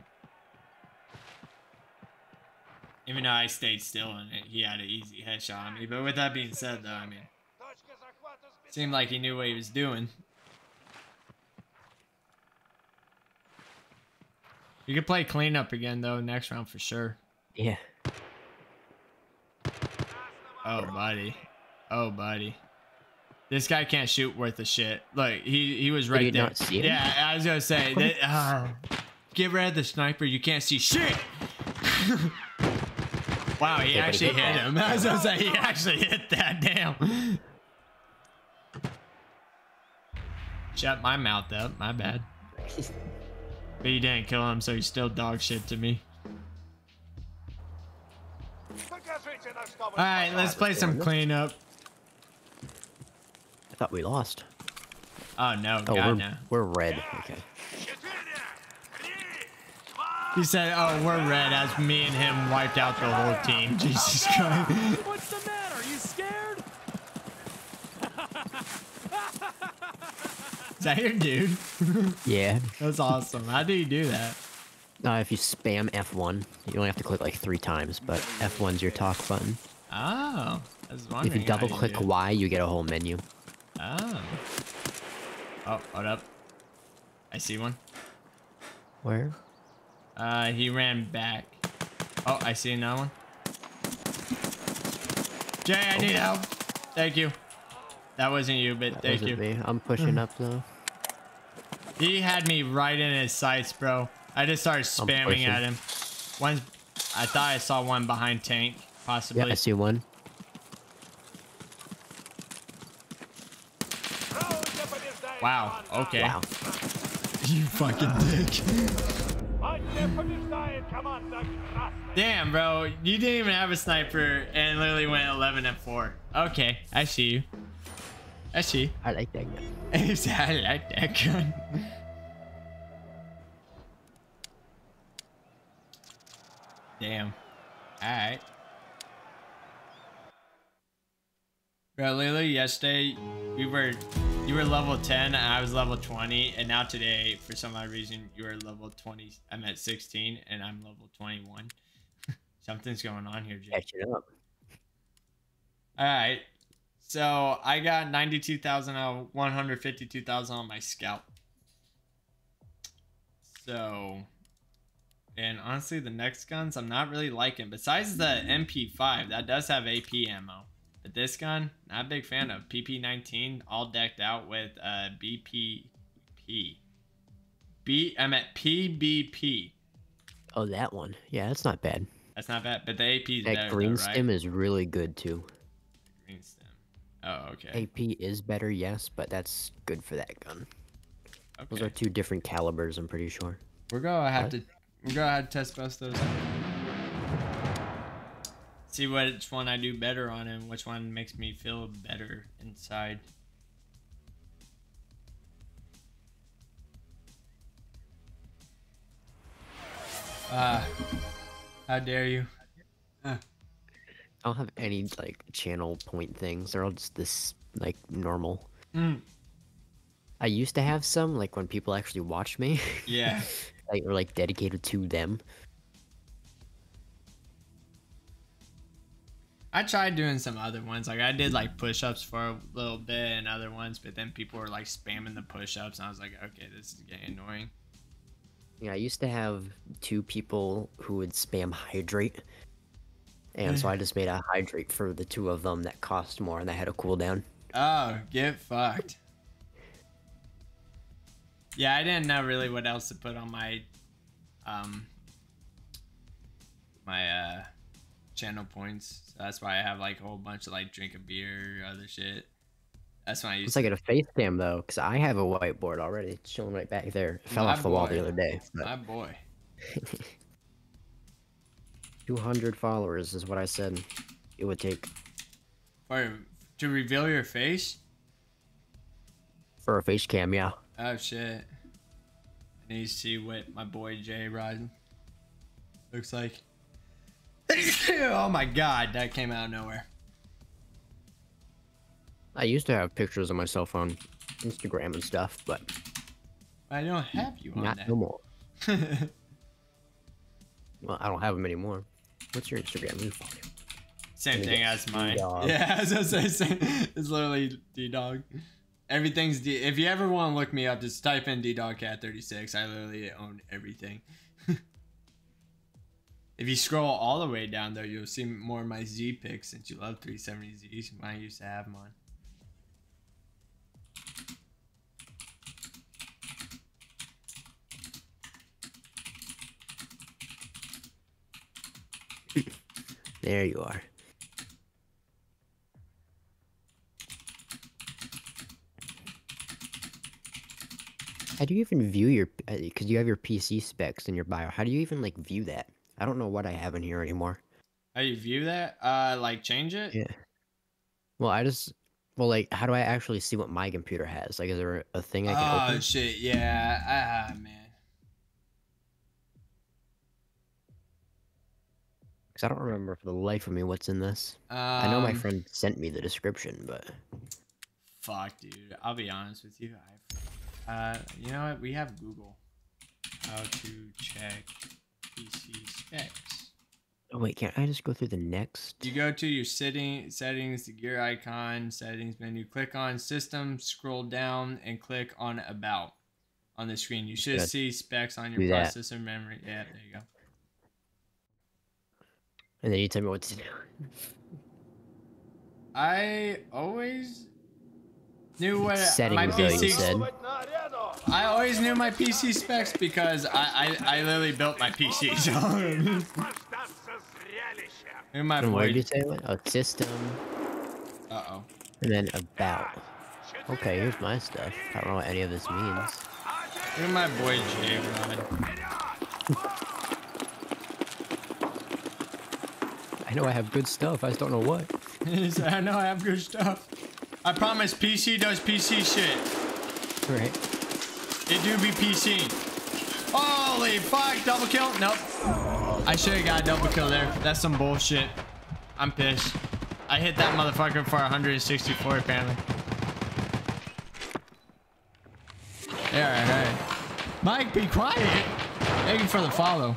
Even though I stayed still and he had an easy headshot on me. But with that being said, though, I mean, seemed like he knew what he was doing. You could play cleanup again, though, next round for sure. Yeah. Oh, buddy. Oh, buddy. This guy can't shoot worth a shit. Like he he was right there. yeah, I was gonna say that, uh, get rid of the sniper. You can't see shit. wow, he actually hit him. I was gonna say he actually hit that. Damn. Shut my mouth up. My bad. But you didn't kill him, so he's still dog shit to me. All right, let's play some cleanup thought we lost. Oh, no. Oh, God, we're, no. we're red. Okay. He said, oh, we're red as me and him wiped out the whole team. Jesus oh. Christ. What's the matter? Are you scared? Is that your dude? yeah. That's awesome. How do you do that? Uh, if you spam F1, you only have to click like three times, but F1's your talk button. Oh, If you double click you Y, you get a whole menu. Oh. Oh, hold up. I see one. Where? Uh, he ran back. Oh, I see another one. Jay, I need help. Thank you. That wasn't you, but That thank you. me. I'm pushing up though. He had me right in his sights, bro. I just started spamming at him. One, I thought I saw one behind tank, possibly. Yeah, I see one. Wow. Okay. Wow. You fucking dick. Damn, bro. You didn't even have a sniper and literally went 11 and 4. Okay. I see you. I see. I like that gun. I like that gun. Damn. Alright. Bro, literally yesterday, we were you were level 10 and I was level 20 and now today for some odd reason you are level 20 I'm at 16 and I'm level 21. Something's going on here. Catching up. Alright. So I got 92,000 out uh, of 152,000 on my scalp. So, and honestly, the next guns I'm not really liking. Besides the MP5, that does have AP ammo. But this gun, not a big fan of. PP19, all decked out with uh, BPP. B, I'm at PBP. Oh, that one. Yeah, that's not bad. That's not bad, but the AP is That better, green though, right? stem is really good too. Green stem. Oh, okay. AP is better, yes, but that's good for that gun. Okay. Those are two different calibers, I'm pretty sure. We're gonna have What? to we're gonna have to test both those out. See which one I do better on and which one makes me feel better inside. Ah, how dare you? I don't have any like channel point things. They're all just this like normal. Mm. I used to have some like when people actually watched me, Yeah. like or like dedicated to them. I tried doing some other ones. Like I did like push-ups for a little bit and other ones, but then people were like spamming the push-ups and I was like, okay, this is getting annoying. Yeah, I used to have two people who would spam hydrate. And so I just made a hydrate for the two of them that cost more and that had a cooldown. Oh, get fucked. Yeah, I didn't know really what else to put on my um my uh channel points. So that's why I have like a whole bunch of like drink a beer, other shit. That's when I used It's like a face cam though, because I have a whiteboard already. It's showing right back there. It fell My off the wall the other day. to. My boy. 200 followers is what I said it would take. For to reveal your face? For a face cam, yeah. Oh shit. I need to see what my boy Jay Rod looks like. oh my god, that came out of nowhere. I used to have pictures of myself on Instagram and stuff, but I don't have you on not that. no more. Well, I don't have them anymore. What's your Instagram? Me follow you. Same thing as mine. D-Dog. Yeah, I say same. It's literally D Dog. Everything's D. If you ever want to look me up, just type in D Dog Cat 36. I literally own everything. If you scroll all the way down there, you'll see more of my Z pics since you love 370Zs. I used to have them on. There you are. How do you even view your? Uh, because you have your PC specs in your bio. How do you even like view that? I don't know what I have in here anymore. How you view that? Uh, like change it? Yeah. Well, I just. Well, like, how do I actually see what my computer has? Like, is there a thing I can Oh open? shit! Yeah. Ah man. Because I don't remember for the life of me what's in this. Um, I know my friend sent me the description, but Fuck, dude. I'll be honest with you. I, uh, you know what? We have Google. How to check PC specs. oh wait, can't I just go through the next? You go to your setting settings, the gear icon, settings menu. Click on System, scroll down, and click on About on the screen. You should Yeah. see specs on your Do that. processor memory. Yeah, there you go. And then you tell me what to do. I always knew what my PC. Said. I always knew my PC specs because I I, I literally built my PC. So. In my and where did you say what? A system. Uh oh. And then about. Okay, here's my stuff. I don't know what any of this means. Look at my boy J-Rod. I know I have good stuff. I just don't know what. I know I have good stuff. I promise PC does PC shit. Great. It do be PC. Holy fuck, double kill? Nope. I should have got a double kill there. That's some bullshit. I'm pissed. I hit that motherfucker for 164 apparently. Yeah, alright. Mike, be quiet. Thank you for the follow.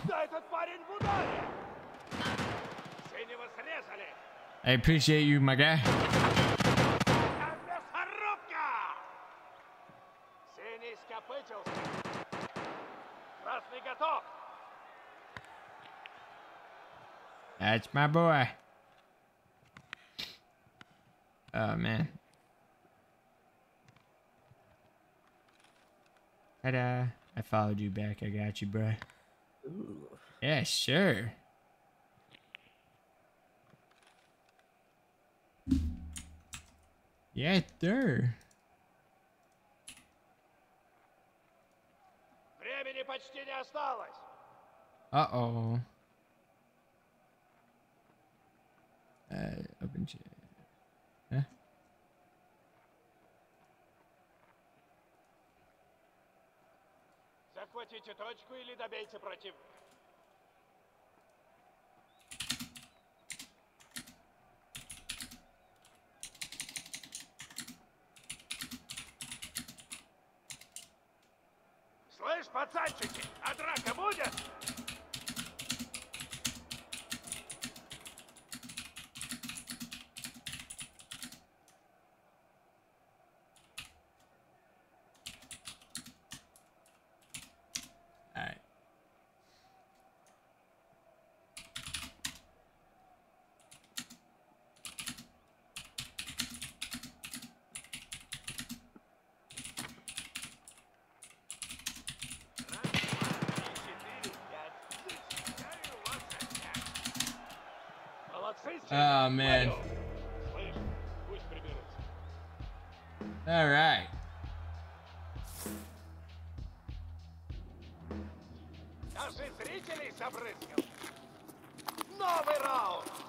I appreciate you, my guy. That's my boy. Oh man. Ta-da. I followed you back. I got you, bro. Yeah, sure. Yeah, sure. Времени почти не осталось! Uh-oh. Uh, open chat. Huh? Захватите точку или добейте против... пацанчики, а драка будет?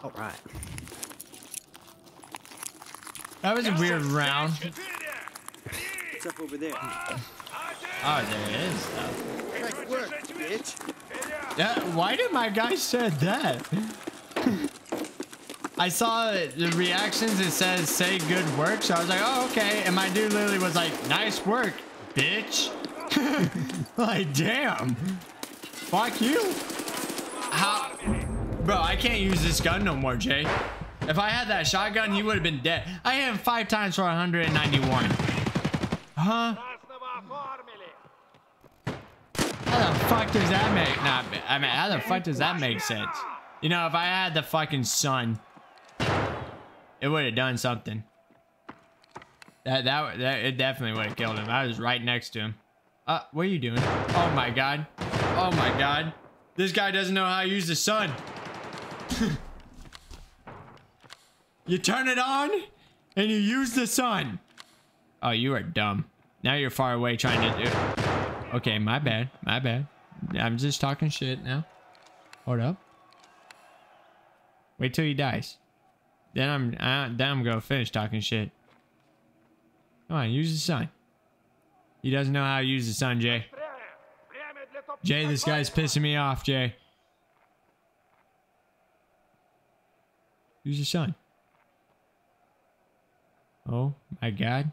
All right. That was a weird round. What's up over there? Hmm. Oh, there it is. Nice work, bitch. Yeah. why did my guy say that? I saw the reactions. It says, say good work. So I was like, oh, okay. And my dude literally was like, nice work, bitch. like, damn. Fuck you. How, bro? I can't use this gun no more, Jay. If I had that shotgun, he would have been dead. I hit him five times for 191. Huh? How the fuck does that make not? I mean, how the fuck does that make sense? You know, if I had the fucking sun, it would have done something. That that that it definitely would have killed him. I was right next to him. Uh, what are you doing? Oh my god. Oh my god. This guy doesn't know how to use the sun. you turn it on and you use the sun. Oh, you are dumb. Now you're far away trying to do. Okay, my bad. My bad. I'm just talking shit now. Hold up. Wait till he dies. Then I'm uh, then I'm gonna finish talking shit. Come on, use the sun. He doesn't know how to use the sun, Jay. Jay, this guy's pissing me off, Jay. Use the sun. Oh my god.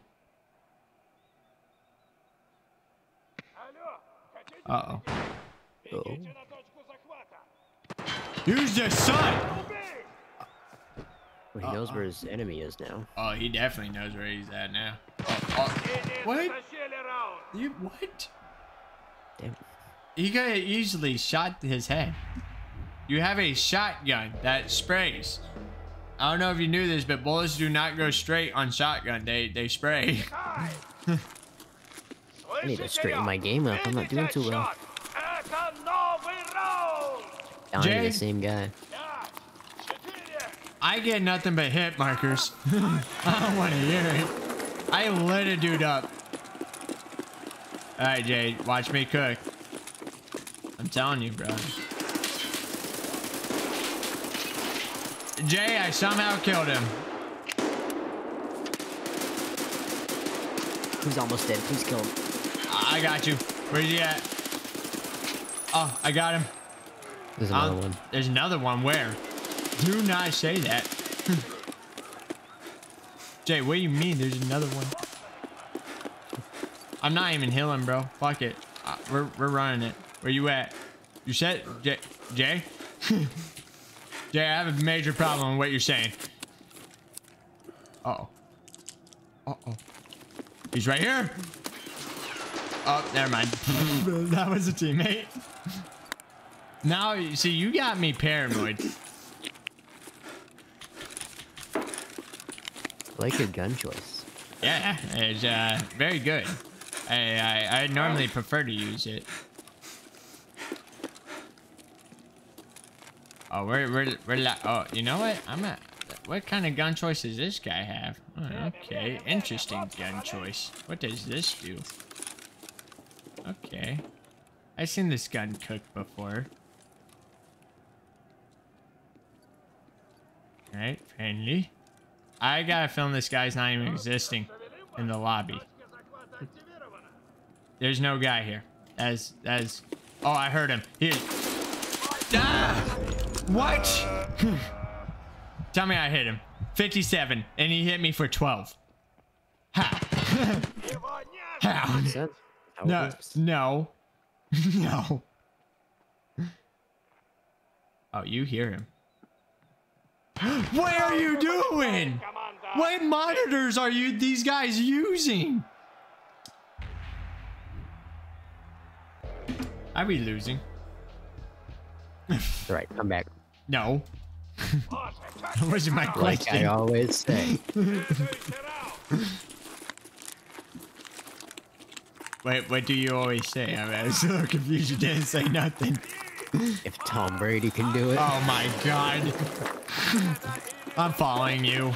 Uh-oh. Oh. Use the sun! Well, he knows where his enemy is now. Oh, he definitely knows where he's at now. Oh, oh. What? You what? Damn. He could have easily shot his head. You have a shotgun that sprays. I don't know if you knew this, but bullets do not go straight on shotgun. They they spray. I need to straighten my game up. I'm not doing too well. Down Jay? the same guy. I get nothing but hit markers. I don't want to hear it. I lit a dude up. All right, Jay, watch me cook. I'm telling you, bro. Jay, I somehow killed him. He's almost dead. Please kill him. I got you. Where's he at? Oh, I got him. There's another Um, one. There's another one. Where? Do not say that. Jay, what do you mean there's another one? I'm not even healing, bro. Fuck it. Uh, we're, we're running it. Where you at? You said, Jay? Jay? Jay, I have a major problem with what you're saying. Uh-oh. Uh-oh. He's right here. Oh, never mind. that was a teammate. Now, you see, you got me paranoid. I like your gun choice. Yeah, it's uh, very good. I, I I normally prefer to use it. Oh, we're we're we're la- oh, you know what? I'm at. What kind of gun choice does this guy have? Oh, okay, interesting gun choice. What does this do? Okay, I've seen this gun cook before. Alright, friendly. I got a feeling this guy's not even existing in the lobby. There's no guy here. As as oh I heard him. He ah! What? Tell me I hit him. 57 and he hit me for 12. How? How? Makes sense. How it No, no. no. Oh, you hear him. what are you doing? What monitors are you these guys using? Are we losing? All right, come back. No. Where's my Like I always say. Wait, what do you always say? I, mean, I was so confused you didn't say nothing. If Tom Brady can do it, Oh my god. I'm following you.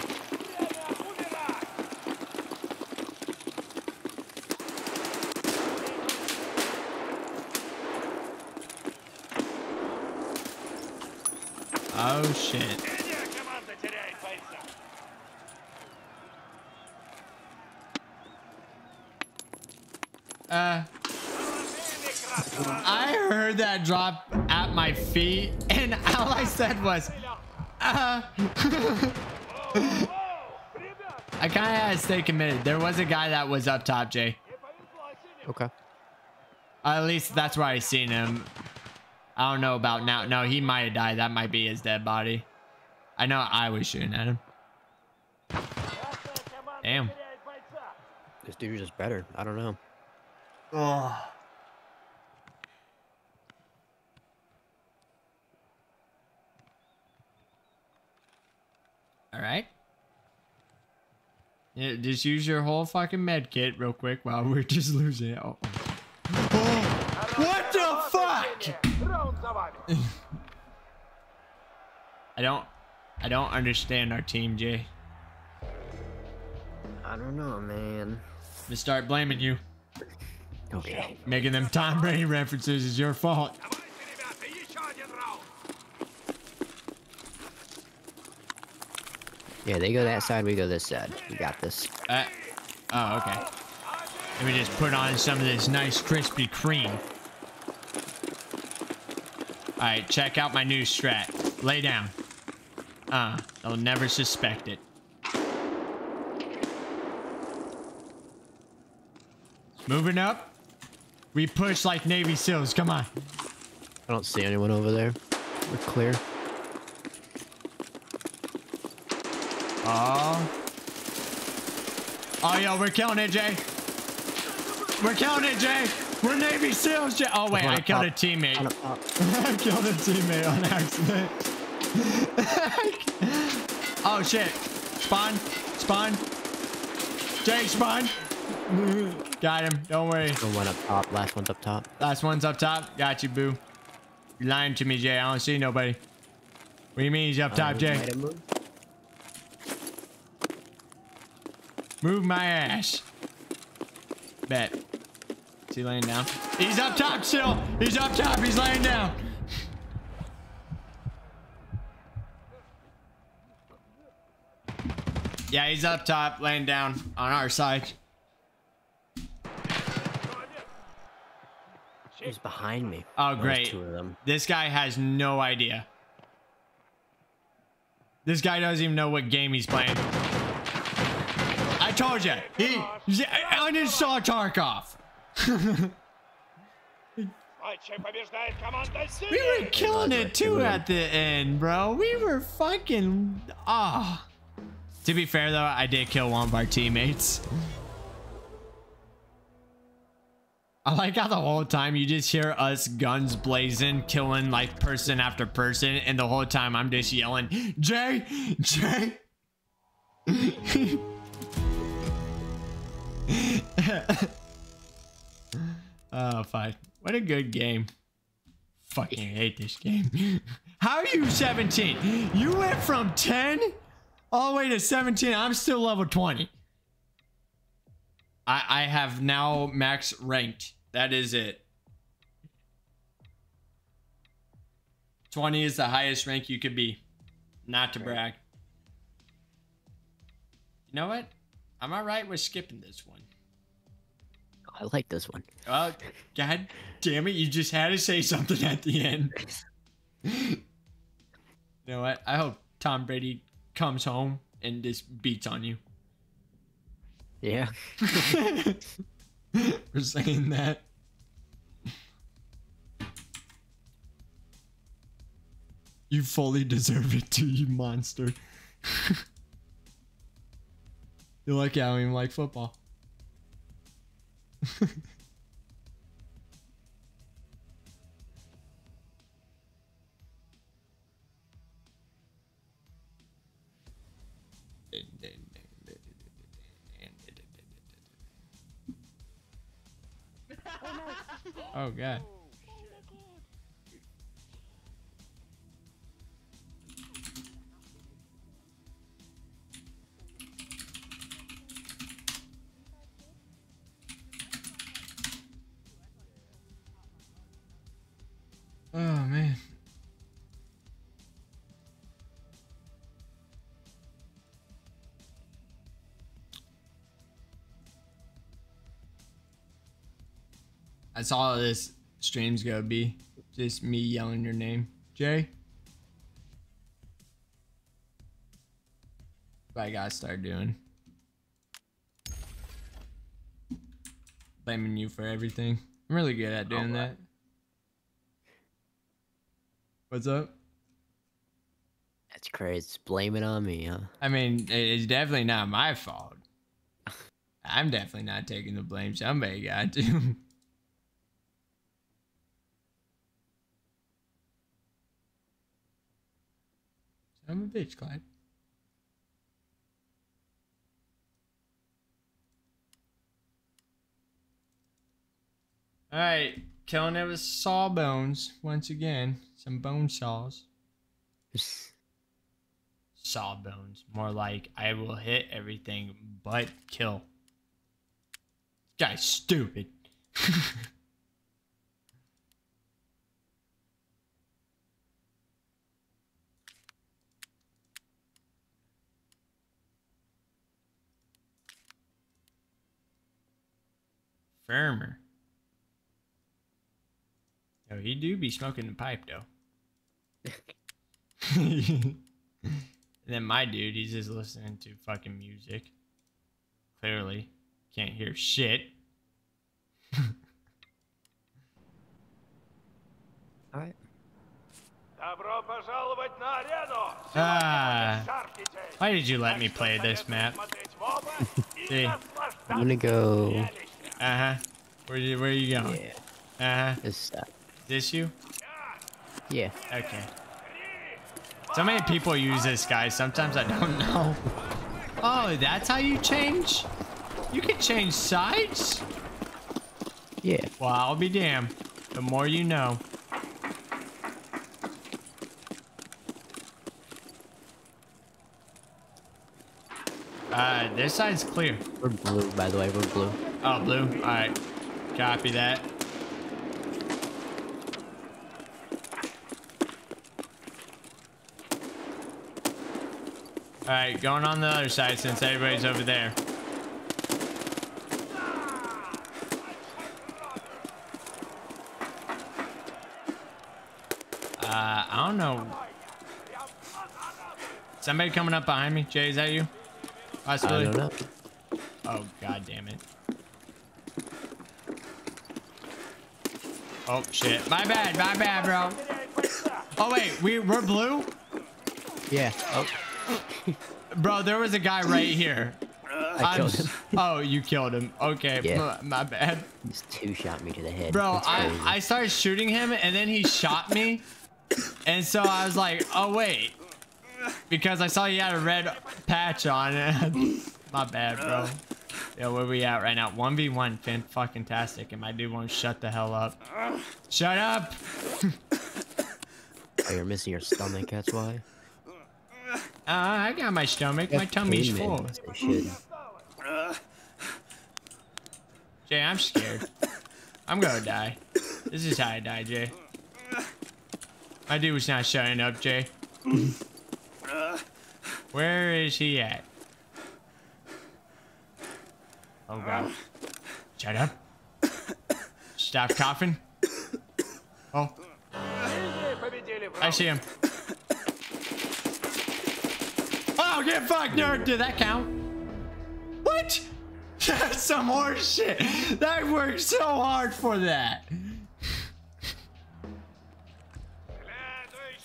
Oh shit. Uh, I heard that drop at my feet, and all I said was, uh. I kind of had to stay committed. There was a guy that was up top, Jay. Okay. at least that's where I seen him. I don't know about now. No, he might have died. That might be his dead body. I know I was shooting at him. Damn. This dude's just better. I don't know. Oh. All right. Yeah, just use your whole fucking med kit real quick while we're just losing it. Oh. Oh. What the fuck? I don't I don't understand our team, Jay. I don't know, man. They start blaming you. Okay. Making them Tom Brady references is your fault. Yeah, they go that side, we go this side. We got this. Uh, oh, okay. Let me just put on some of this nice Krispy Kreme. Alright, check out my new strat. Lay down. Uh, they'll never suspect it. Moving up. We push like Navy SEALs. Come on. I don't see anyone over there. We're clear. Oh. Oh, yo, we're killing it, Jay. We're killing it, Jay. We're Navy SEALs, Jay. Oh, wait, I killed a teammate. On a pop. I killed a teammate on accident. oh, shit. Spawn. Spawn. Jay, spawn. Got him. Don't worry. The one up top. Last one's up top. Last one's up top. Got you, boo. You're lying to me, Jay. I don't see nobody. What do you mean he's up top, Uh, Jay? might. Move my ass. Bet. Is he laying down? He's up top still. He's up top. He's laying down. Yeah, he's up top, laying down on our side. He's behind me. Oh, great. Two of them. This guy has no idea. This guy doesn't even know what game he's playing. I told you. He, I just saw Tarkov we were killing it too at the end, bro. We were fucking ah. Oh. To be fair though, I did kill one of our teammates. I like how the whole time you just hear us guns blazing, killing like person after person, and the whole time I'm just yelling, Jay, Jay. oh, fuck. What a good game. Fucking hate this game. How are you 17? You went from 10 all the way to 17. I'm still level 20. I, I have now max ranked. That is it. 20 is the highest rank you could be. Not to brag. You know what? I'm alright with skipping this one. I like this one. Oh, god damn it. You just had to say something at the end. you know what? I hope Tom Brady comes home and just beats on you Yeah. for saying that. You fully deserve it too, you monster. You're lucky I don't even like football. Oh god. Oh man. That's all this stream's gonna be. Just me yelling your name. Jay? What I gotta start doing. Blaming you for everything. I'm really good at doing oh, that. What's up? That's crazy. Blame it on me, huh? I mean, it's definitely not my fault. I'm definitely not taking the blame. Somebody got to. I'm a bitch, Clyde. All right, killing it with sawbones once again. Some bone saws. Sawbones. More like I will hit everything but kill. This guy's stupid. Firmer. Oh, he do be smoking the pipe though and then my dude, he's just listening to fucking music. Clearly, can't hear shit. Alright. Ah. Why did you let me play this map? See? I'm gonna go. Uh huh. Where, you, where are you going? Yeah. Uh huh. This, uh, this you? Yeah. Okay. So many people use this guy. Sometimes I don't know. Oh, that's how you change? You can change sides? Yeah. Well, I'll be damned. The more you know. Uh, this side's clear. We're blue, by the way. We're blue. Oh, blue. All right. Copy that. All right, going on the other side since everybody's over there. Uh, I don't know. Somebody coming up behind me. Jay, is that you? I Possibly. don't know. Oh, god damn it. Oh, shit. My bad, my bad, bro. Oh, wait, we, we're blue? Yeah. Oh, Bro, there was a guy right here. I killed him. Oh, you killed him. Okay, Yeah. my, my bad. He's two shot me to the head. Bro, I. I started shooting him and then he shot me. And so I was like, oh, wait. Because I saw you had a red patch on it. my bad, bro. Yeah, where we at right now? 1v1, fan fucking tastic. And my dude won't shut the hell up. Shut up! Oh, you're missing your stomach. That's why. Uh, I got my stomach. That's my tummy's full. Jay, I'm scared. I'm gonna die. This is how I die, Jay. My dude was not shutting up, Jay. Where is he at? Oh god. Shut up. Stop coughing. Oh. I see him. Get fucked, nerd. Did that count? What? That's some horse shit. That worked so hard for that.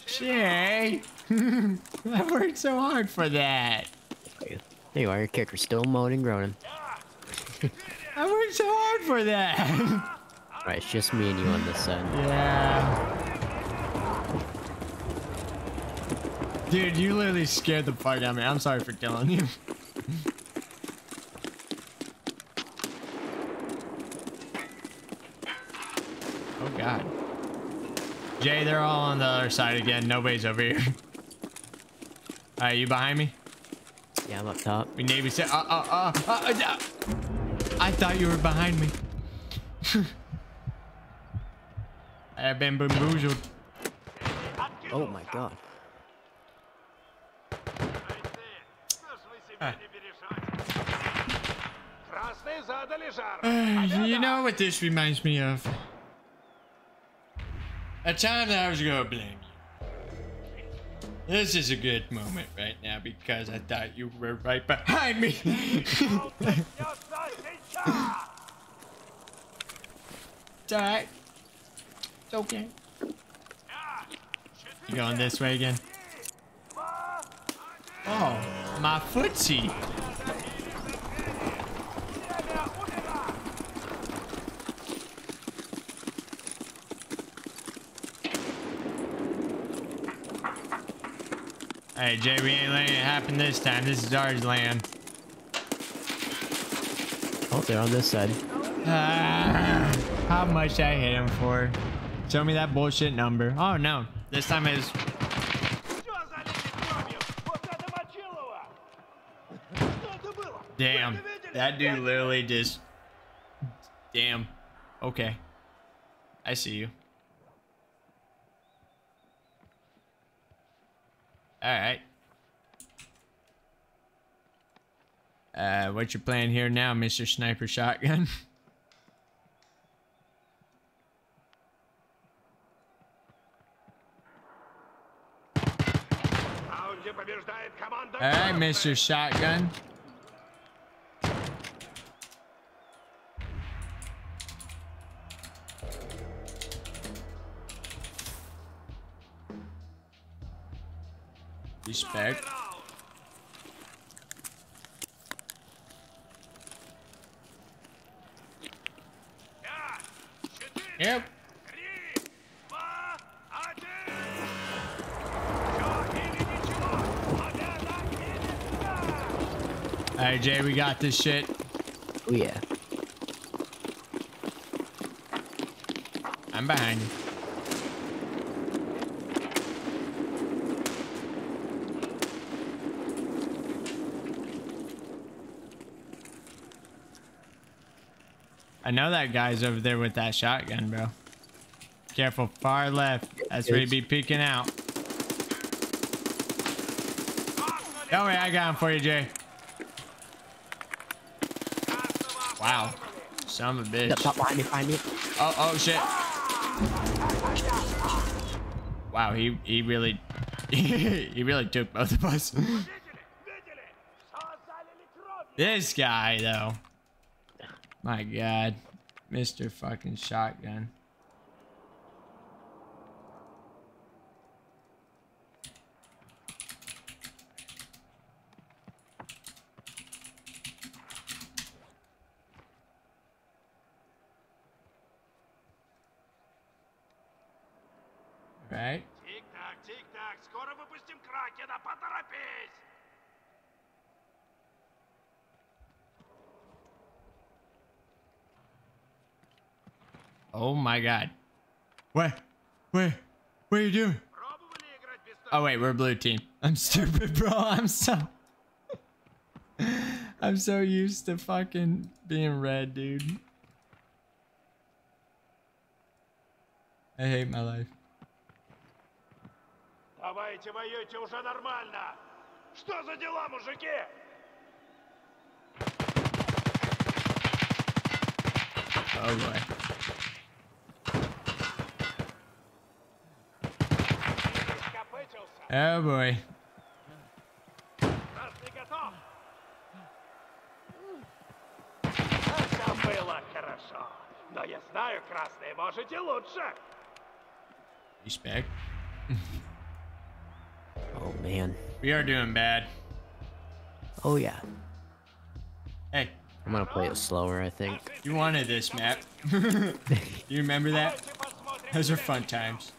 Jay. that worked so hard for that. There you are. Your kicker's still moaning, groaning. I worked so hard for that. Alright, it's just me and you on this side. yeah. Dude, you literally scared the fuck out of me. I'm sorry for killing you. oh god. Jay, they're all on the other side again. Nobody's over here. Alright, you behind me? Yeah, I'm up top. We need to say, uh, uh, uh, uh, uh. I thought you were behind me. I have been bamboozled. Oh my god. You know what this reminds me of? A time that I was gonna blame you. This is a good moment right now because I thought you were right behind me. it's alright. It's okay. You going this way again? Oh, my footsie. Hey, Jay, we ain't letting it happen this time. This is ours land. Oh, they're on this side. Ah, how much I hit him for? Show me that bullshit number. Oh no, this time it is. Damn. That dude literally just... Damn. Okay. I see you. Alright. Uh, what's your plan here now, Mr. Sniper Shotgun? Alright, Mr. Shotgun. Respect. Yep. Alright, Jay, we got this shit. Oh, yeah. I'm behind you. I know that guy's over there with that shotgun, bro. Careful, far left. That's where he'd be peeking out. Don't worry, I got him for you, Jay. Wow. Son of a bitch. Stop behind me, behind me. Oh, oh, shit. Wow, he, he really... he really took both of us. this guy, though. My god. Mr. fucking shotgun. Oh my god. What? Wait. What are you doing? Пробовали играть без Oh wait, we're blue team. I'm stupid, bro. I'm so I'm so used to fucking being red, dude. I hate my life. Давайте воюйте уже нормально. Что за дела, мужики? Oh boy. Oh boy. Красный готов. Это было хорошо. Но я знаю, красные можете лучше. Respect. Oh man. We are doing bad. Oh yeah. Hey, I'm gonna play it slower, I think. you wanted this map. you remember that? Давайте посмотрим. Those are fun times.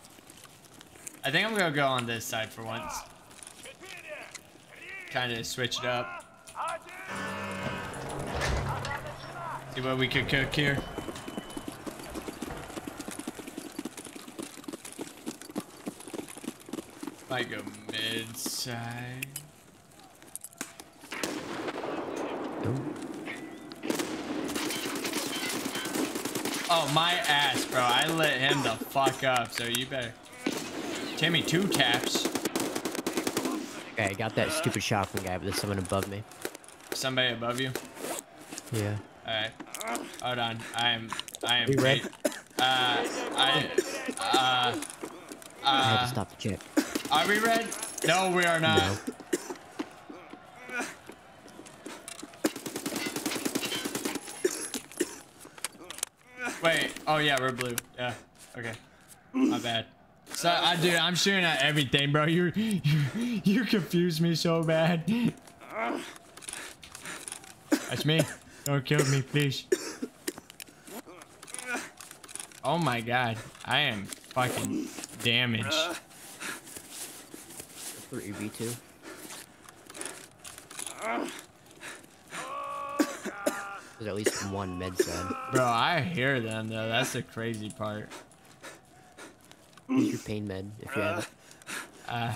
I think I'm gonna go on this side for once. Kind of switch it up. See what we could cook here. Might go mid side. Oh my ass, bro! I lit him the fuck up, so you better. Timmy, two taps. Okay, I got that stupid shotgun guy, but there's someone above me. Somebody above you. Yeah. Alright. Hold on. I am. I am. We red? Uh. I. Uh. I had Uh. to stop the check. Are we red? No, we are not. No. Wait. Oh yeah, we're blue. Yeah. Okay. My bad. So, I dude, I'm shooting at everything, bro. You, you, you confuse me so bad. That's me. Don't kill me, please. Oh my god, I am fucking damaged. Three v two. There's at least one med side. Bro, I hear them though. That's the crazy part. Take your pain med if you have it. Uh,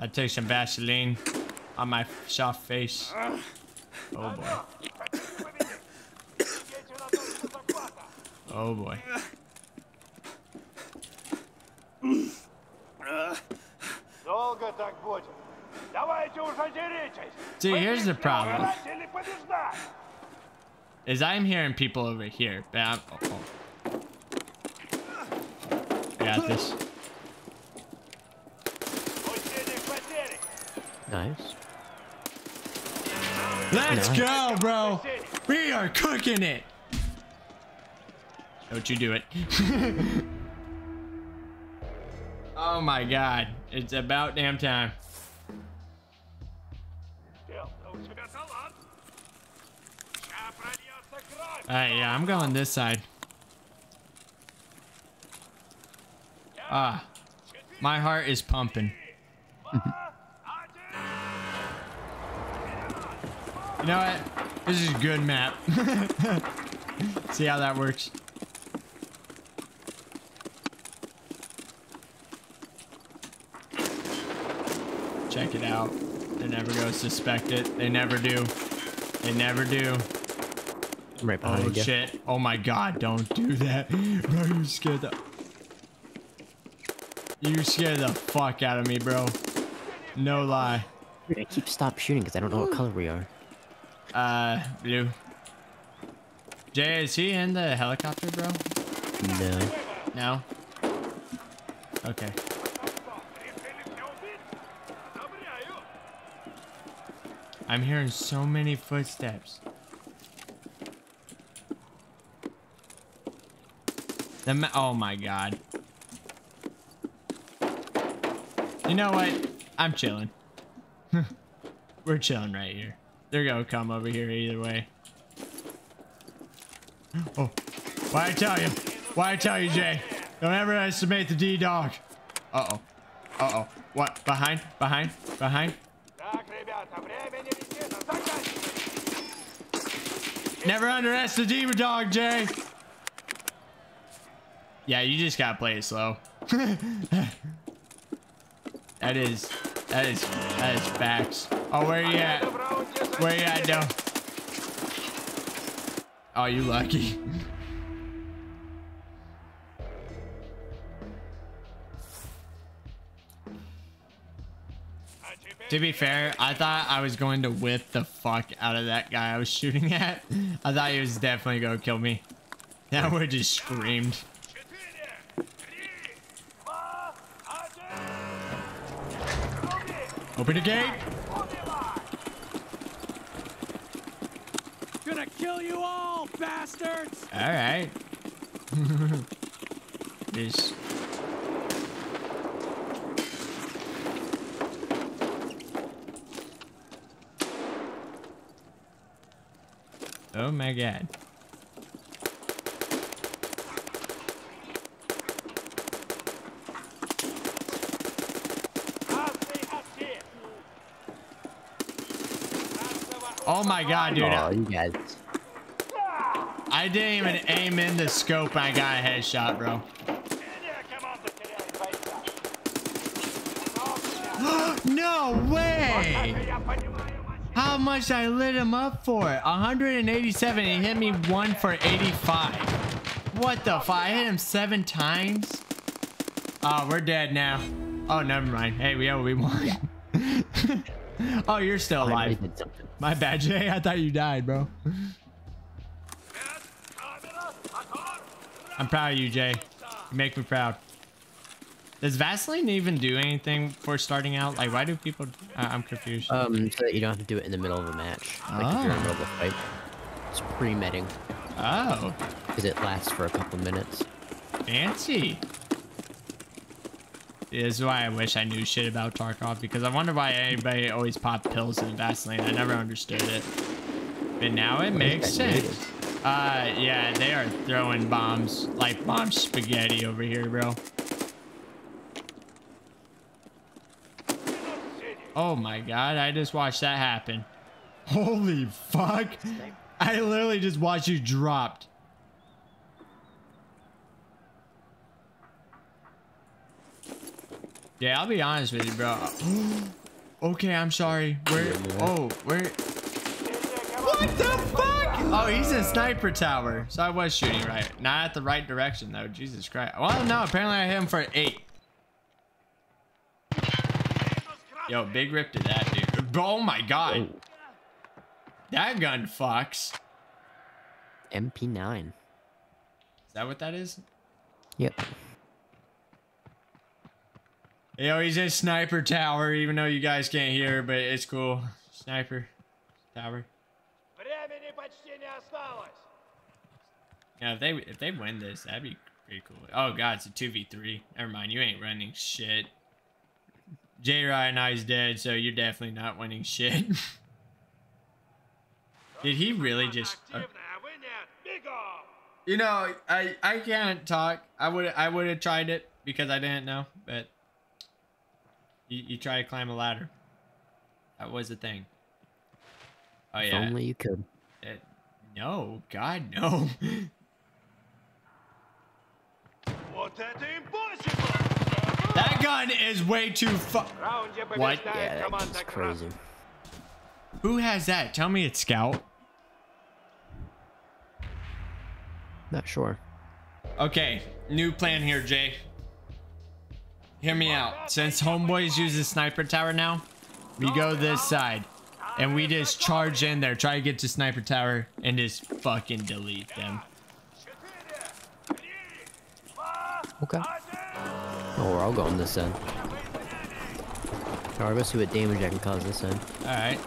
I took some Vaseline on my soft face. Oh boy. Oh boy. See, here's the problem. Is I'm hearing people over here, but I'm... Oh, oh got this. Nice. Let's nice. go, bro. We are cooking it. Don't you do it. oh my god. It's about damn time. Alright, yeah, I'm going this side. Ah, my heart is pumping. You know what? This is a good map. See how that works. Check it out. They never go suspect it. They never do. They never do. I'm right Oh behind you. shit. Oh my god, don't do that. Bro, you scared the you scared the fuck out of me, bro. No lie. I keep stop shooting because I don't know what color we are. Uh, blue. Jay, is he in the helicopter, bro? No. No? Okay. I'm hearing so many footsteps. The oh my god. You know what? I'm chilling. We're chilling right here. They're gonna come over here either way. Oh, why I tell you? Why I tell you, Jay? Don't ever estimate the D dog. Uh oh. Uh oh. What? Behind? Behind? Behind? Never underestimate the D Dog, Jay. Yeah, you just gotta play it slow. That is, that is, that is facts. Oh, where you at? Where you at, no? Oh, you lucky. to be fair, I thought I was going to whip the fuck out of that guy I was shooting at. I thought he was definitely going to kill me. That would just screamed. Open the gate. Gonna kill you all, bastards! Alright. this. Oh my god. Oh my god, dude. Oh, you guys. I didn't even aim in the scope. I got a headshot, bro. no way! How much I lit him up for? 187. He hit me one for 85. What the fuck? I hit him seven times? Oh, we're dead now. Oh, never mind. Hey, we, oh, we won. oh, you're still alive. My bad, Jay. I thought you died, bro. I'm proud of you, Jay. You make me proud. Does Vaseline even do anything for starting out? Like, why do people... Uh, I'm confused. Um, so that you don't have to do it in the middle of a match. Like, oh. if you're in the middle of a fight. It's pre-metting. Oh. Because it lasts for a couple minutes. Fancy. This is why I wish I knew shit about Tarkov because I wonder why anybody always popped pills in the Vaseline. I never understood it. But now it makes sense. Uh, yeah, they are throwing bombs like bomb spaghetti over here, bro. Oh my god, I just watched that happen. Holy fuck. I literally just watched you dropped. Yeah, I'll be honest with you, bro. okay, I'm sorry. Where? Oh, where? What the fuck? Oh, he's in sniper tower. So I was shooting right. Not at the right direction, though. Jesus Christ. Well, no, apparently I hit him for eight. Yo, big rip to that, dude. Oh my god. Oh, That gun fucks. MP9. Is that what that is? Yep. Yo, know, he's in Sniper Tower, even though you guys can't hear, but it's cool. Sniper Tower. Yeah, if they if they win this, that'd be pretty cool. Oh god, it's a two v three. Never mind, you ain't running shit. J Ryan I's dead, so you're definitely not winning shit. Did he really just? Uh, you know, I I can't talk. I would I would have tried it because I didn't know, but you, you try to climb a ladder. That was a thing. Oh yeah. If only you could. It, no, God, no. that gun is way too What? Yeah, that gun's crazy. Who has that? Tell me it's Scout. Not sure. Okay, new plan here, Jay. Hear me out. Since homeboys use the sniper tower now, we go this side. And we just charge in there, try to get to sniper tower, and just fucking delete them. Okay. Oh, we're all going this end. Alright, let's see what damage I can cause this end. Alright.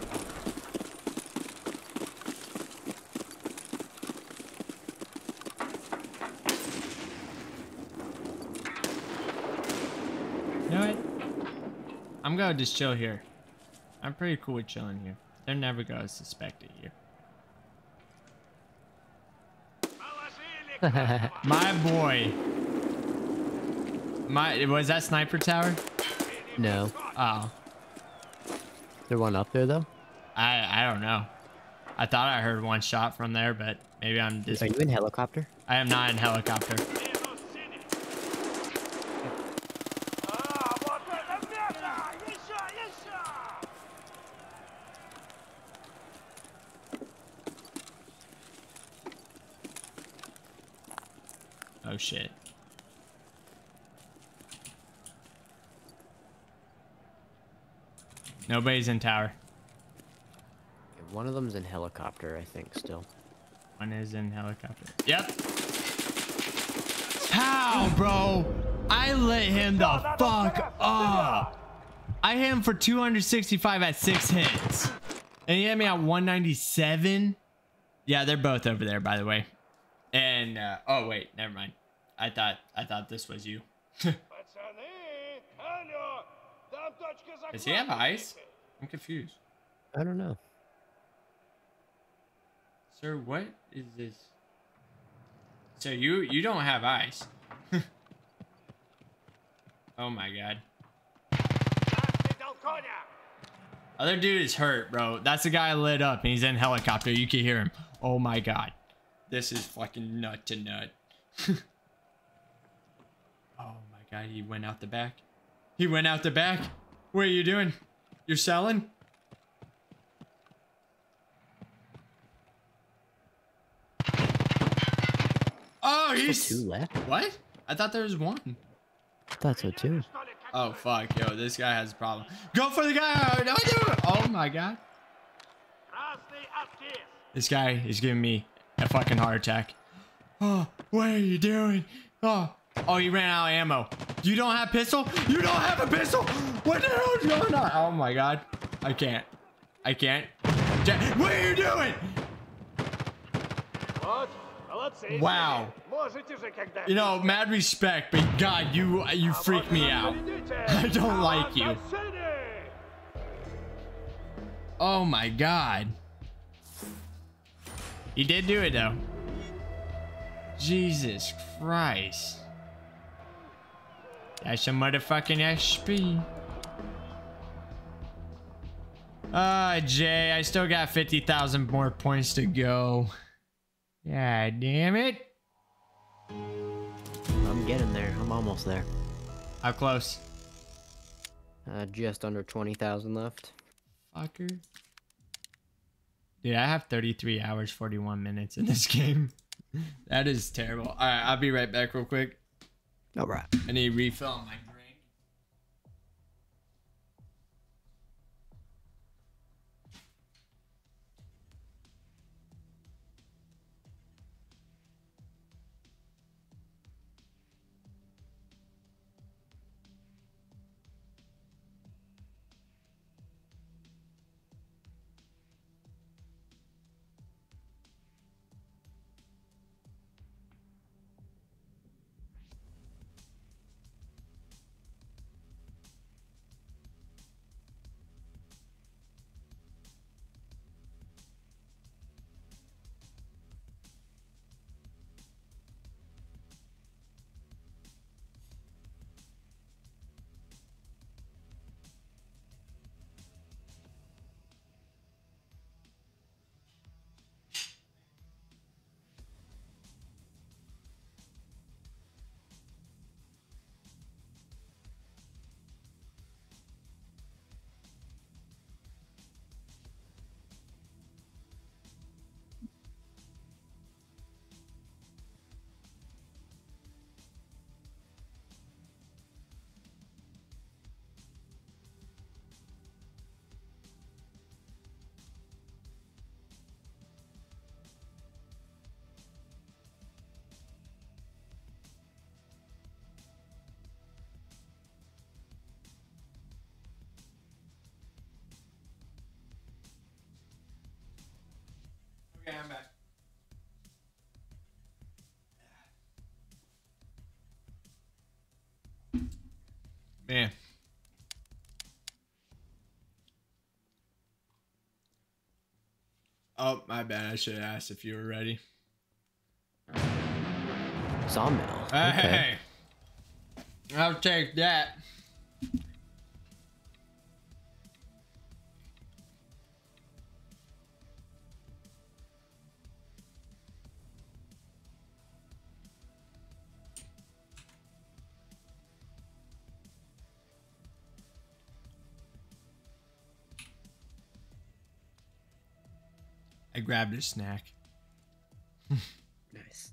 gonna just chill here. I'm pretty cool with chilling here. They're never gonna suspect it here. My boy. My was that sniper tower? No. Oh. There one up there though? I I don't know. I thought I heard one shot from there, but maybe I'm just Are you in helicopter? I am not in helicopter. Oh shit. Nobody's in tower. One of them's in helicopter, I think, still. One is in helicopter. Yep. How, bro? I lit him the fuck up. I hit him for 265 at six hits. And he hit me at 197. Yeah, they're both over there, by the way. And uh, oh wait, never mind. I thought I thought this was you. Does he have eyes? I'm confused. I don't know. Sir, what is this? So you you don't have eyes. oh my god. Other dude is hurt, bro. That's the guy lit up and he's in helicopter. You can hear him. Oh my god. This is fucking nut to nut. guy. He went out the back. He went out the back. What are you doing? You're selling? Oh, he's two left. What? I thought there was one. I thought so too. Oh fuck, yo, this guy has a problem. Go for the guy! Oh, oh my god. This guy is giving me a fucking heart attack. Oh, what are you doing? Oh, Oh, he ran out of ammo. You don't have pistol? You don't have a pistol? What the hell is going on? Oh my god. I can't. I can't. What are you doing? What? Wow. You know, mad respect, but God, you you freak me out. I don't like you. Oh my God. He did do it though. Jesus Christ. That's some motherfucking XP. Ah, Jay, I still got 50,000 more points to go. Yeah, damn it. I'm getting there. I'm almost there. How close? Uh, just under 20,000 left. Fucker. Dude, I have 33 hours, 41 minutes in this game. that is terrible. All right, I'll be right back real quick. All right. I need a refill my Man. Oh, my bad. I should have asked if you were ready. Sawmill. Okay. Hey, I'll take that. Grabbed a snack. Nice.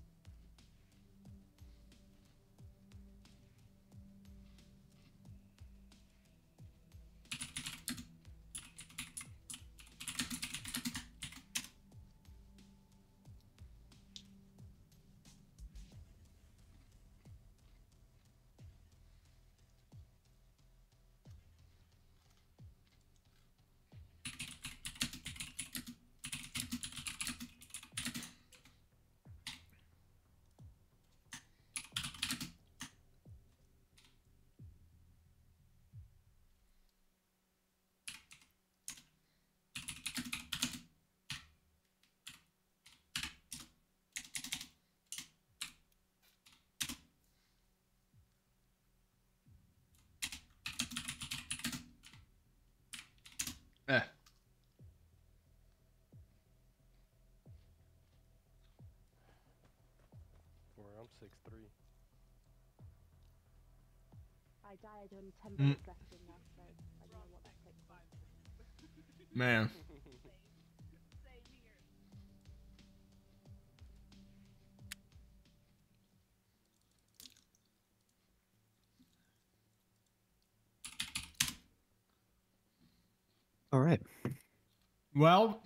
Well,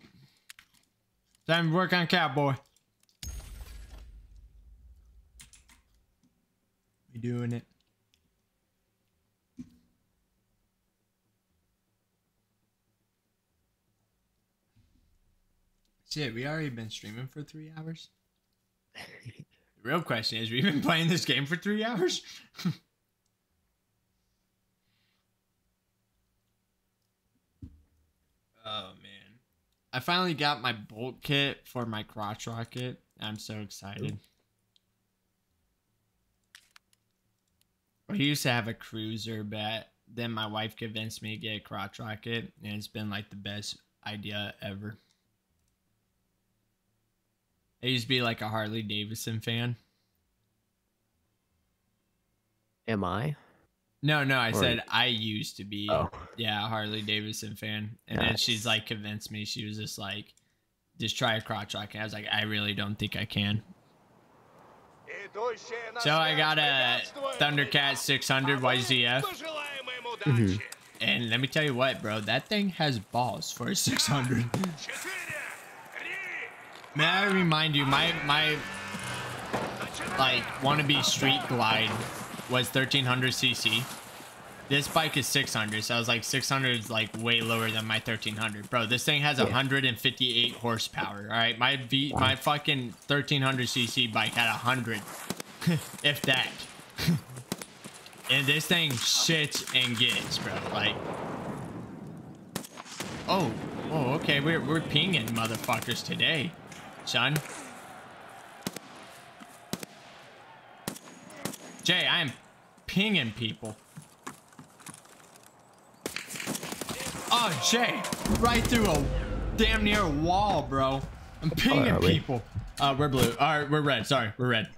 time to work on Cowboy. We doing it? Shit, we already been streaming for three hours. The real question is, we've been playing this game for three hours. I finally got my bolt kit for my crotch rocket. I'm so excited. I used to have a cruiser, but then my wife convinced me to get a crotch rocket, and it's been like the best idea ever. I used to be like a Harley Davidson fan. Am I? No, no, I or, said I used to be oh. yeah, Harley Davidson fan. And then she's like convinced me she was just like just try a crotch rocket." And I was like, I really don't think I can. So I got a Thundercat 600 YZF. Mm-hmm. And let me tell you what, bro, that thing has balls for a 600. May I remind you, my, my like, wannabe street glide was 1300 cc. This bike is 600, so I was like 600 is like way lower than my 1300. Bro, this thing has 158 horsepower. All right, my V, my fucking 1300 cc bike had 100, if that. and this thing shits and gets, bro. Like, oh, oh, okay, we're we're pinging motherfuckers today, son. Jay, I am pinging people. Oh, Jay, right through a damn near wall, bro. I'm pinging we? people. Uh, we're blue. All right, we're red. Sorry, we're red.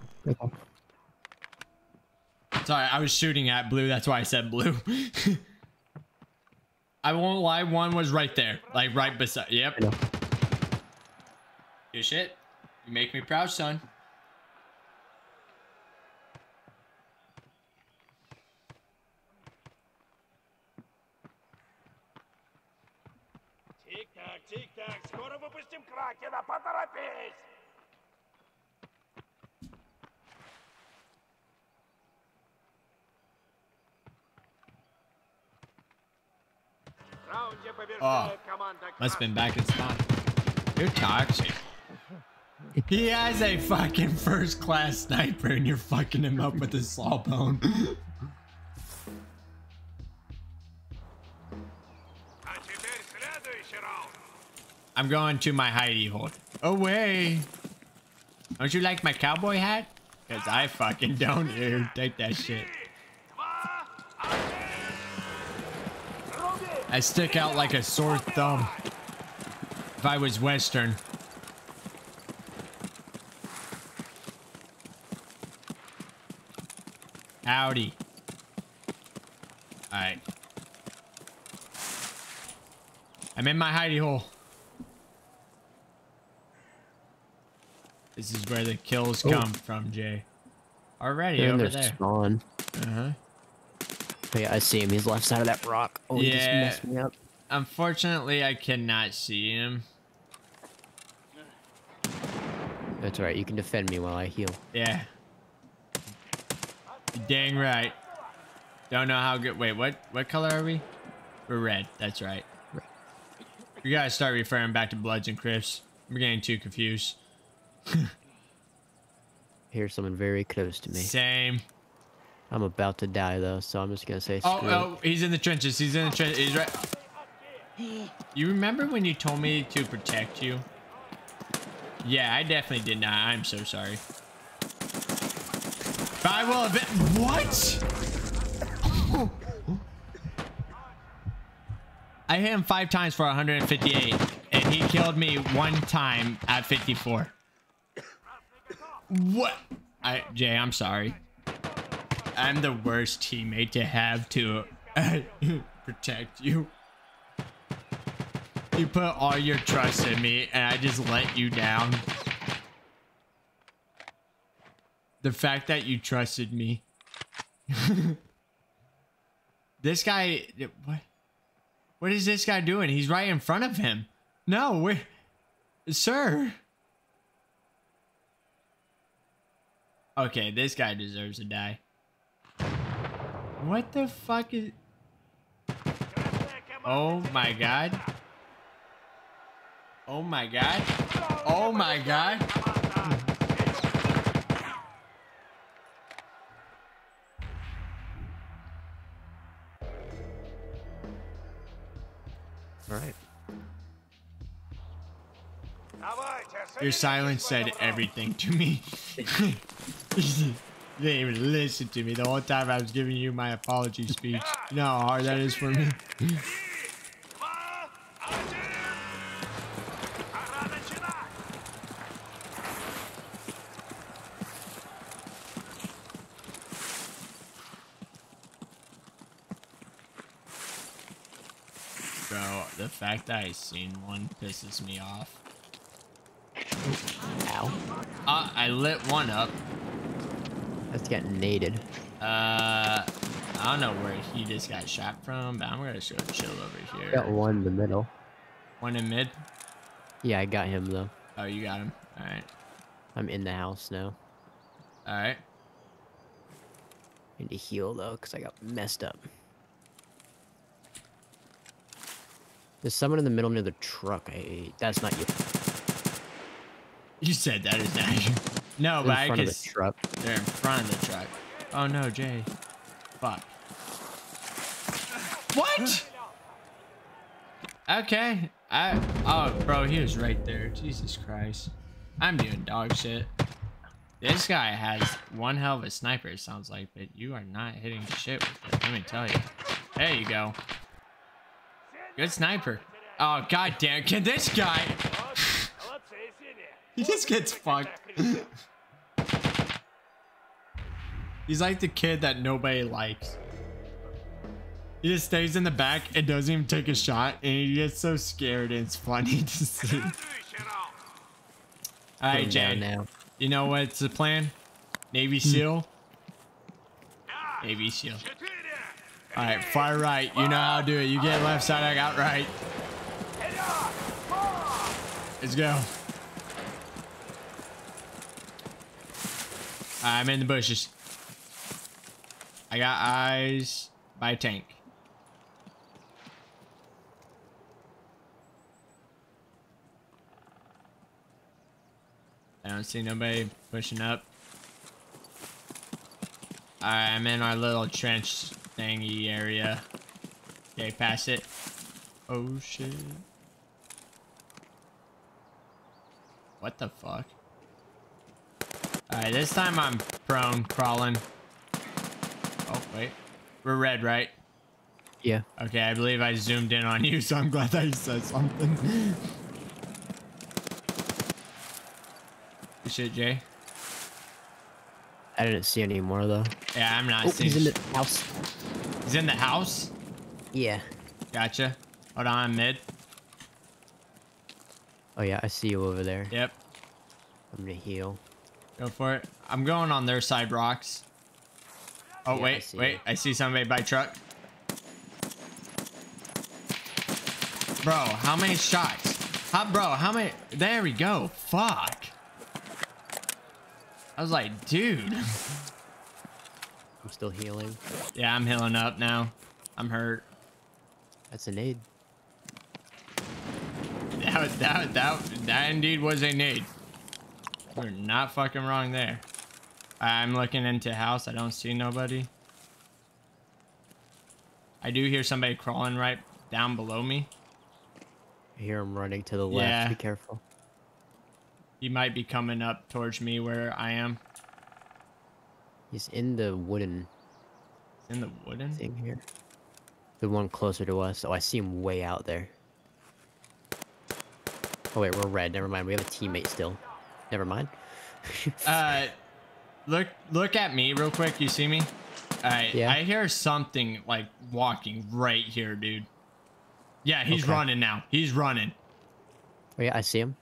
Sorry, I was shooting at blue. That's why I said blue. I won't lie. One was right there, like right beside. Yep. Good shit. You make me proud, son. выпустим Кракена, поторопись! В раунде побеждает команда Must have been back in spot. You're toxic. He has a fucking first class sniper and you're fucking him up with a sawbone. I'm going to my hidey hole. Away! Don't you like my cowboy hat? Cause I fucking don't, dude. Take that shit. I stick out like a sore thumb. If I was Western. Howdy. Alright. I'm in my hidey hole. This is where the kills Oh. come from, Jay. Already They're over there. spawn. Uh-huh. Oh, yeah, I see him. He's left side of that rock. Oh, he just Yeah. messed me up. Unfortunately, I cannot see him. That's all right. You can defend me while I heal. Yeah. You're dang right. Don't know how good. Wait, what? What color are we? We're red. That's right. We gotta start referring back to Bloods and Crips. We're getting too confused. Here's someone very close to me. Same. I'm about to die though, so I'm just gonna say Oh, oh, he's in the trenches. He's in the trenches. He's right. You remember when you told me to protect you? Yeah, I definitely did not. I'm so sorry. But I will have What? I hit him five times for 158, and he killed me one time at 54. What? I Jay, I'm sorry. I'm the worst teammate to have to uh, protect you. You put all your trust in me, and I just let you down. The fact that you trusted me. this guy, what? What is this guy doing? He's right in front of him. No, where, sir. Okay, this guy deserves to die. What the fuck is? Oh my god. Oh my god. Oh my god. All right. Your silence said everything to me. you didn't even listen to me the whole time I was giving you my apology speech. You know how hard that is for me. Bro, the fact that I seen one pisses me off. Ow. Uh, I lit one up. That's getting naded. Uh, I don't know where he just got shot from, but I'm gonna just go chill over here. Got one in the middle. One in mid. Yeah, I got him though. Oh, you got him. All right. I'm in the house now. All right. Need to heal though, cause I got messed up. There's someone in the middle near the truck. I, that's not you. You said that is not you. No, In but I front of can. the truck. They're in front of the truck. Oh no, Jay. Fuck. What? Okay. I. Oh, bro, he was right there. Jesus Christ. I'm doing dog shit. This guy has one hell of a sniper, it sounds like, but you are not hitting shit with it. Let me tell you. There you go. Good sniper. Oh, god damn. Can this guy. he just gets fucked. He's like the kid that nobody likes. He just stays in the back and doesn't even take a shot, and he gets so scared, and it's funny to see. All right, Jay. now. You know what's the plan? Navy hmm. SEAL. Navy SEAL. All right, fire right. You know how to do it. You get left side, I got right. Let's go. I'm in the bushes. I got eyes by tank. I don't see nobody pushing up. Alright, I'm in our little trench thingy area. Okay, pass it. Oh shit. What the fuck? Alright, this time I'm prone, crawling. Oh, wait. We're red, right? Yeah. Okay, I believe I zoomed in on you, so I'm glad that you said something. Good shit, Jay. I didn't see any more though. Yeah, I'm not Oh, seeing. he's in the house. He's in the house. Yeah. Gotcha. Hold on, I'm mid. Oh yeah, I see you over there. Yep. I'm gonna heal. Go for it. I'm going on their side rocks. Oh Yeah, I wait, see wait. you. I see somebody by truck. Bro, how many shots? How, bro, how many? There we go. Fuck. I was like, dude. I'm still healing. Yeah, I'm healing up now. I'm hurt. That's a nade. That that that that indeed was a need. You're not fucking wrong there. I'm looking into house. I don't see nobody. I do hear somebody crawling right down below me. I hear him running to the left. Yeah. Be careful. He might be coming up towards me where I am. He's in the wooden In the wooden. thing here. The one closer to us. Oh, I see him way out there. Oh wait, we're red. Never mind. We have a teammate still. Never mind. Uh, look look at me real quick. You see me? Alright, Yeah. I hear something like walking right here, dude. Yeah, he's Okay. running now. He's running. Oh yeah, I see him.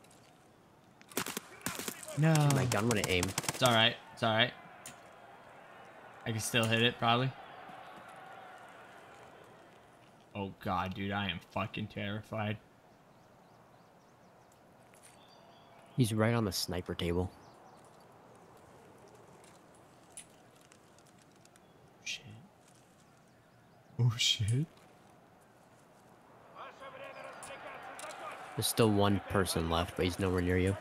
No. My gun wouldn't aim. It's all right. It's all right. I can still hit it, probably. Oh god, dude, I am fucking terrified. He's right on the sniper table. Shit. Oh shit. There's still one person left, but he's nowhere near you.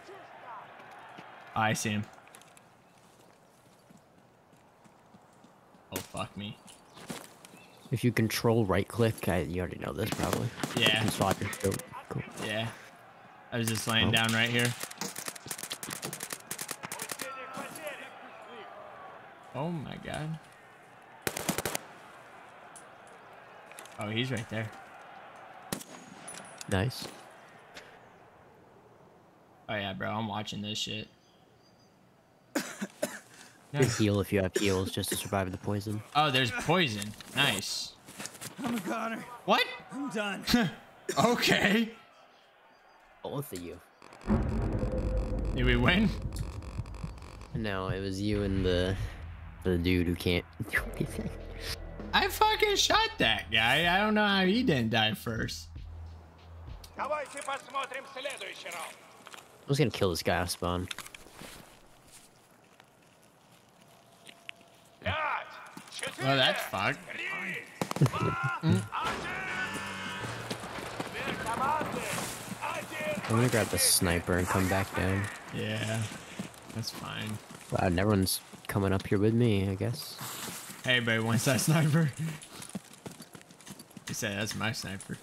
I see him. Oh fuck me. If you control right click, I, you already know this probably. You Yeah, can swap your scope. Cool. yeah. I was just laying Oh. down right here. Oh my god. Oh, he's right there. Nice. Oh yeah, bro, I'm watching this shit. You heal if you have heals just to survive the poison. Oh, there's poison. Nice. I'm a goner. What? I'm done. Okay. Both of you. Did we win? No, it was you and the the dude who can't do anything fucking shot that guy. I don't know how he didn't die first. I was gonna kill this guy off spawn. Oh, that's fucked. I'm mm. gonna grab the sniper and come back down. Yeah, that's fine. Wow, everyone's coming up here with me, I guess. Hey, everybody wants that sniper? He said that's my sniper.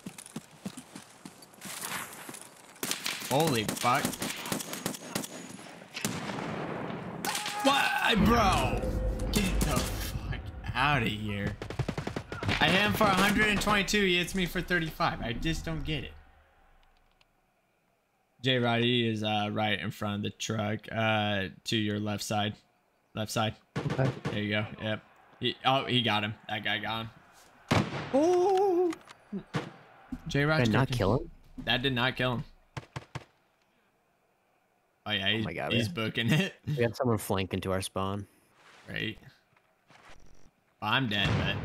Holy fuck. What? Bro! Get the fuck out of here. I hit him for 122, he hits me for 35. I just don't get it. J Roddy is uh, right in front of the truck, uh, to your left side. Left side. Okay. There you go. Yep. He, oh, he got him. That guy got him. Oh. J Rock. Did I not kill him? That did not kill him. Oh yeah, oh he's, my God, he's yeah. booking it. We got someone flank into our spawn. Right. Well, I'm dead, but.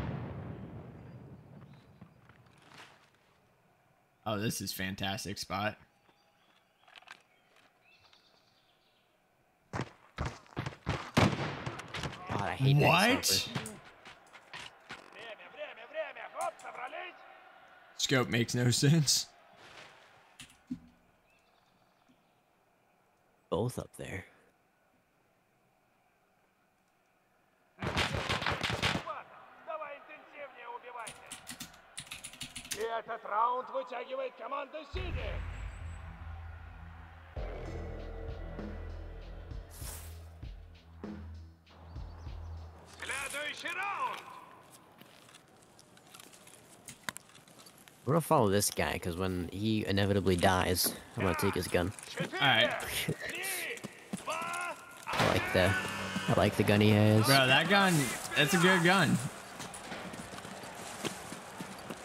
Oh, this is fantastic spot. God, I hate that What? Scope makes no sense. Both up there. Ладно, давай интенсивнее убивайте. И этот раунд вытягивает команда синих. Следующий раунд. We're gonna follow this guy, because when he inevitably dies, I'm gonna take his gun. Alright. I like the... I like the gun he has. Bro, that gun... That's a good gun.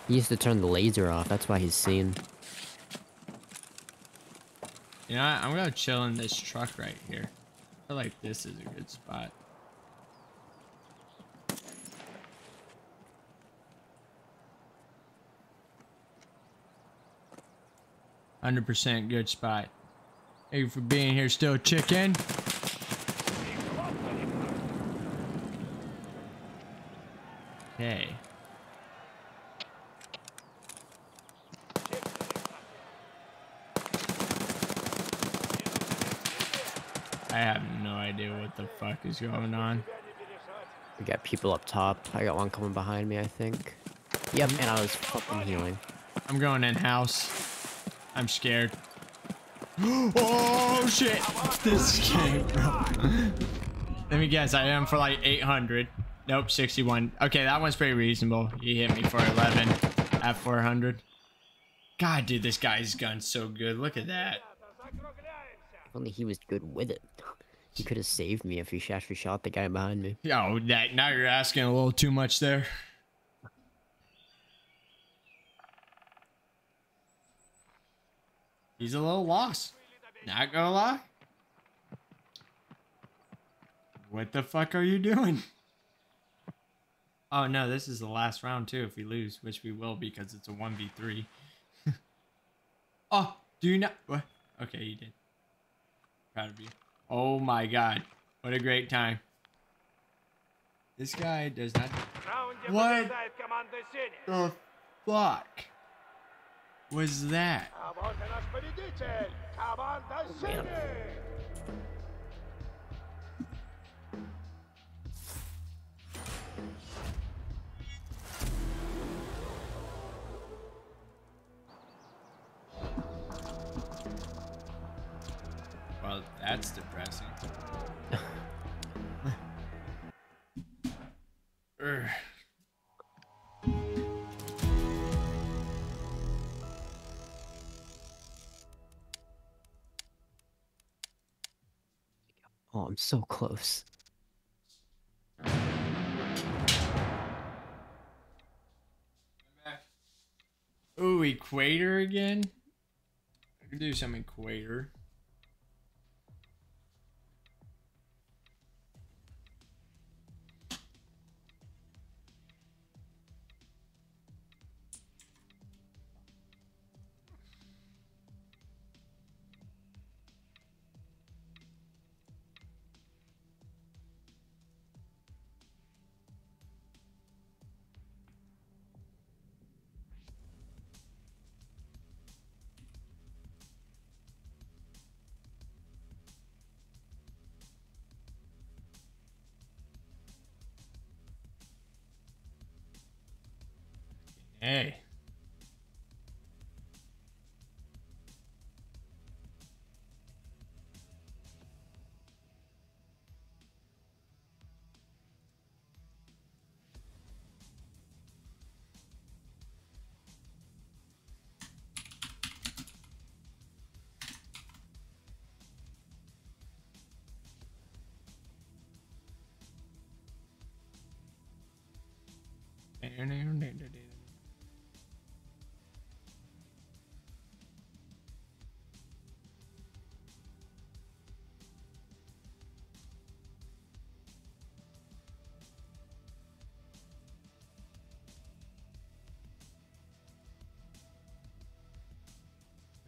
He used to turn the laser off, that's why he's seen. You know what? I'm gonna chill in this truck right here. I feel like this is a good spot. Hundred percent good spot. Thank you for being here, still chicken. Okay. I have no idea what the fuck is going on. We got people up top. I got one coming behind me, I think. Yep, mm-hmm. and I was fucking healing. I'm going in house. I'm scared. oh shit! This game, bro. Let me guess. I am for like 800. Nope, 61. Okay, that one's pretty reasonable. He hit me for 11 at 400. God, dude, this guy's gun's so good. Look at that. If only he was good with it. He could have saved me if he actually shot the guy behind me. Yo, that now you're asking a little too much there. He's a little lost. Not gonna lie. What the fuck are you doing? Oh no, this is the last round too if we lose, which we will because it's a 1v3. oh, do you not? What? Okay, you did. Proud of you. Oh my god. What a great time. This guy does not... What the fuck? was that? Well, that's depressing. I'm so close. Ooh, equator again? I could do some equator.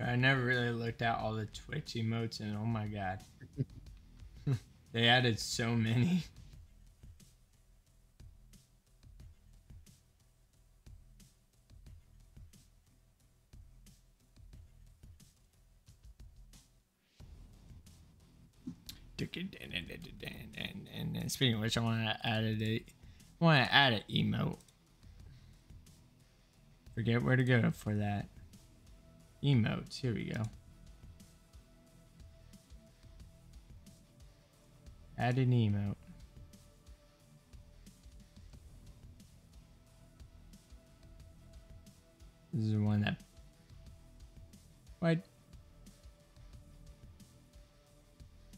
I never really looked at all the Twitch emotes, and oh my god, they added so many. And speaking of which, I want to add a, I want to add an emote. Forget where to go for that. Emotes. Here we go. Add an emote. This is the one that. What?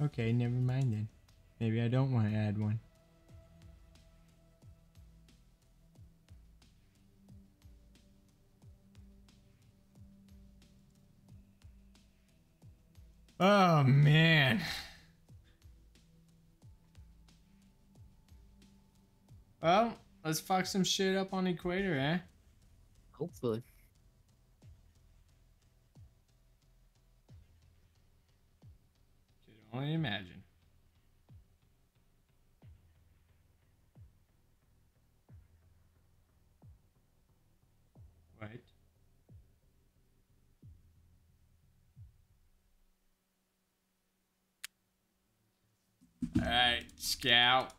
Okay, never mind then. Maybe I don't want to add one. Oh man. Well, let's fuck some shit up on Equator, eh? Hopefully. Could only imagine. Alright, scout.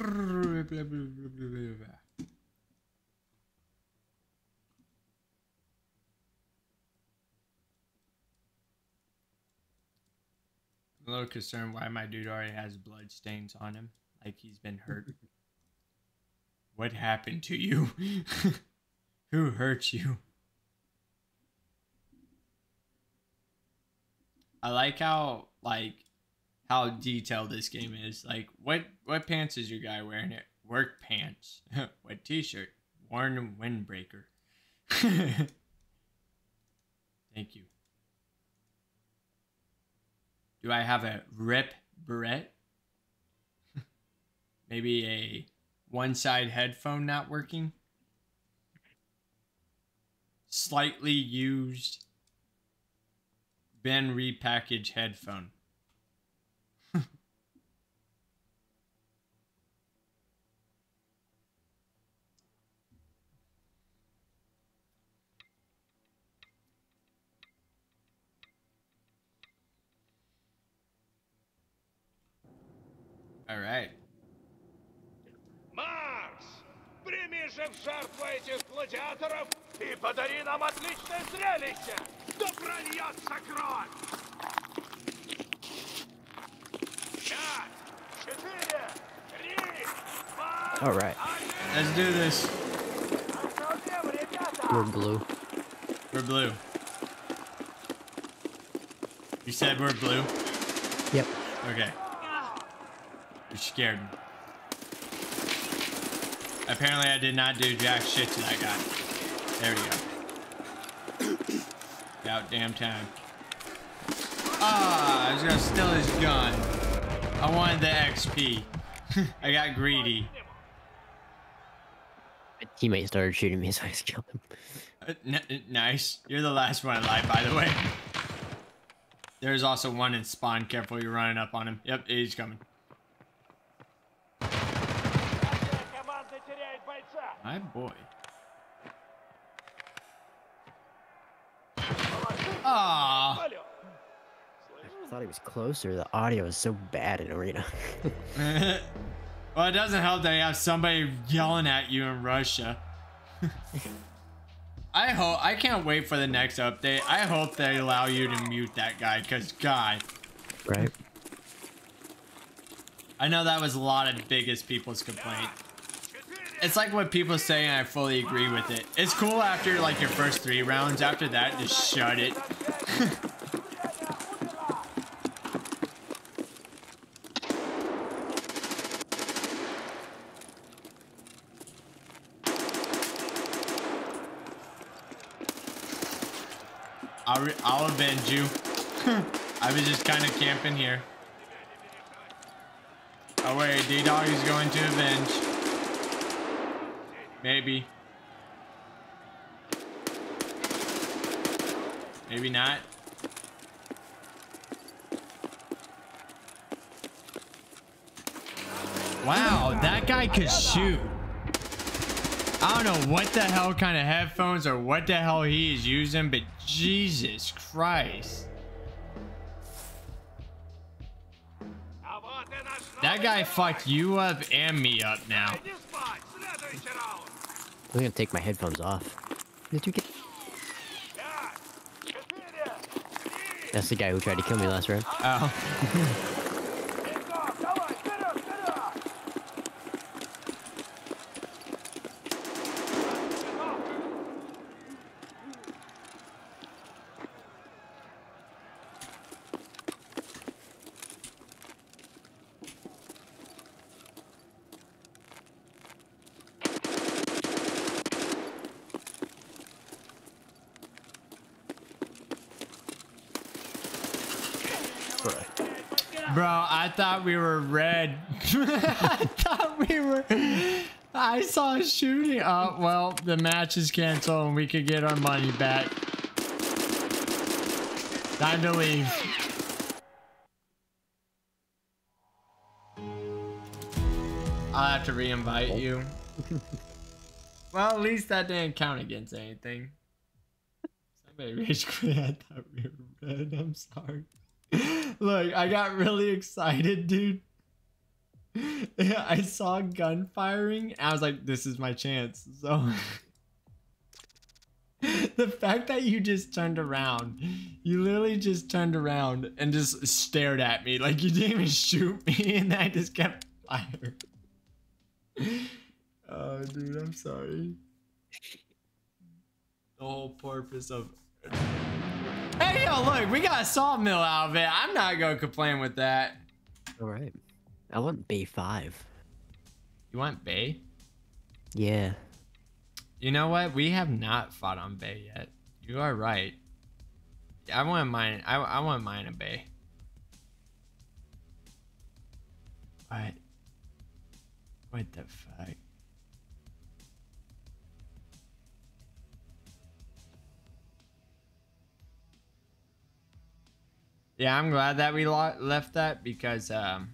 I'm a little concerned why my dude already has blood stains on him, like he's been hurt. what happened to you? Who hurt you? I like how like how detailed this game is. Like what what pants is your guy wearing? It work pants. what t-shirt? Worn windbreaker. Thank you. Do I have a rep Brett? Maybe a one side headphone not working? Slightly used, been repackaged headphone. All right. Марс! Прими же в жертву этих гладиаторов и подари нам отличное зрелище! Да прольется кровь! Пять, четыре, три, два, All right, Let's do this. один, ребята! we're blue. We're blue. You said we're blue? Yep. Okay. You scared. Apparently I did not do jack shit to that guy. There we go. About damn time. Ah, I was gonna steal his gun. I wanted the XP. I got greedy. My teammate started shooting me, so I just killed him. Uh, nice. You're the last one alive, by the way. There's also one in spawn. Careful, you're running up on him. Yep, he's coming. My boy. Ah. I thought he was closer. The audio is so bad in arena. well, it doesn't help that you have somebody yelling at you in Russia. I hope I can't wait for the next update. I hope they allow you to mute that guy, cause God. Right. I know that was a lot of biggest people's complaint. It's like what people say, and I fully agree with it. It's cool after like your first three rounds. After that, just shut it. I'll, I'll avenge you. I was just kind of camping here. Oh wait, D-Dog is going to avenge. Maybe. Maybe not. Wow, that guy could shoot. I don't know what the hell kind of headphones or what the hell he is using, but Jesus Christ. That guy fucked you up and me up now. I'm gonna take my headphones off. Did you get... That's the guy who tried to kill me last round. Oh. thought we were red. I thought we were. I saw a shooting. Oh, well, the match is canceled and we could get our money back. Time to leave. I'll have to re invite you. well, at least that didn't count against anything. Somebody rage quit. I thought we were red. I'm sorry. Look, I got really excited, dude. Yeah, I saw gun firing. I was like, this is my chance. So the fact that you just turned around, you literally just turned around and just stared at me. Like you didn't even shoot me, and I just kept firing. Oh, dude, I'm sorry. The whole purpose of Hey, yo, look, we got a sawmill out of it. I'm not gonna complain with that. All right. I want B5. You want Bay? Yeah. You know what? We have not fought on Bay yet. You are right. I want mine. I, I want mine a Bay. What? What the fuck? Yeah, I'm glad that we left that because um,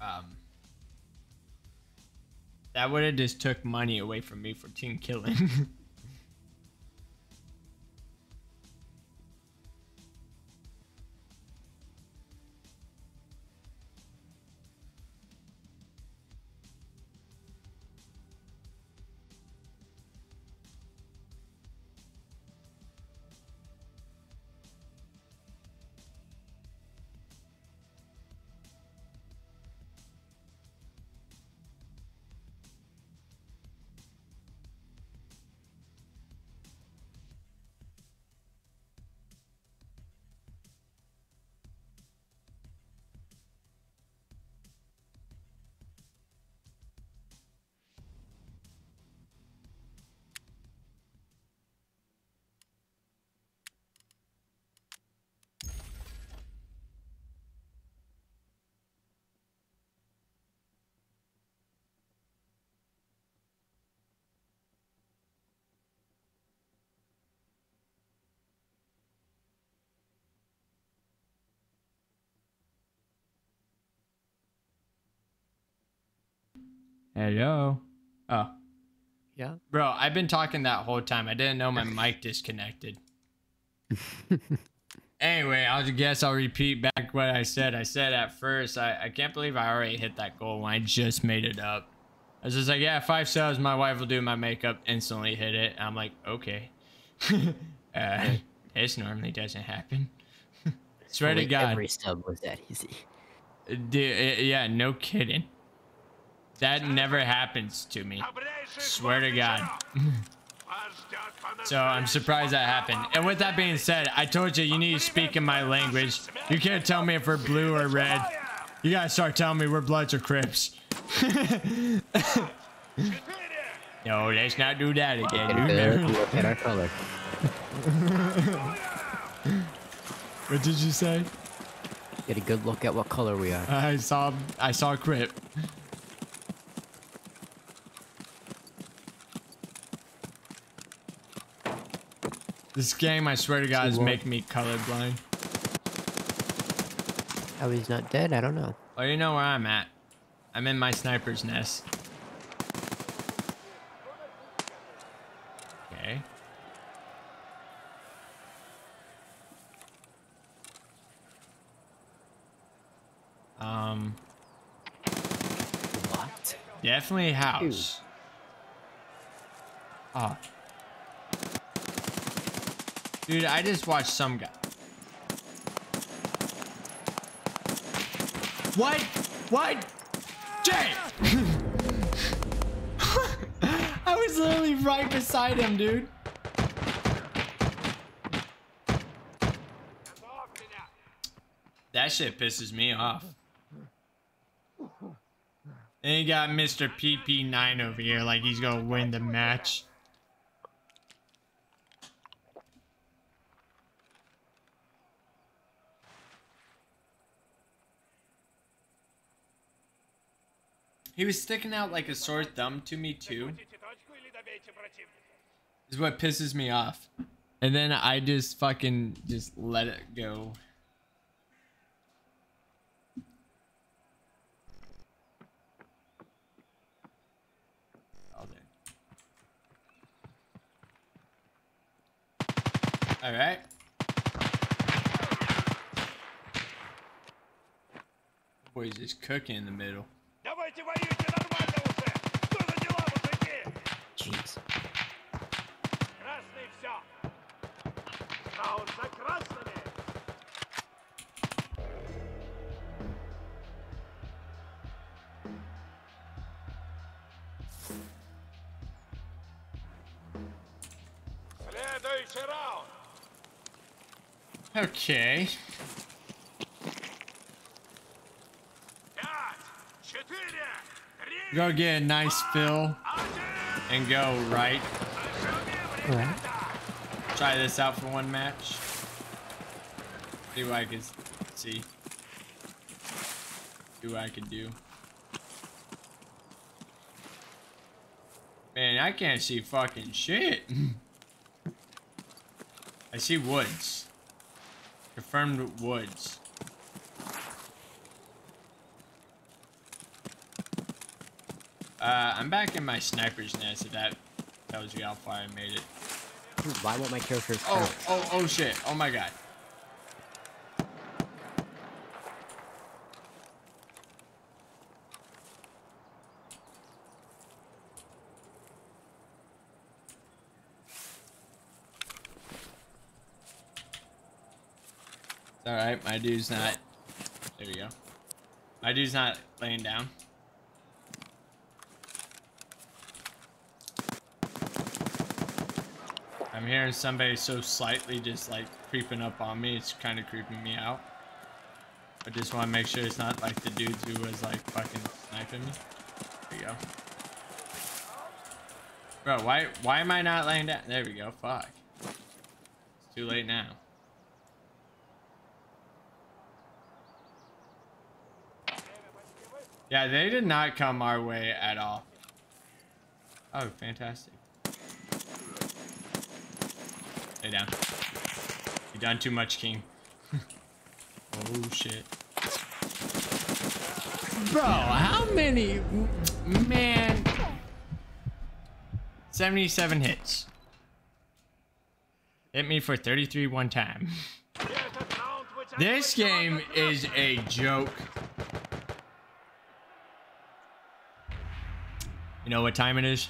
um, that would have just took money away from me for team killing. Hello. Oh, Yeah. bro, I've been talking that whole time. I didn't know my mic disconnected. anyway, I'll guess I'll repeat back what I said. I said at first, I, I can't believe I already hit that goal when I just made it up. I was just like, yeah, five subs, my wife will do my makeup, instantly hit it. I'm like, okay. uh, this normally doesn't happen. Swear to God. Every sub was that easy. Dude, yeah, no kidding. That never happens to me. Swear to God. So I'm surprised that happened. And with that being said, I told you you need to speak in my language. You can't tell me if we're blue or red. You gotta start telling me we're Bloods or Crips. no, let's not do that again. Get You a good remember- look at our color. What did you say? Get a good look at what color we are. I saw I saw a Crip. This game, I swear to God, is making me colorblind. How he's not dead, I don't know. Oh, you know where I'm at. I'm in my sniper's nest. Okay. Um, What? definitely house. Oh. Dude, I just watched some guy. What? What? Jay! I was literally right beside him, dude. That shit pisses me off. And you got Mr. PP9 over here like he's gonna win the match. He was sticking out like a sore thumb to me too. Is what pisses me off. And then I just fucking just let it go. All right. Boy's just cooking in the middle. Давайте воюйте нормально уже! Что за дела, мужики? Jeez. Красный все! Раунд за красными! Следующий раунд! Okay. Go get a nice fill and go right. Try this out for one match. See what I can see. See what I can do. Man, I can't see fucking shit. I see woods. Confirmed woods. Uh, I'm back in my sniper's nest if that tells you how far I made it. Why won't my character Oh, oh, oh shit. Oh my god. It's alright, my dude's not. There we go. My dude's not laying down. I'm hearing somebody so slightly just like creeping up on me. It's kind of creeping me out. I just want to make sure it's not like the dudes who was like fucking sniping me. There you go. Bro, why why am I not laying down? There we go. Fuck. It's too late now. Yeah, they did not come our way at all. Oh, fantastic. Lay down. You done too much, King. oh shit. Bro, how many man 77 hits. Hit me for 33 one time. This game is a joke. You know what time it is?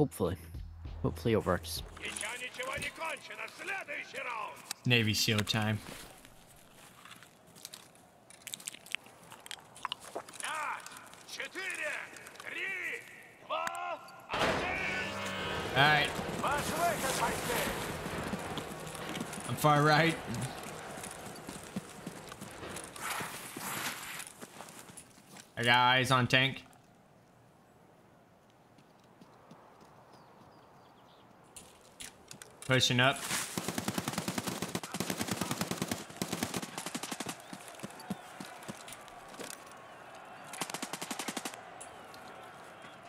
Hopefully. Hopefully it works. Navy SEAL time. Alright. I'm far right. I got eyes on tank. Pushing up.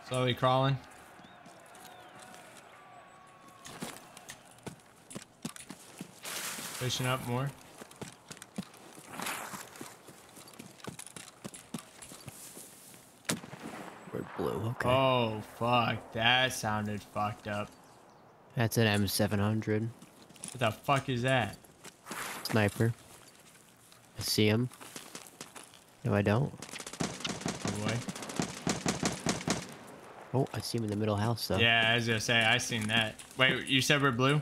Slowly crawling. Pushing up more. We're blue. Okay. Oh, fuck. That sounded fucked up. That's an M700 What the fuck is that? sniper. I see him. No, I don't. Oh, boy. Oh, I see him in the middle house though. Yeah, I was gonna say, I seen that. Wait, you said we're blue?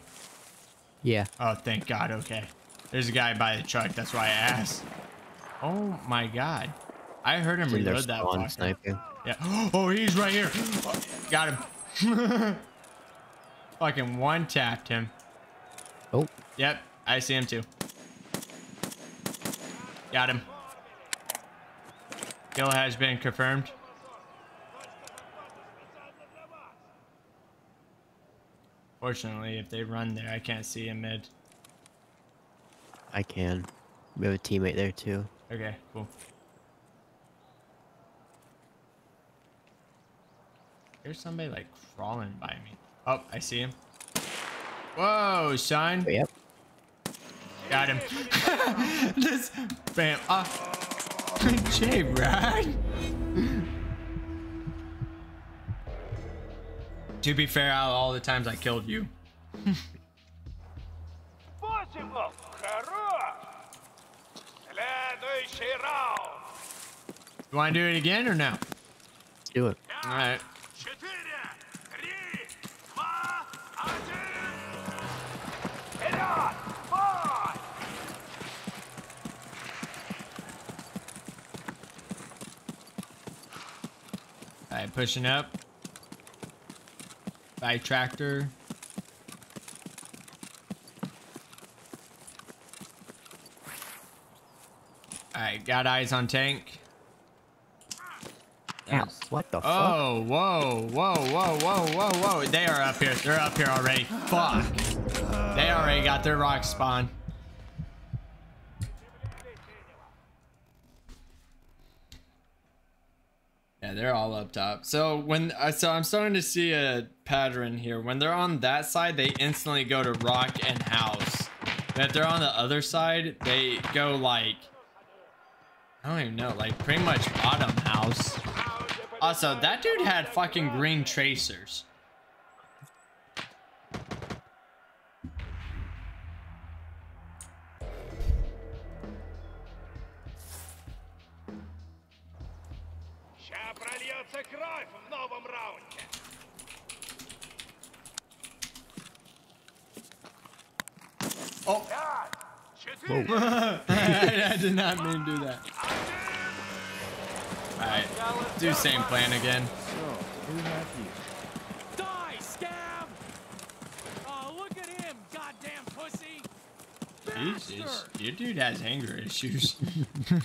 Yeah. Oh, thank God. Okay. There's a guy by the truck. That's why I asked. Oh, my God. I heard him reload that fucker. sniping. Yeah. Oh, he's right here. Oh, got him. Fucking one tapped him. Oh, Yep, I see him too. Got him. Kill has been confirmed. Fortunately, if they run there, I can't see him mid. I can. We have a teammate there too. Okay, cool. There's somebody like crawling by me. Oh, I see him. Whoa, shine. Oh, yep. Got him. this bam. Uh, J Rod. to be fair, out all the times I killed you. you want to do it again or no? Let's do it. All right. Pushing up. By tractor. All right, got eyes on tank. Ow, what the oh, fuck? Oh, whoa, whoa, whoa, whoa, whoa, whoa. They are up here. They're up here already. Fuck. They already got their rock spawn. They're all up top. So when uh, so I'm starting to see a pattern here. When they're on that side, they instantly go to rock and house. But if they're on the other side, they go like I don't even know, like pretty much bottom house. Also, that dude had fucking green tracers. Oh. Whoa. I, I did not mean to do that. Alright, do same plan again. So, who have you? Die, scab! Oh, look at him, goddamn pussy! Jesus, your dude has anger issues.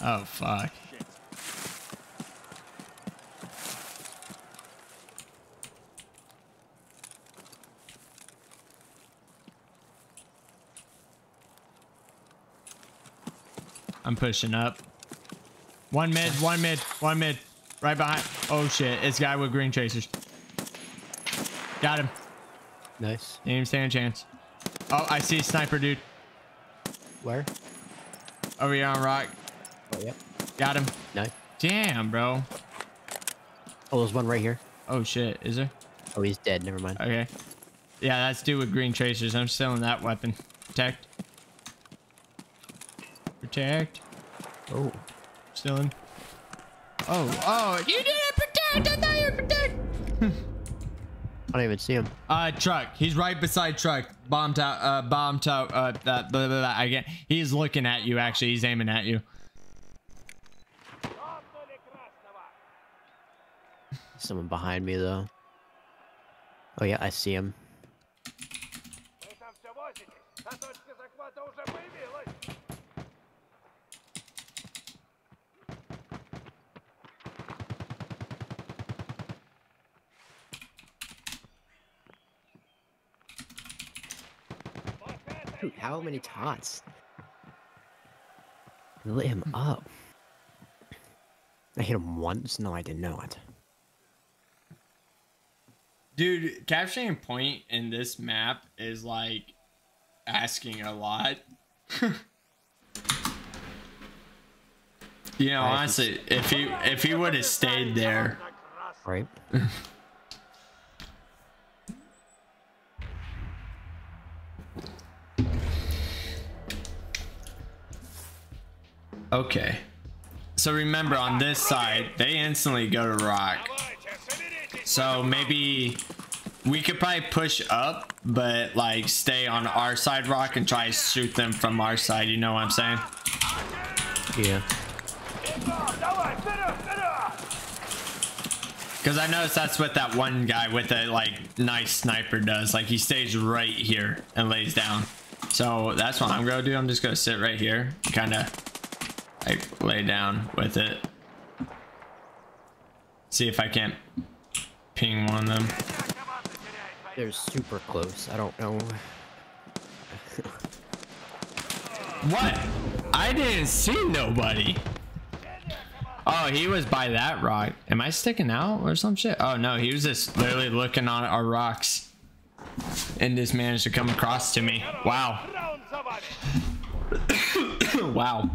oh, fuck. I'm pushing up. One mid, one mid, one mid. Right behind. Oh shit, it's guy with green tracers. Got him. Nice. Didn't even stand a chance. Oh, I see a sniper dude. Where? Over here on rock. Oh, yeah. Got him. Nice. Damn, bro. Oh, there's one right here. Oh shit, is there? Oh, he's dead. Never mind. Okay. Yeah, that's dude with green tracers. I'm stealing that weapon. Protect protect. Oh, stealing. Oh, oh, you didn't protect. I thought you protect. I don't even see him. Uh, truck. He's right beside truck. Bomb out. Uh, bomb out. Uh, that. Blah, blah, blah, I get. He's looking at you. Actually, he's aiming at you. Someone behind me though. Oh yeah, I see him. Dude, how many tots? Lit him up. I hit him once. No, I did not. Dude, capturing point in this map is like asking a lot. you know, honestly, if he if he would have stayed there, Right? Okay. So remember, on this side, they instantly go to rock. So maybe we could probably push up, but like stay on our side rock and try to shoot them from our side. You know what I'm saying? Yeah. Because I noticed that's what that one guy with a like nice sniper does. Like he stays right here and lays down. So that's what I'm gonna do. I'm just gonna sit right here, kind of like lay down with it. See if I can't ping one of them. They're super close. I don't know. what? I didn't see nobody. Oh, he was by that rock. Am I sticking out or some shit? Oh no, he was just literally looking on our rocks and just managed to come across to me. Wow. wow.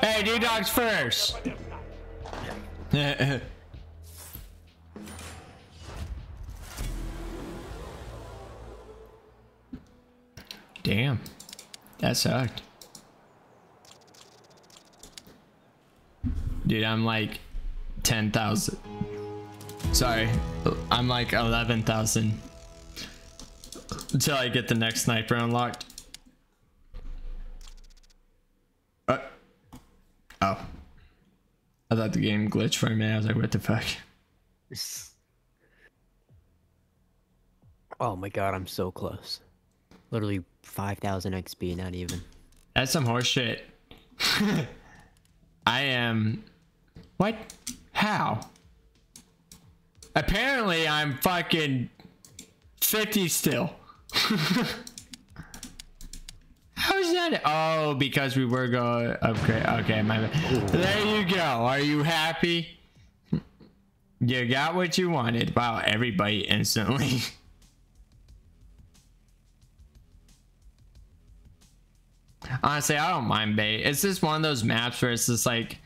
Hey, D Dog's first. Damn. That sucked. Dude, I'm like 10,000. Sorry. I'm like 11,000. Until I get the next sniper unlocked. I thought the game glitched for a minute. I was like, what the fuck? Oh my god, I'm so close. Literally 5,000 XP, not even. That's some horse shit. I am. What? How? Apparently, I'm fucking 50 still. How is that? Oh, because we were going upgrade. Okay, my. There you go. Are you happy? You got what you wanted. Wow, everybody instantly. Honestly, I don't mind Bay. It's just one of those maps where it's just like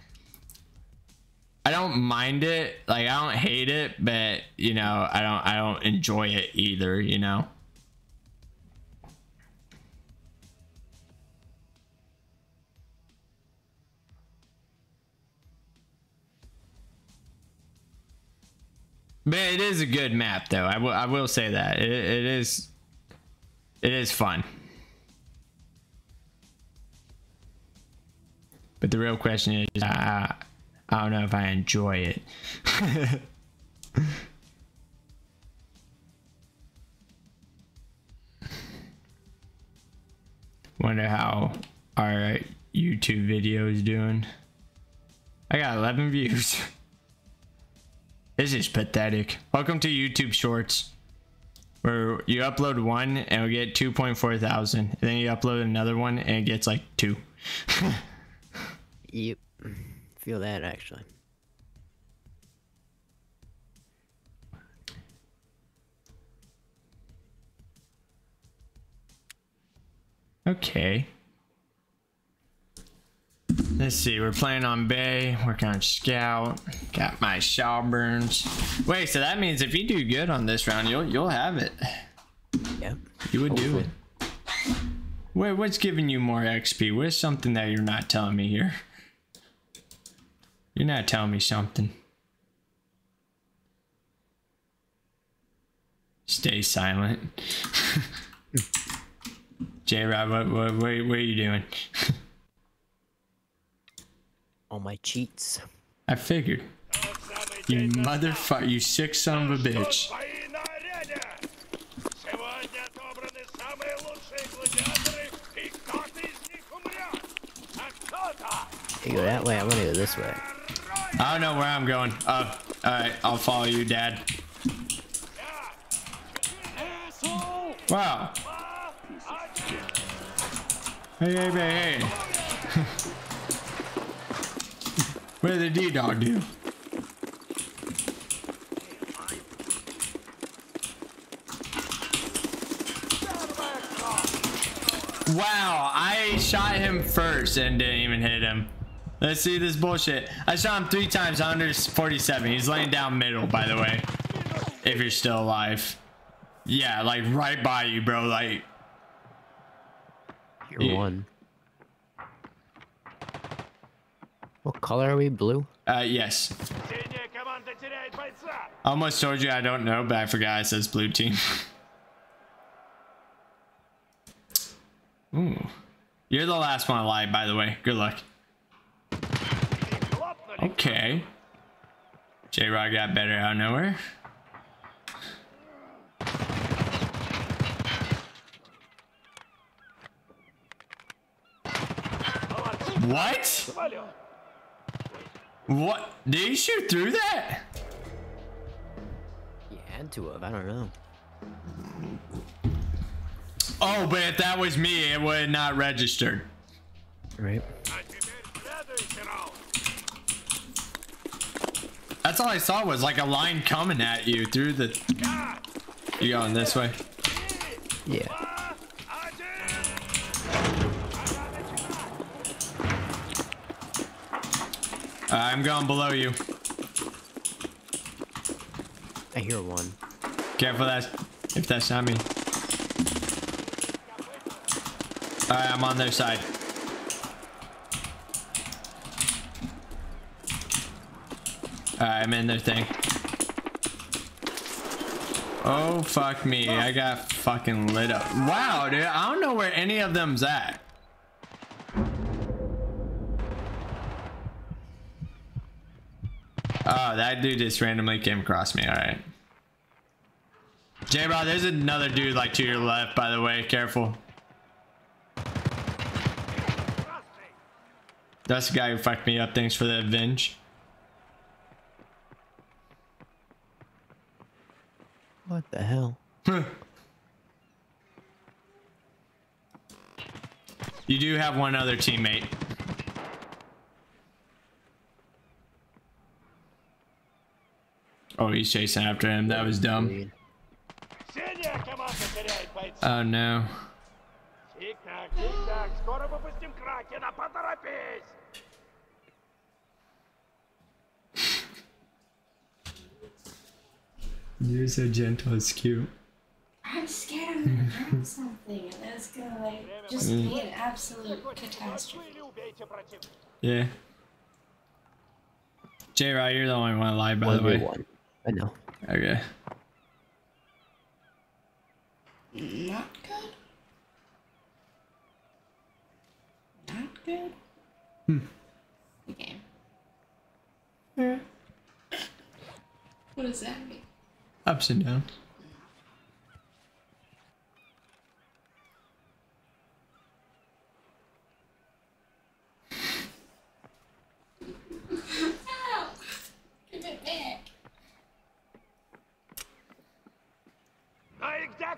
I don't mind it. Like I don't hate it, but you know, I don't I don't enjoy it either, you know. But it is a good map though. I will I will say that. It, it is it is fun. But the real question is, uh, I don't know if I enjoy it. Wonder how our YouTube video is doing. I got 11 views. this is pathetic. Welcome to YouTube Shorts, where you upload one and we get 2.4 thousand. And then you upload another one and it gets like two. Yep. Feel that actually. Okay. Let's see, we're playing on Bay, working on Scout, got my Sawbones. Wait, so that means if you do good on this round, you'll you'll have it. Yep. You would do it. Wait, what's giving you more XP? What's something that you're not telling me here? You're not telling me something. Stay silent. J Rod, what, what, what, what are you doing? on my cheats. I figured. You motherfucker, you sick son of a bitch. You go that way, I'm gonna go this way. I don't know where I'm going. Oh, uh, alright, I'll follow you, Dad. Wow. Hey, hey, hey, hey. What did the D-Dog do? Wow, I shot him first and didn't even hit him. Let's see this bullshit. I shot him three times under 47. He's laying down middle, by the way. If you're still alive. Yeah, like right by you, bro. Like, You're Yeah. one. What color are we? Blue? Uh, yes. Almost told you I don't know, but I forgot it says blue team. Ooh. You're the last one alive, by the way. Good luck. Okay. J-Rod got better out of nowhere. What? What? Did you shoot through that? You had to have. I don't know. Oh, but if that was me, it would not register. Right. That's all I saw was like a line coming at you through the. You going this way? Yeah. Uh, I'm going below you. I hear one. Careful that if that's not me. Alright, I'm on their side. Alright, I'm in their thing. Oh fuck me. I got fucking lit up. Wow, dude. I don't know where any of them's at. Oh, that dude just randomly came across me. Alright. J Rod, there's another dude like to your left, by the way. Careful. That's the guy who fucked me up. Thanks for the avenge. What the hell? You do have one other teammate. Oh, he's chasing after him. That was dumb. Oh no. You're so gentle, it's cute. I'm scared I'm gonna grab something and that's gonna like just yeah. be an absolute catastrophe. Yeah. J Rod, you're the only one alive by the way. One. I know. Okay. Not good. Not good. Hmm. Okay. game. Hmm. What does that mean? Ups and downs.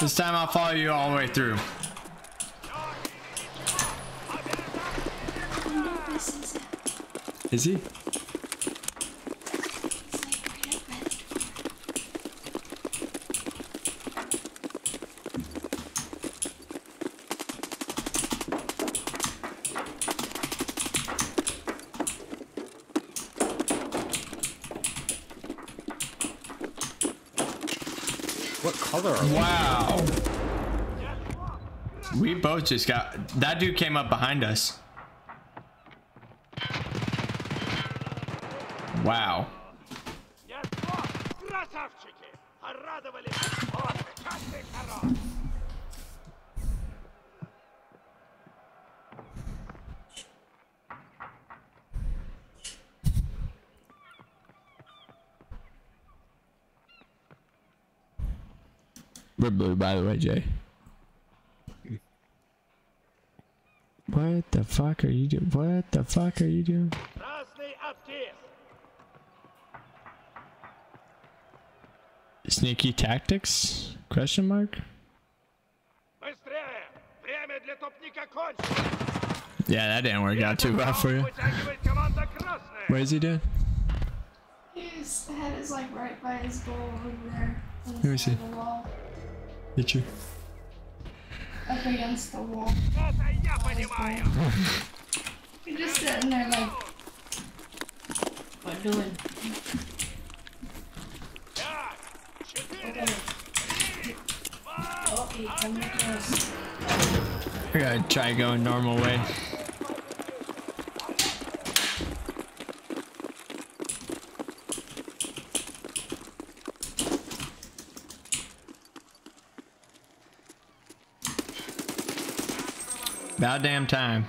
This time I'll follow you all the way through. Is he? It's like heaven. What color are we? Wow boat just got... That dude came up behind us. Wow. We're blue, by the way, Jay. fuck are you doing? What the fuck are you doing? Sneaky tactics? Question mark? Yeah, that didn't work out too well for you. What is he doing? His head is like right by his goal over there. Let me see. Did you? against the wall. You're just sitting there like... What are you doing? Okay. I gotta try going normal way. About damn time.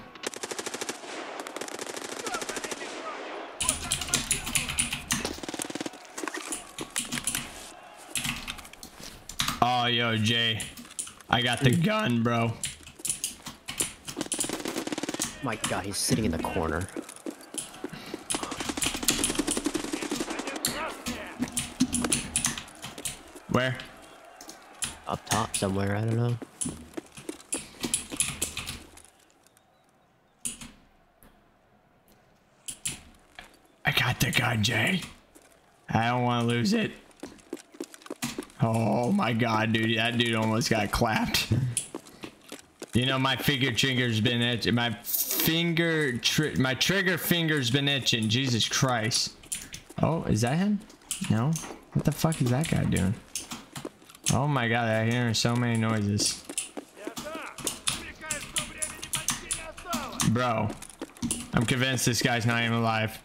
Oh, yo, Jay. I got the gun, bro. My god, he's sitting in the corner. Where? Up top somewhere, I don't know. god, Jay. I don't want to lose it. Oh my god, dude. That dude almost got clapped. you know, my finger trigger's been itching. My finger, tri my trigger finger's been itching. Jesus Christ. Oh, is that him? No. What the fuck is that guy doing? Oh my god, I hear so many noises. Bro, I'm convinced this guy's not even alive.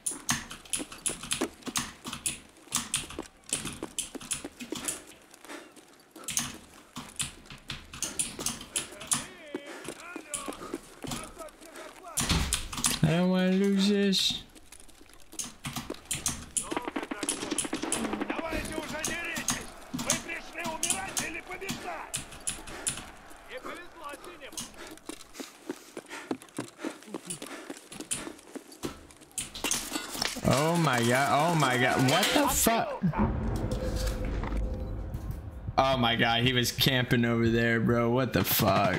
my god. What the fuck? Oh my god, he was camping over there, bro. What the fuck?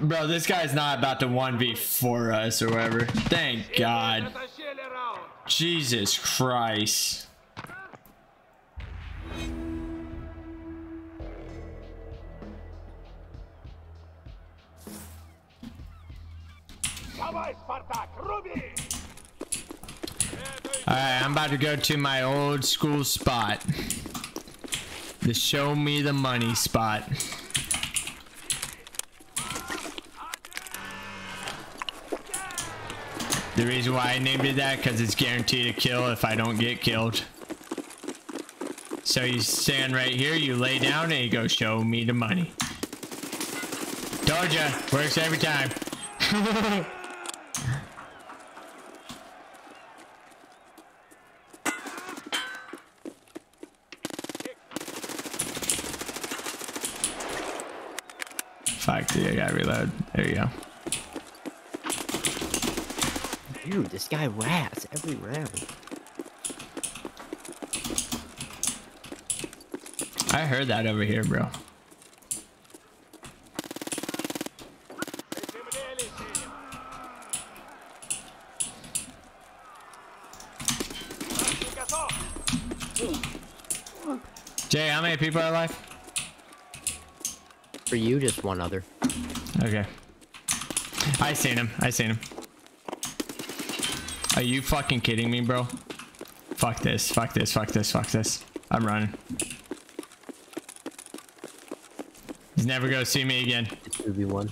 Bro, this guy's not about to 1v4 us or whatever. Thank god. Jesus Christ. To go to my old school spot. The show me the money spot. The reason why I named it that, because it's guaranteed to kill if I don't get killed. So you stand right here, you lay down, and you go, show me the money. Told ya, works every time. There you go. Dude, this guy raps every round. I heard that over here, bro. Jay, how many people are alive? For you, just one other. Okay. I seen him. I seen him. Are you fucking kidding me, bro? Fuck this. Fuck this. Fuck this. Fuck this. I'm running. He's never gonna see me again. It's 2v1.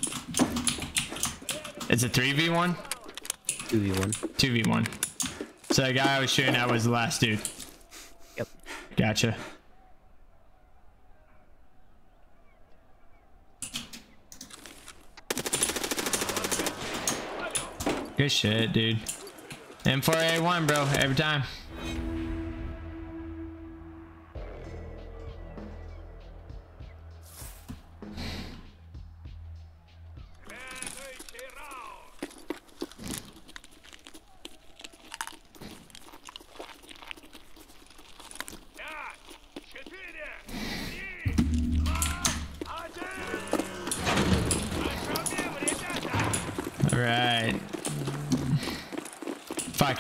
It's a 3v1? 2v1. 2v1. So the guy I was shooting at was the last dude. Yep. Gotcha. Good shit, dude. M4A1, bro, every time.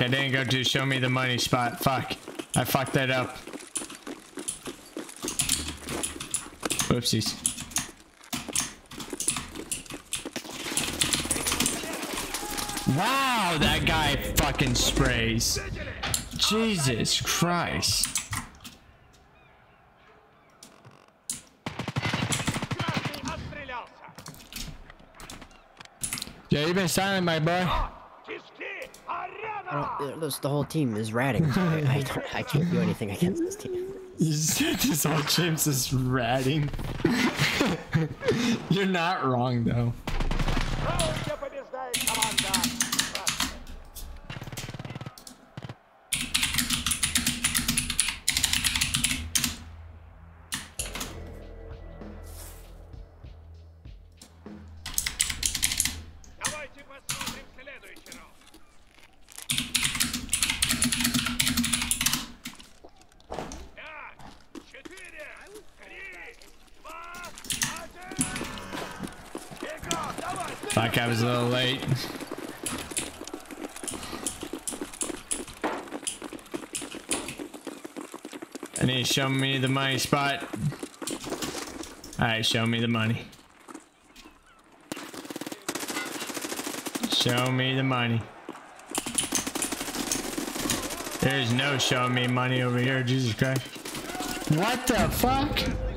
I didn't go to show me the money spot. Fuck. I fucked that up. Whoopsies. Wow, that guy fucking sprays. Jesus Christ. Yeah, you've been silent, my boy. Uh, the whole team is ratting. I, I, I, can't do anything against this team. You said this whole team's is ratting. You're not wrong, though. Show me the money spot. Alright, show me the money. Show me the money. There's no showing me money over here, Jesus Christ. What the fuck?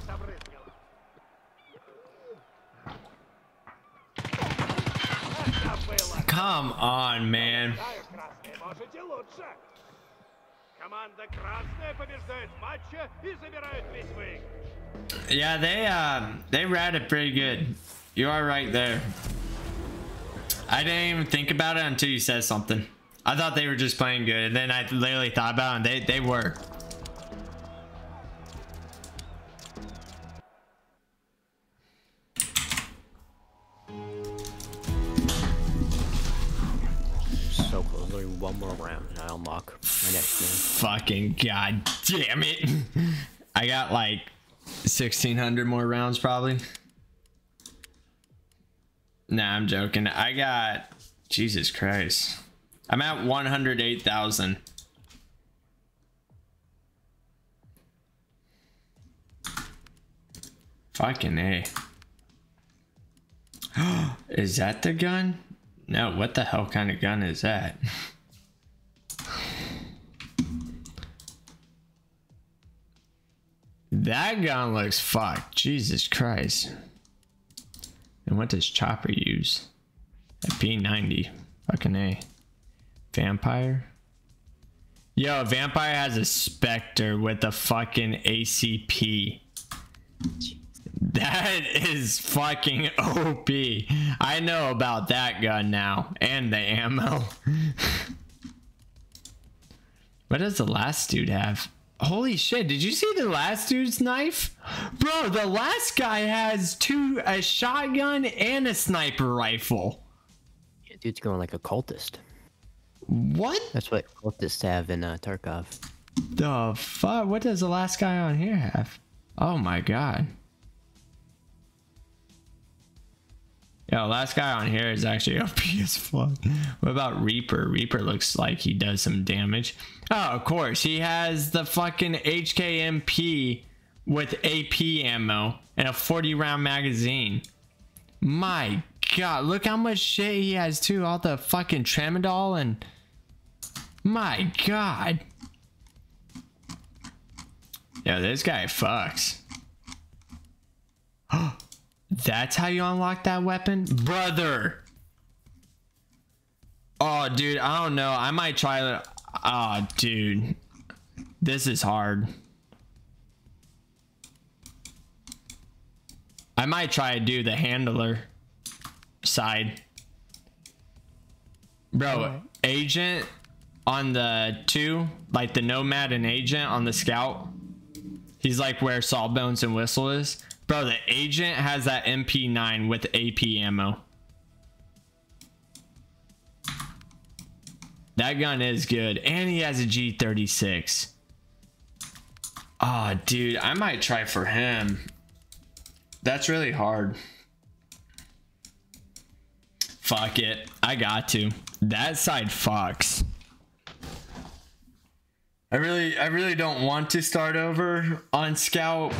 забрызгал. Это было. Come on, man. Знаю, красные, можете лучше. Команда красная побеждает в матче и забирает весь выигрыш. Yeah, they um they ran it pretty good. You are right there. I didn't even think about it until you said something. I thought they were just playing good, and then I literally thought about it, and they they were. So close. Only one more round and I unlock my next man. Fucking god damn it! I got like 1600 more rounds probably. Nah, I'm joking. I got Jesus Christ. I'm at 108,000. Fucking A. is that the gun? No, what the hell kind of gun is that? That gun looks fucked. Jesus Christ. And what does Chopper use? A P90. Fucking A. Vampire? Yo, Vampire has a Spectre with a fucking ACP. That is fucking OP. I know about that gun now. And the ammo. what does the last dude have? Holy shit, did you see the last dude's knife? Bro, the last guy has two a shotgun and a sniper rifle. Yeah, dude's going like a cultist. What That's what cultists have in uh, Tarkov. the fuck? What does the last guy on here have? Oh my god. Yo, last guy on here is actually OP as fuck. What about Reaper? Reaper looks like he does some damage. Oh, of course. He has the fucking HKMP with AP ammo and a 40 round magazine. My god, look how much shit he has too. All the fucking tramadol and. My god. Yo, this guy fucks. That's how you unlock that weapon? Brother! Oh, dude, I don't know. I might try it. Oh, dude. This is hard. I might try to do the handler side. Bro, agent on the two, like the nomad and agent on the scout. He's like where Sawbones and Whistle is. Bro, the agent has that MP9 with AP ammo. That gun is good. And he has a G36. Oh, ah, dude, I might try for him. That's really hard. Fuck it. I got to. That side fucks. I really I really don't want to start over on scout.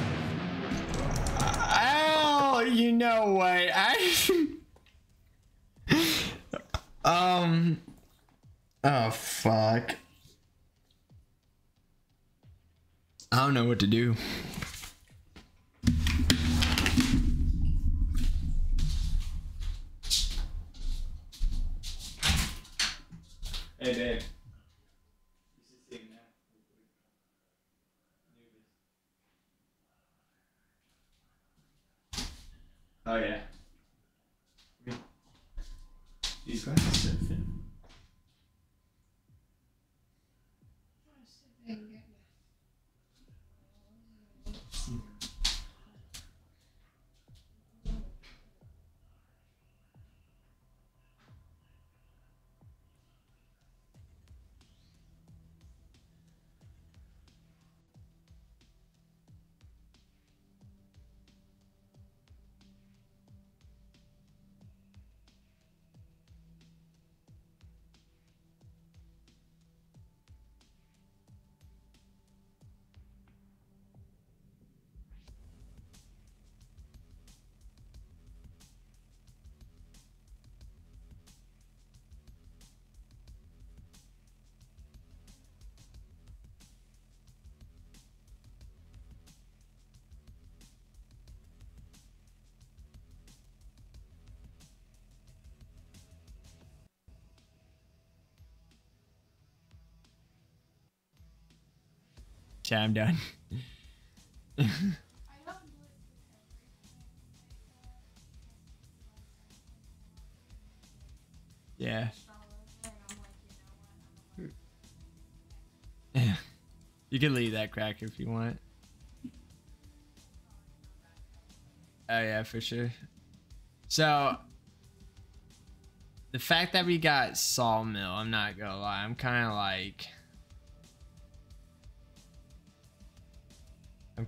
You know what? I Um Oh fuck. I don't know what to do. Hey babe. Oh yeah. These guys are so thin. I'm done. yeah. You can leave that crack if you want. Oh yeah, for sure. So the fact that we got Sawmill, I'm not gonna lie, I'm kind of like.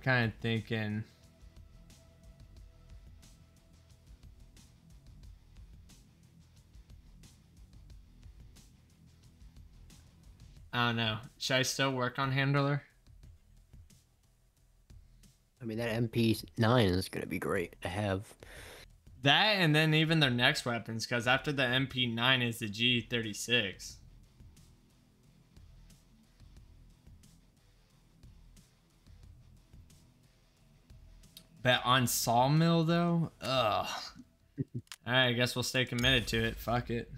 Kind of thinking. I don't know. Should I still work on Handler? I mean, that MP9 is going to be great to have. That and then even their next weapons, because after the MP9 is the G36. But on Sawmill, though? Ugh. Alright, I guess we'll stay committed to it. Fuck it.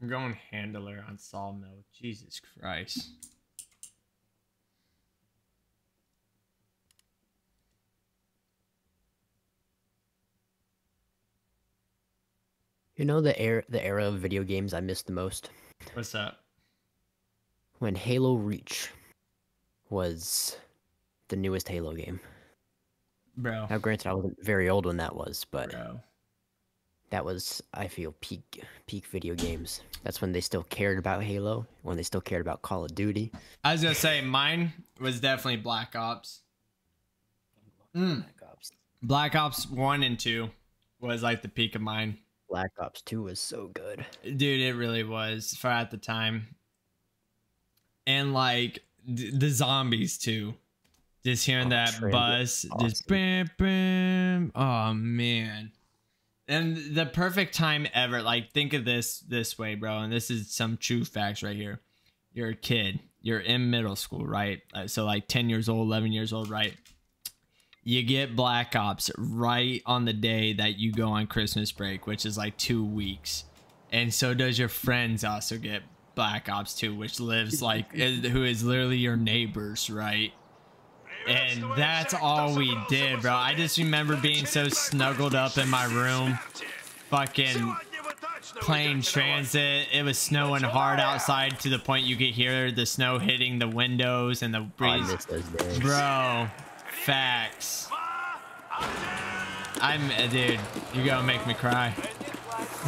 I'm going handler on Sawmill. Jesus Christ. You know the era the era of video games I miss the most? What's that? When Halo Reach was the newest Halo game. Bro. Now granted I wasn't very old when that was, but Bro. that was I feel peak peak video games. That's when they still cared about Halo, when they still cared about Call of Duty. I was gonna say mine was definitely Black Ops. Mm. Black Ops. Black Ops one and two was like the peak of mine. Black Ops 2 was so good. Dude, it really was for at the time. And like the zombies too. Just hearing Oh, that buzz, awesome. just bam, bam. Oh man. And the perfect time ever. Like think of this this way, bro. And this is some true facts right here. You're a kid. You're in middle school, right? Uh, So like 10 years old, 11 years old, right? You get Black Ops right on the day that you go on Christmas break, which is like two weeks. And so does your friends also get Black Ops 2, which lives like, who is literally your neighbors, right? And that's all we did, bro. I just remember being so snuggled up in my room, fucking playing TranZit. It was snowing hard outside to the point you could hear the snow hitting the windows and the Oh, breeze. miss those days. Bro, facts. I'm, uh, dude, you're gonna make me cry.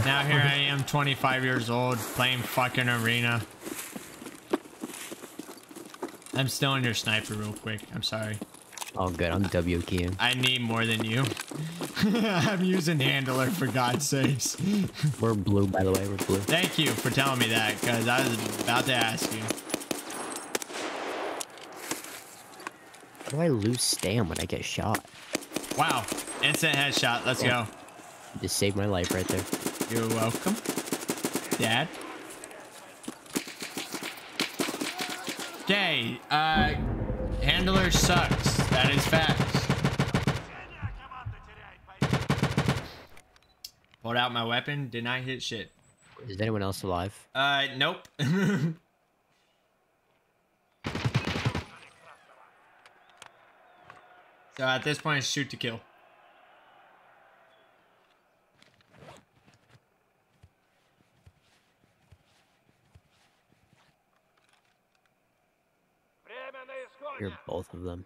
Now here I am, 25 years old, playing fucking arena. I'm still in your sniper real quick. I'm sorry. Oh, good. I'm W keying. I need more than you. I'm using handler for God's sakes. We're blue, by the way. We're blue. Thank you for telling me that, because I was about to ask you. How do I lose stam when I get shot? Wow, instant headshot. Let's go. You just saved my life right there. You're welcome, Dad. Okay, uh, handler sucks. That is facts. Pulled out my weapon, did not hit shit. Is anyone else alive? Uh, nope. so at this point, it's shoot to kill. Время на исходе. You're both of them.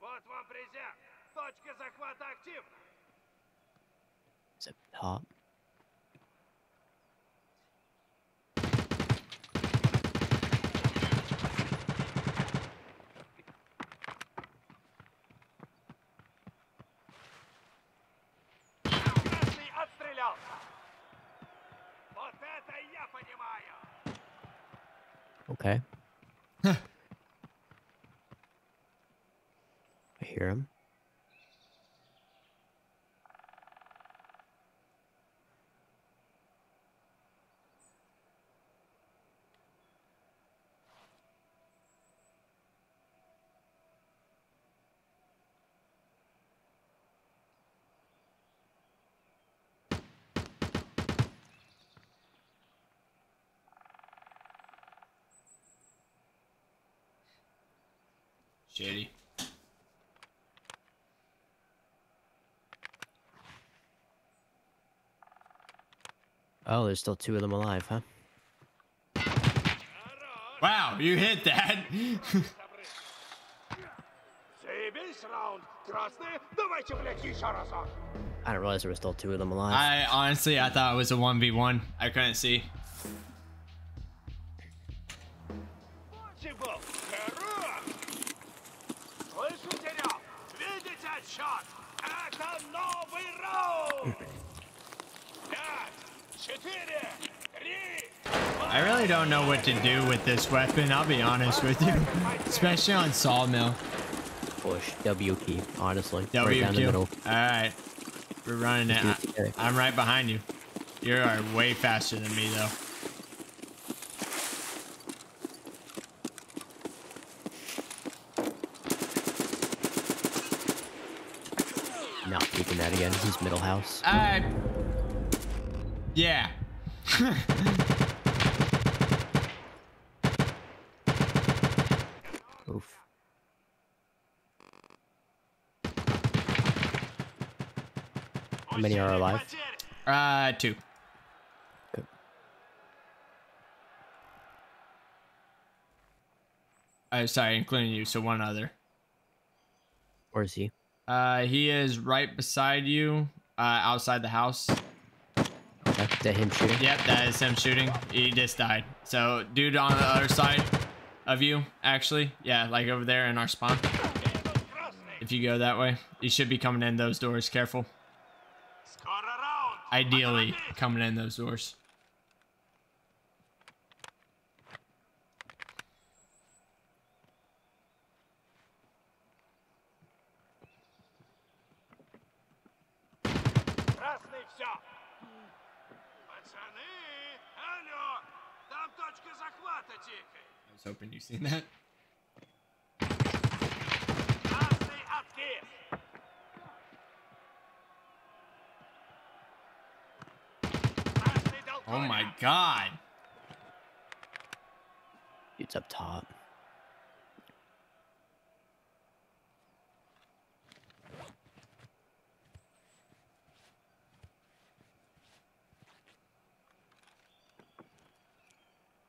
Вот вам презент. Точка захвата активна. It's. Okay. Huh. I hear him. Oh, there's still two of them alive, huh? Wow, you hit that. I didn't realize there were still two of them alive. I honestly, I thought it was a 1v1. I couldn't see. I really don't know what to do with this weapon, I'll be honest with you. Especially on Sawmill. Push W key, honestly. Right down the middle. Alright. We're running it. Let's do it together. I, am right behind you. You are way faster than me, though. Not peeking that again. Middle house. Uh. Yeah. many are alive? Uh, two. Good. Uh, sorry, including you, so one other. Where is he? Uh, he is right beside you, uh, outside the house. Okay. Is that him shooting? Yep, that is him shooting. He just died. So, dude on the other side of you, actually. Yeah, like over there in our spawn. If you go that way, you should be coming in those doors. Careful. Ideally, coming in those doors. I was hoping you seen that. Oh my god. It's up top.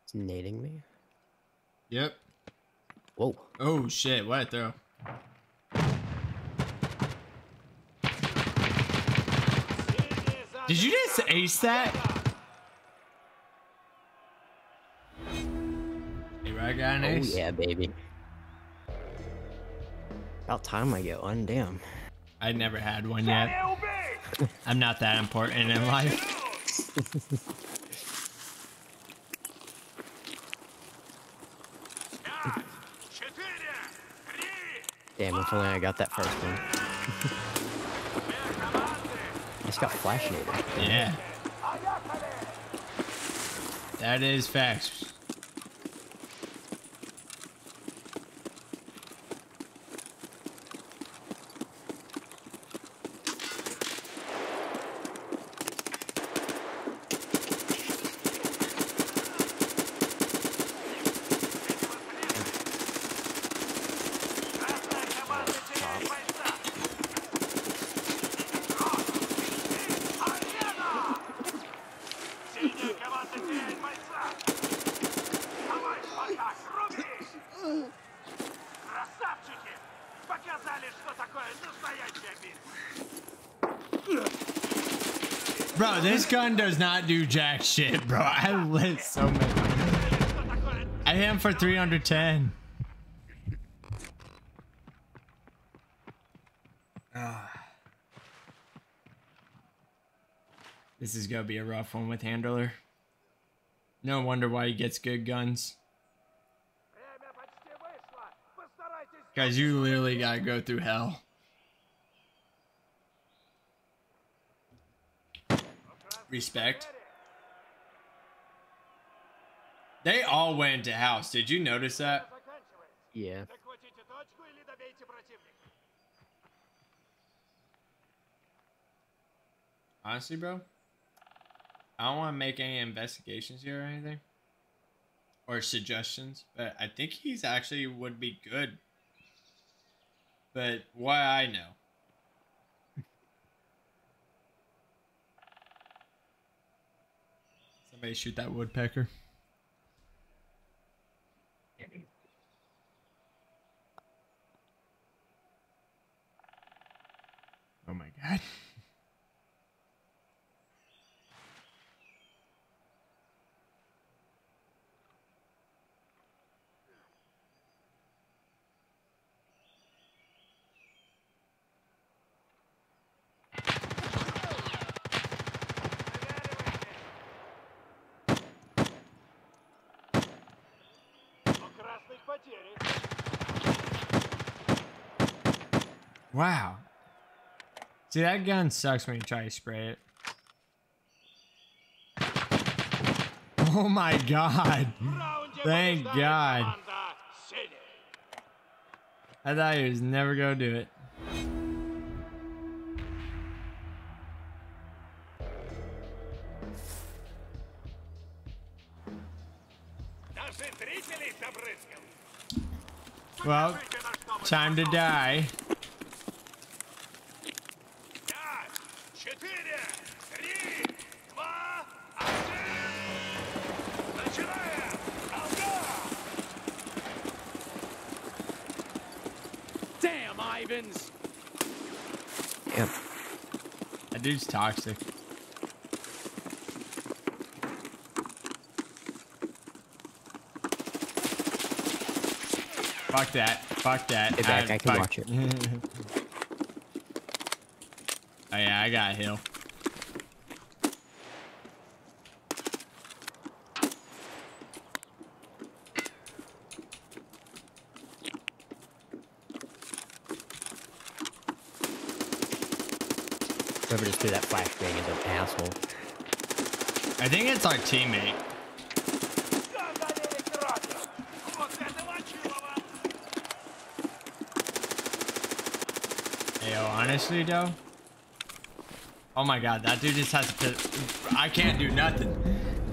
It's nading me. Yep. Whoa. Oh shit, what throw. Did you just ace that? I got an ace. Oh, yeah, baby. About time I get one, damn. I never had one yet. I'm not that important in life. Damn, if only I got that first one. I just got flashnated. Yeah. That is facts. This gun does not do jack shit, bro. I lit so many. I him for 310. Ah. This is gonna be a rough one with Handler. No wonder why he gets good guns. Guys, you literally gotta go through hell. Respect. They all went to house. Did you notice that? Yeah. Honestly, bro, I don't want to make any investigations here or anything or suggestions, but I think he's actually would be good. But what I know Somebody shoot that woodpecker. Oh my god. потери. Wow. See, that gun sucks when you try to spray it. Oh my god. В раунде Thank побеждает God. команда «Синий». I thought he was never gonna do it. Well, time to die. Damn, Ivans. Yep. That dude's toxic. Fuck that. Fuck that. Get back, I can fuck- watch it. oh yeah, I got a hill. Whoever just threw that flashbang is an asshole. I think it's our teammate. Honestly though. Oh my god, that dude just has to. I can't do nothing.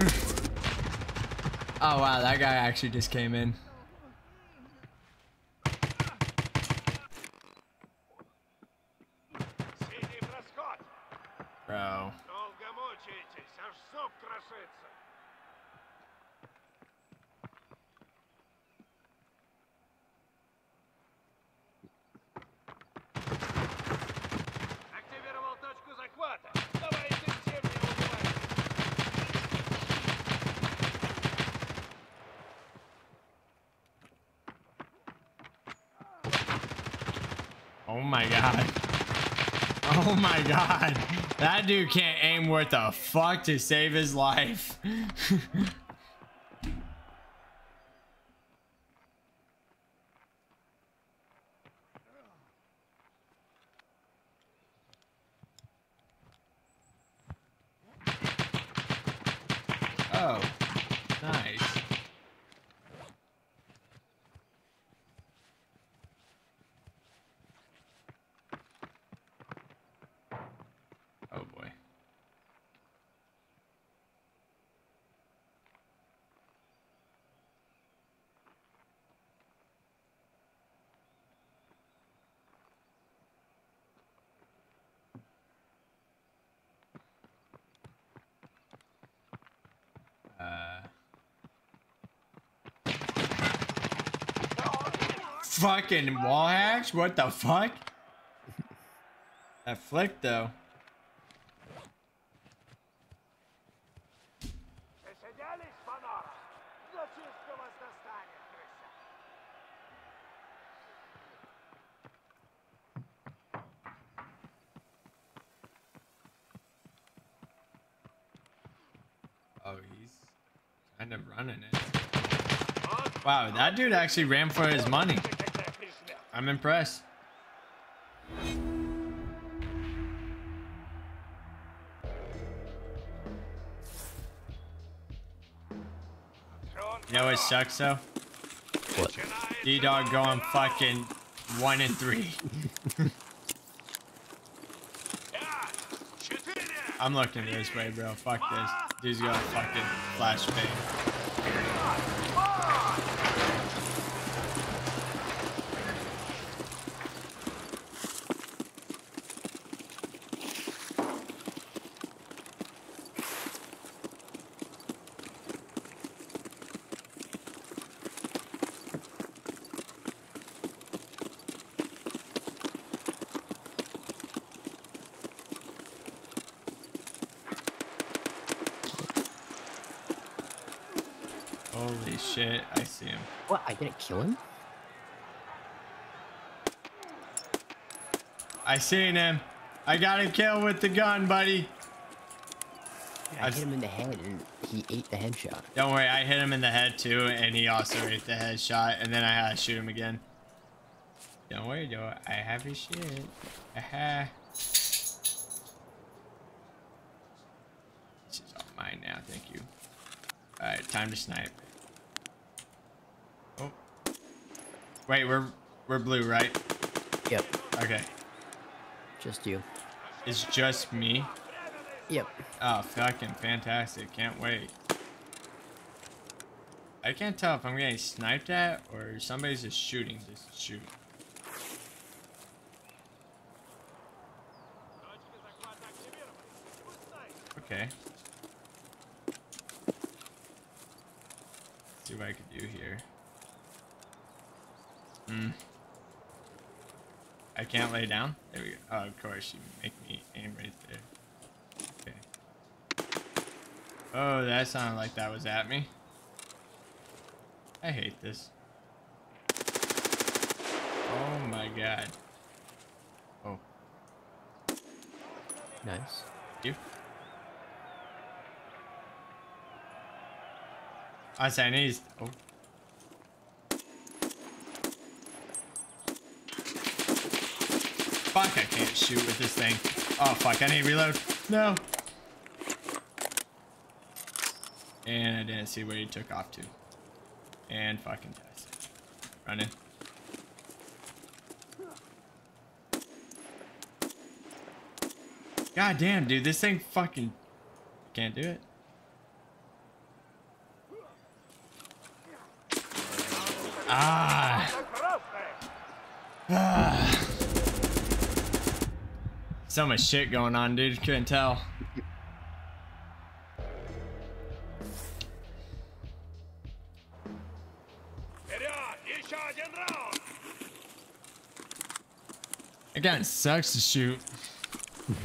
oh wow, that guy actually just came in. God. That dude can't aim worth a fuck to save his life. Fucking wall hacks? What the fuck? that flick though. Oh, he's kind of running it. Wow, that dude actually ran for his money. I'm impressed. You know what sucks though? What? D Dog going fucking one and three. I'm looking this way, bro. Fuck this. Dude's gonna fucking flashbang. Holy shit, I see him. What? I didn't kill him? I seen him. I got a kill with the gun, buddy. I I've- hit him in the head and he ate the headshot. Don't worry, I hit him in the head too, and he also ate the headshot, and then I had to shoot him again. Don't worry, though. I have his shit. Aha. This is all mine now, thank you. Alright, time to snipe. Wait, we're we're blue, right? Yep. Okay. Just you. It's just me. Yep. Oh, fucking fantastic. Can't wait. I can't tell if I'm getting sniped at or somebody's just shooting. Just shoot. Okay. see what I could do here. Hmm. Can't lay down? There we go. Oh, of course, you make me aim right there. Okay. Oh, that sounded like that was at me. I hate this. Oh my god. Oh, Nice. you. I say I need. Oh. Fuck! I can't shoot with this thing. Oh fuck! I need reload. No. And I didn't see where he took off to. And fucking dies. Running. God damn, dude, this thing fucking can't do it. Ah. So much shit going on, dude. Couldn't tell. It kind of sucks to shoot.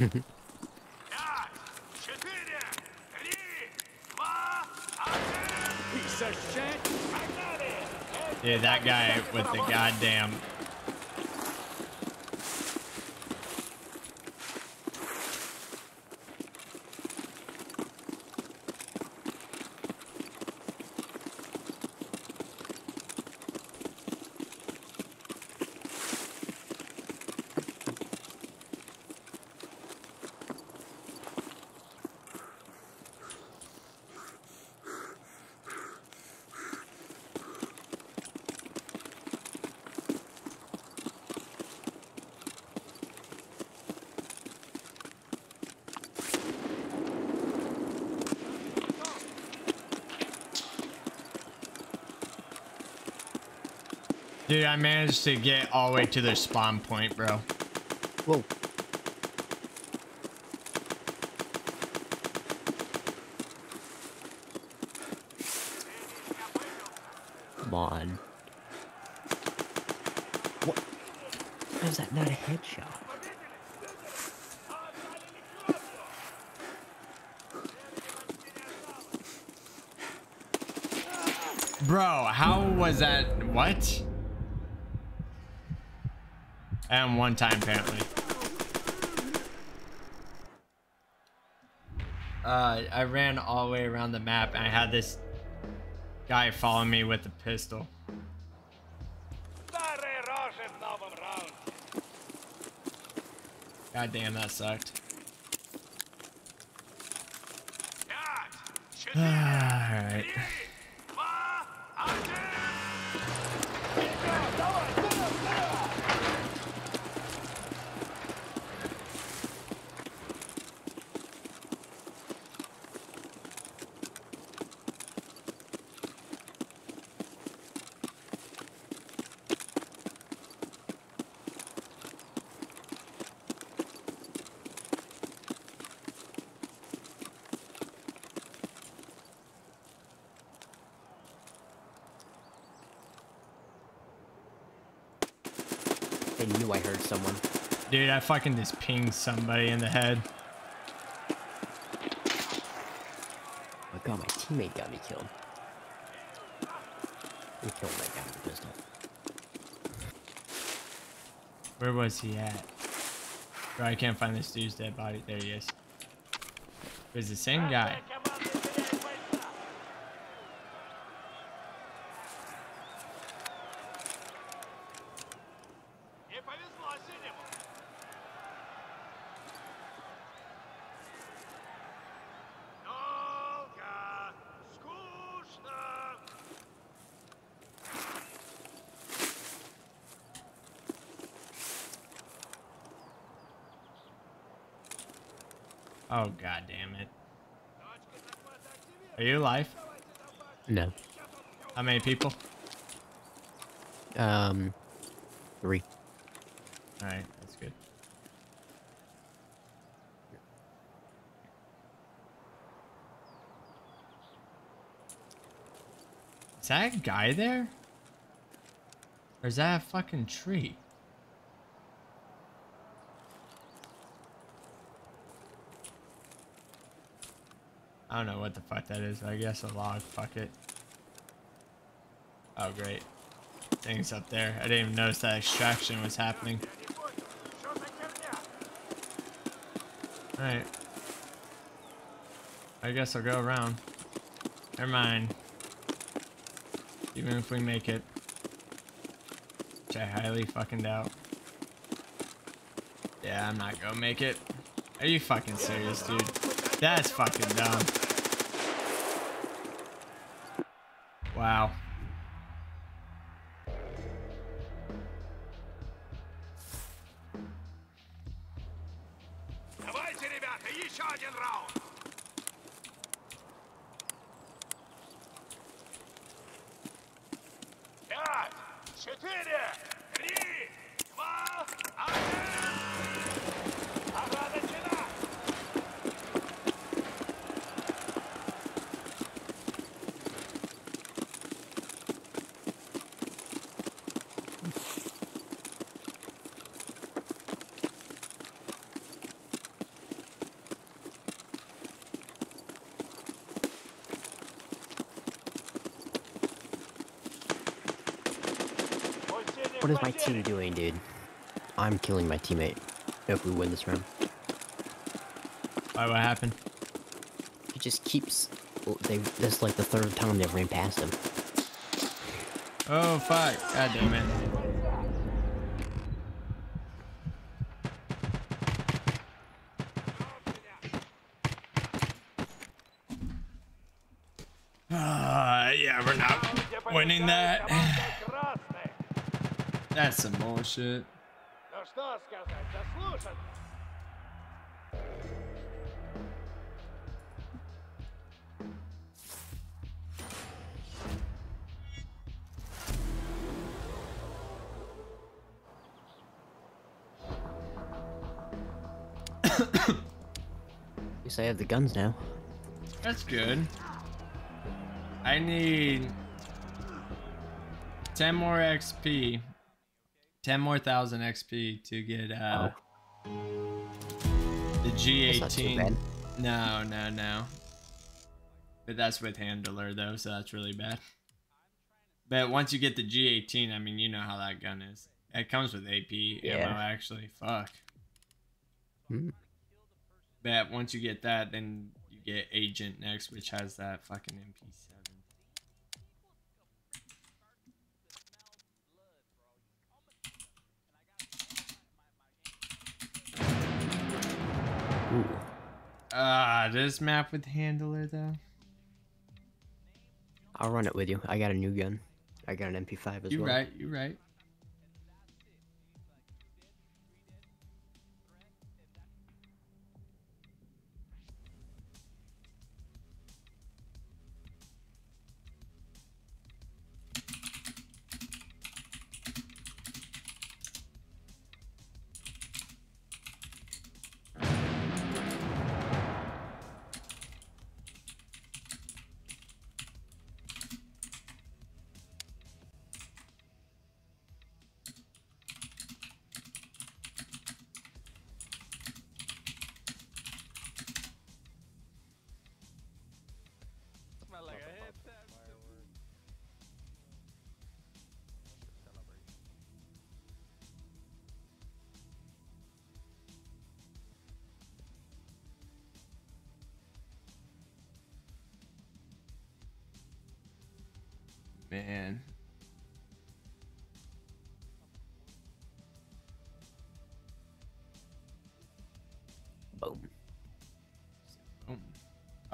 yeah, that guy with the goddamn Dude, I managed to get all the way to their spawn point, bro. Whoa. Come on. What? How is that not a headshot? Bro, how was that? What? And one time, apparently. Uh, I ran all the way around the map and I had this guy follow me with a pistol. God damn, that sucked. Alright. Dude, I fucking just pinged somebody in the head. Oh my god, my teammate got me killed. We killed that guy with a pistol. Where was he at? Bro, I can't find this dude's dead body. There he is. It was the same guy. Many people? Um, three. Alright, that's good. Is that a guy there? Or is that a fucking tree? I don't know what the fuck that is. I guess a log. Fuck it. Oh, great. Things up there. I didn't even notice that extraction was happening. Alright. I guess I'll go around. Never mind. Even if we make it. Which I highly fucking doubt. Yeah, I'm not gonna make it. Are you fucking serious, dude? That's fucking dumb. Wow. Is my team doing, dude? I'm killing my teammate if we win this round. Why, what happened? He just keeps. They. This is like the third time they've ran past him. Oh, fuck. God damn it. shit. At least I have the guns now. That's good. I need 10 more XP 10 more thousand XP to get uh the not too G18. No, no, no. But that's with handler though, so that's really bad. But once you get the G18, I mean, you know how that gun is. It comes with AP Yeah. ammo actually. Fuck. Hmm. But once you get that, then you get Agent next, which has that fucking MP7. This map with handler though. I'll run it with you. I got a new gun. I got an MP5 as well. You well. right, you right.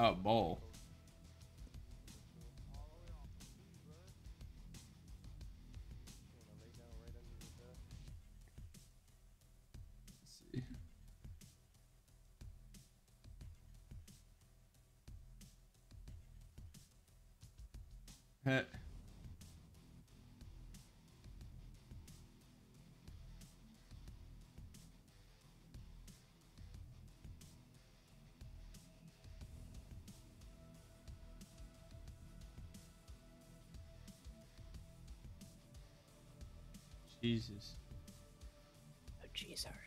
Oh, bowl. Jesus. Oh, jeez, alright.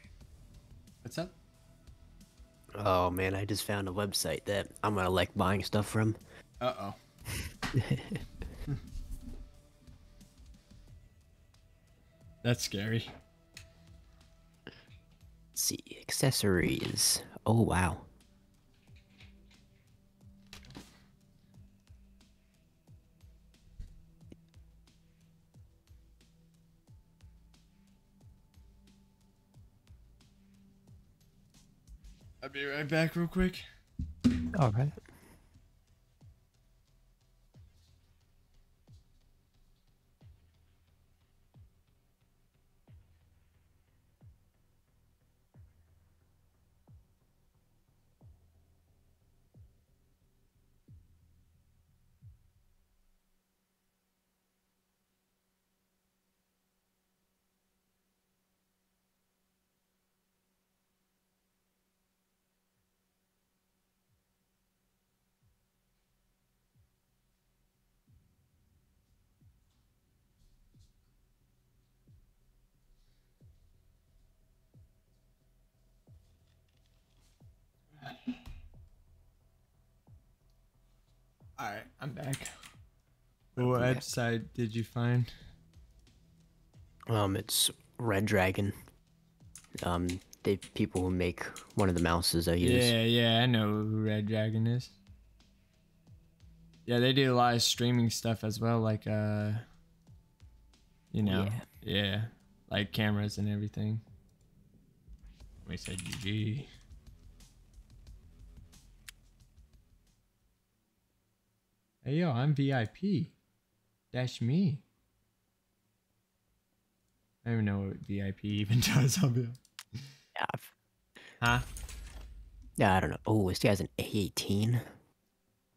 What's up? Oh man, I just found a website that I'm gonna like buying stuff from. Uh oh. That's scary. Let's see, accessories. Oh wow. Right back, real quick. All right. Website did you find? Um, it's Redragon. Um, they people who make one of the mouses I use. Yeah, yeah, I know who Redragon is. Yeah, they do a lot of streaming stuff as well, like uh, you know, yeah, like cameras and everything. We said GG. Hey yo, I'm VIP. Dash me. I don't even know what VIP even does. I'll be. Yeah. Huh? Yeah, I don't know. Oh, this guy's an A18.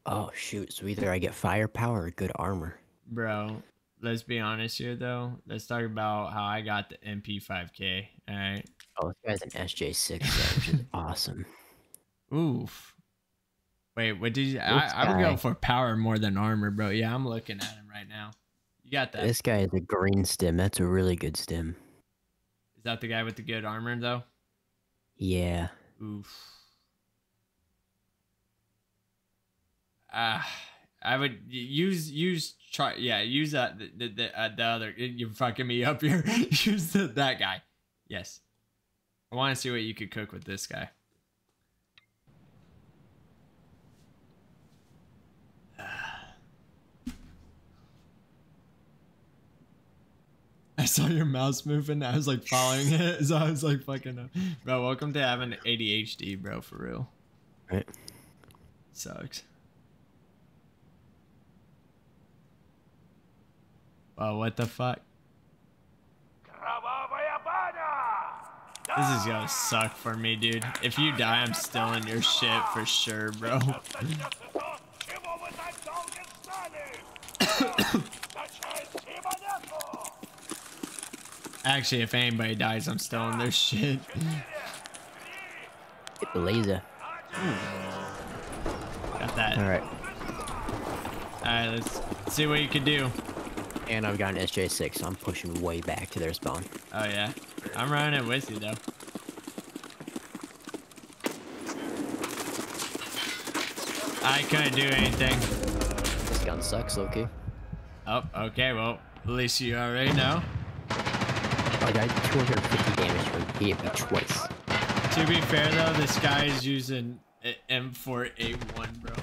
Oh shoot! So either I get firepower or good armor. Bro, let's be honest here though. Let's talk about how I got the MP5K. All right. Oh, this guy's an SJ6, though, which is awesome. Oof. Wait, what did you? I, This I would go for power more than armor, bro. Yeah, I'm looking at him right now. You got that. This guy is a green stim. That's a really good stim. Is that the guy with the good armor though? Yeah. Oof. Ah, I would use use try yeah use that the the, the, uh, the other you're fucking me up here. use the, that guy. Yes. I want to see what you could cook with this guy. I saw your mouse moving. I was like following it, so I was like fucking. Up. Bro, welcome to having ADHD, bro. For real. Right. Sucks. Oh, what the fuck? This is gonna suck for me, dude. If you die, I'm still in your shit for sure, bro. Actually, if anybody dies, I'm still in their shit. Get the laser. Got that. All right. Alright, let's see what you can do. And I've got an SJ6, so I'm pushing way back to their spawn. Oh, yeah. I'm running it with you, though. I couldn't do anything. This gun sucks, Loki. Oh, okay, well, at least you already know. I got 250 damage from hit me twice. To be fair, though, this guy is using M4A1, bro.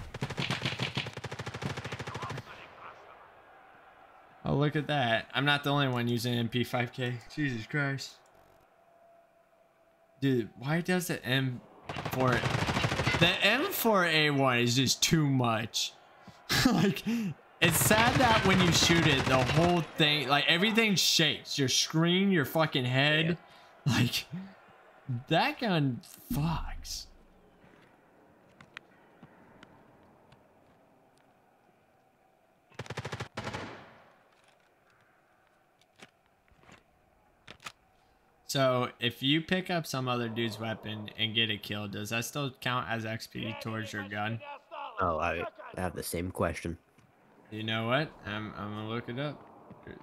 Oh, look at that. I'm not the only one using MP5K. Jesus Christ. Dude, why does the M4... The M4A1 is just too much. like, it's sad that when you shoot it, the whole thing, like, everything shakes. Your screen, your fucking head. Like, that gun fucks. So, if you pick up some other dude's weapon and get a kill, does that still count as XP towards your gun? Oh, I I have the same question. You know what? I'm, I'm gonna look it up.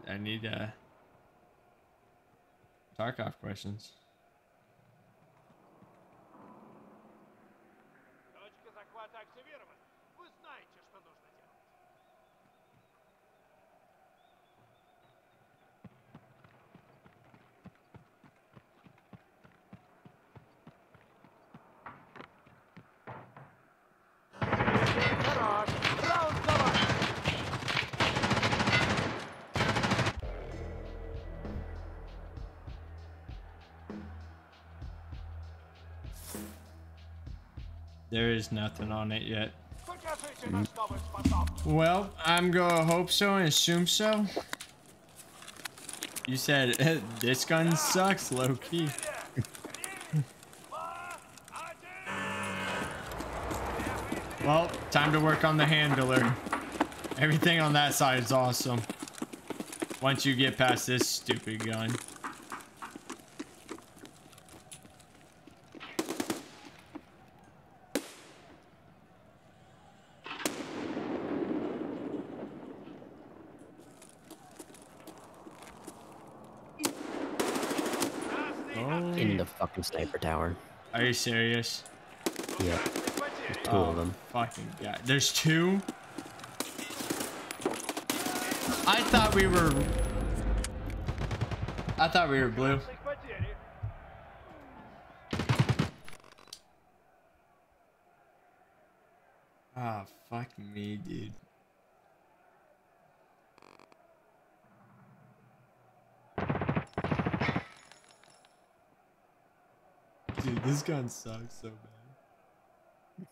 I need uh, Tarkov questions. There is nothing on it yet. Well, I'm gonna hope so and assume so. You said this gun sucks, low key. well, time to work on the handler. Everything on that side is awesome. Once you get past this stupid gun. fucking sniper tower. Are you serious? Yeah. There's two oh, of them. Fucking yeah. There's two? I thought we were... I thought we were blue. Ah, oh, fuck me, dude. this gun sucks so bad.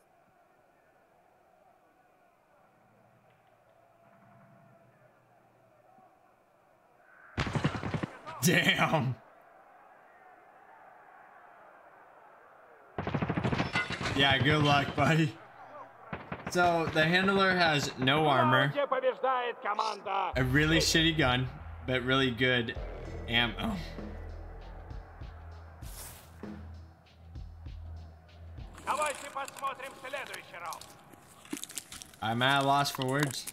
Damn. Yeah, good luck, buddy. So, the handler has no armor. A really shitty gun, but really good ammo. I'm at a loss for words.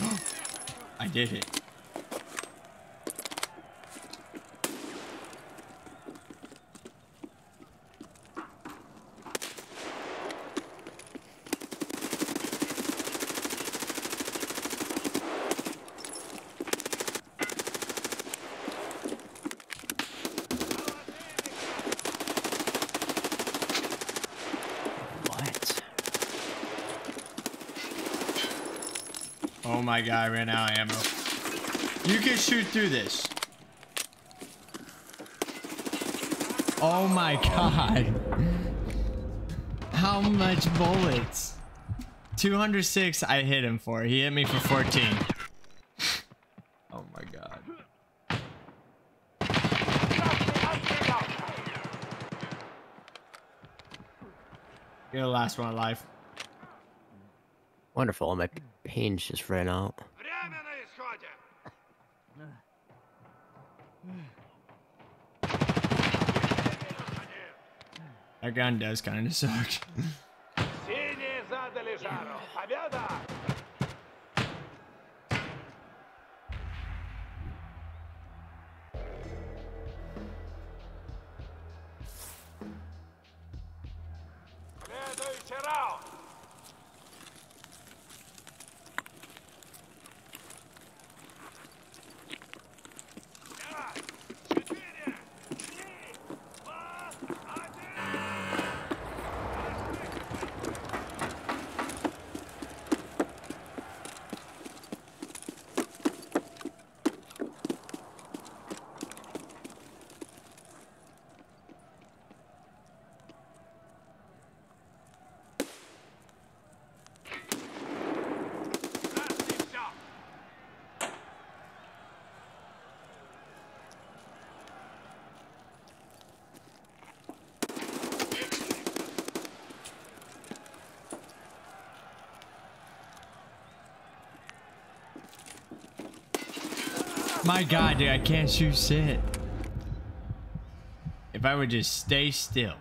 I did it. My god, I ran out of ammo. You can shoot through this. Oh my god. How much bullets? 206 I hit him for. He hit me for 14. oh my god. You're the last one alive. Wonderful. My Hinge just ran out. That gun does kind of suck. my god, dude, I can't shoot shit. If I would just stay still.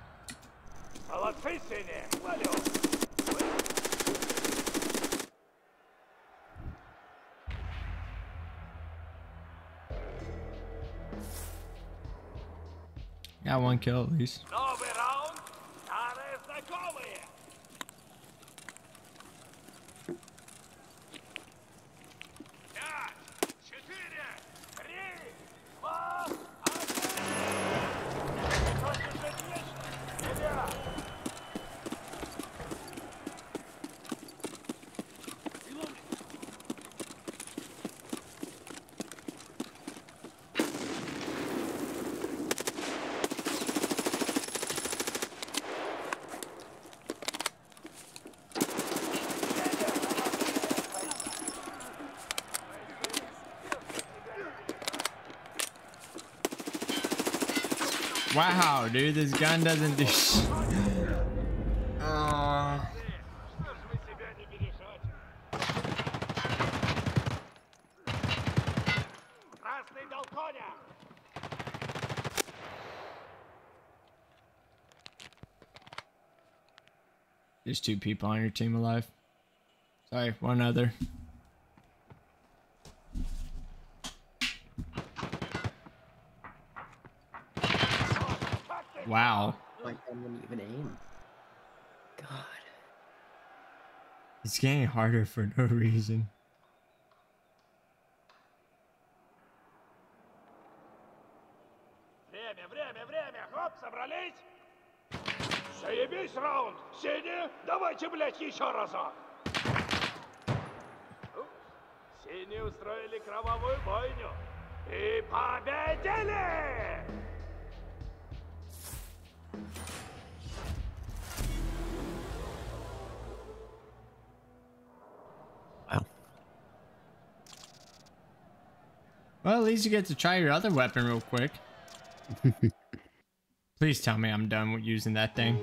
Got one kill at least. No. Dude, this gun doesn't do There's two people on your team alive. Sorry, one other. Getting harder for no reason. Least you get to try your other weapon real quick. Please tell me I'm done with using that thing.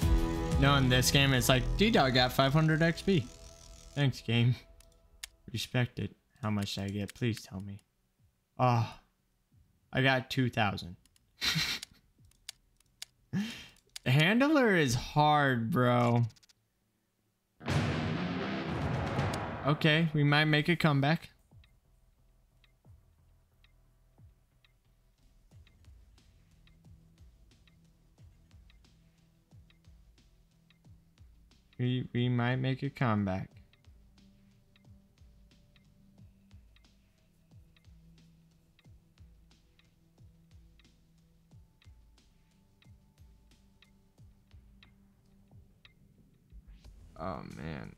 no, in this game, it's like, D-Dog got 500 XP. Thanks, game. Respect it. How much did I get? Please tell me. Oh, I got 2,000. Handler is hard, bro. Okay, we might make a comeback. We we might make a comeback. Oh man.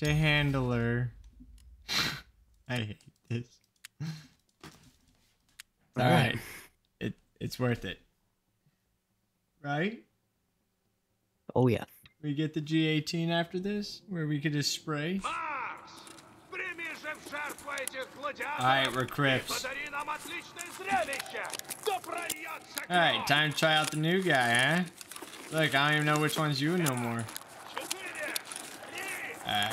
to handler. I hate this. All right. It it's worth it. Right? Oh yeah. We get the G18 after this where we could just spray. Alright, we're Crips. Alright, time to try out the new guy, huh? Look, I don't even know which one's you no more. Uh,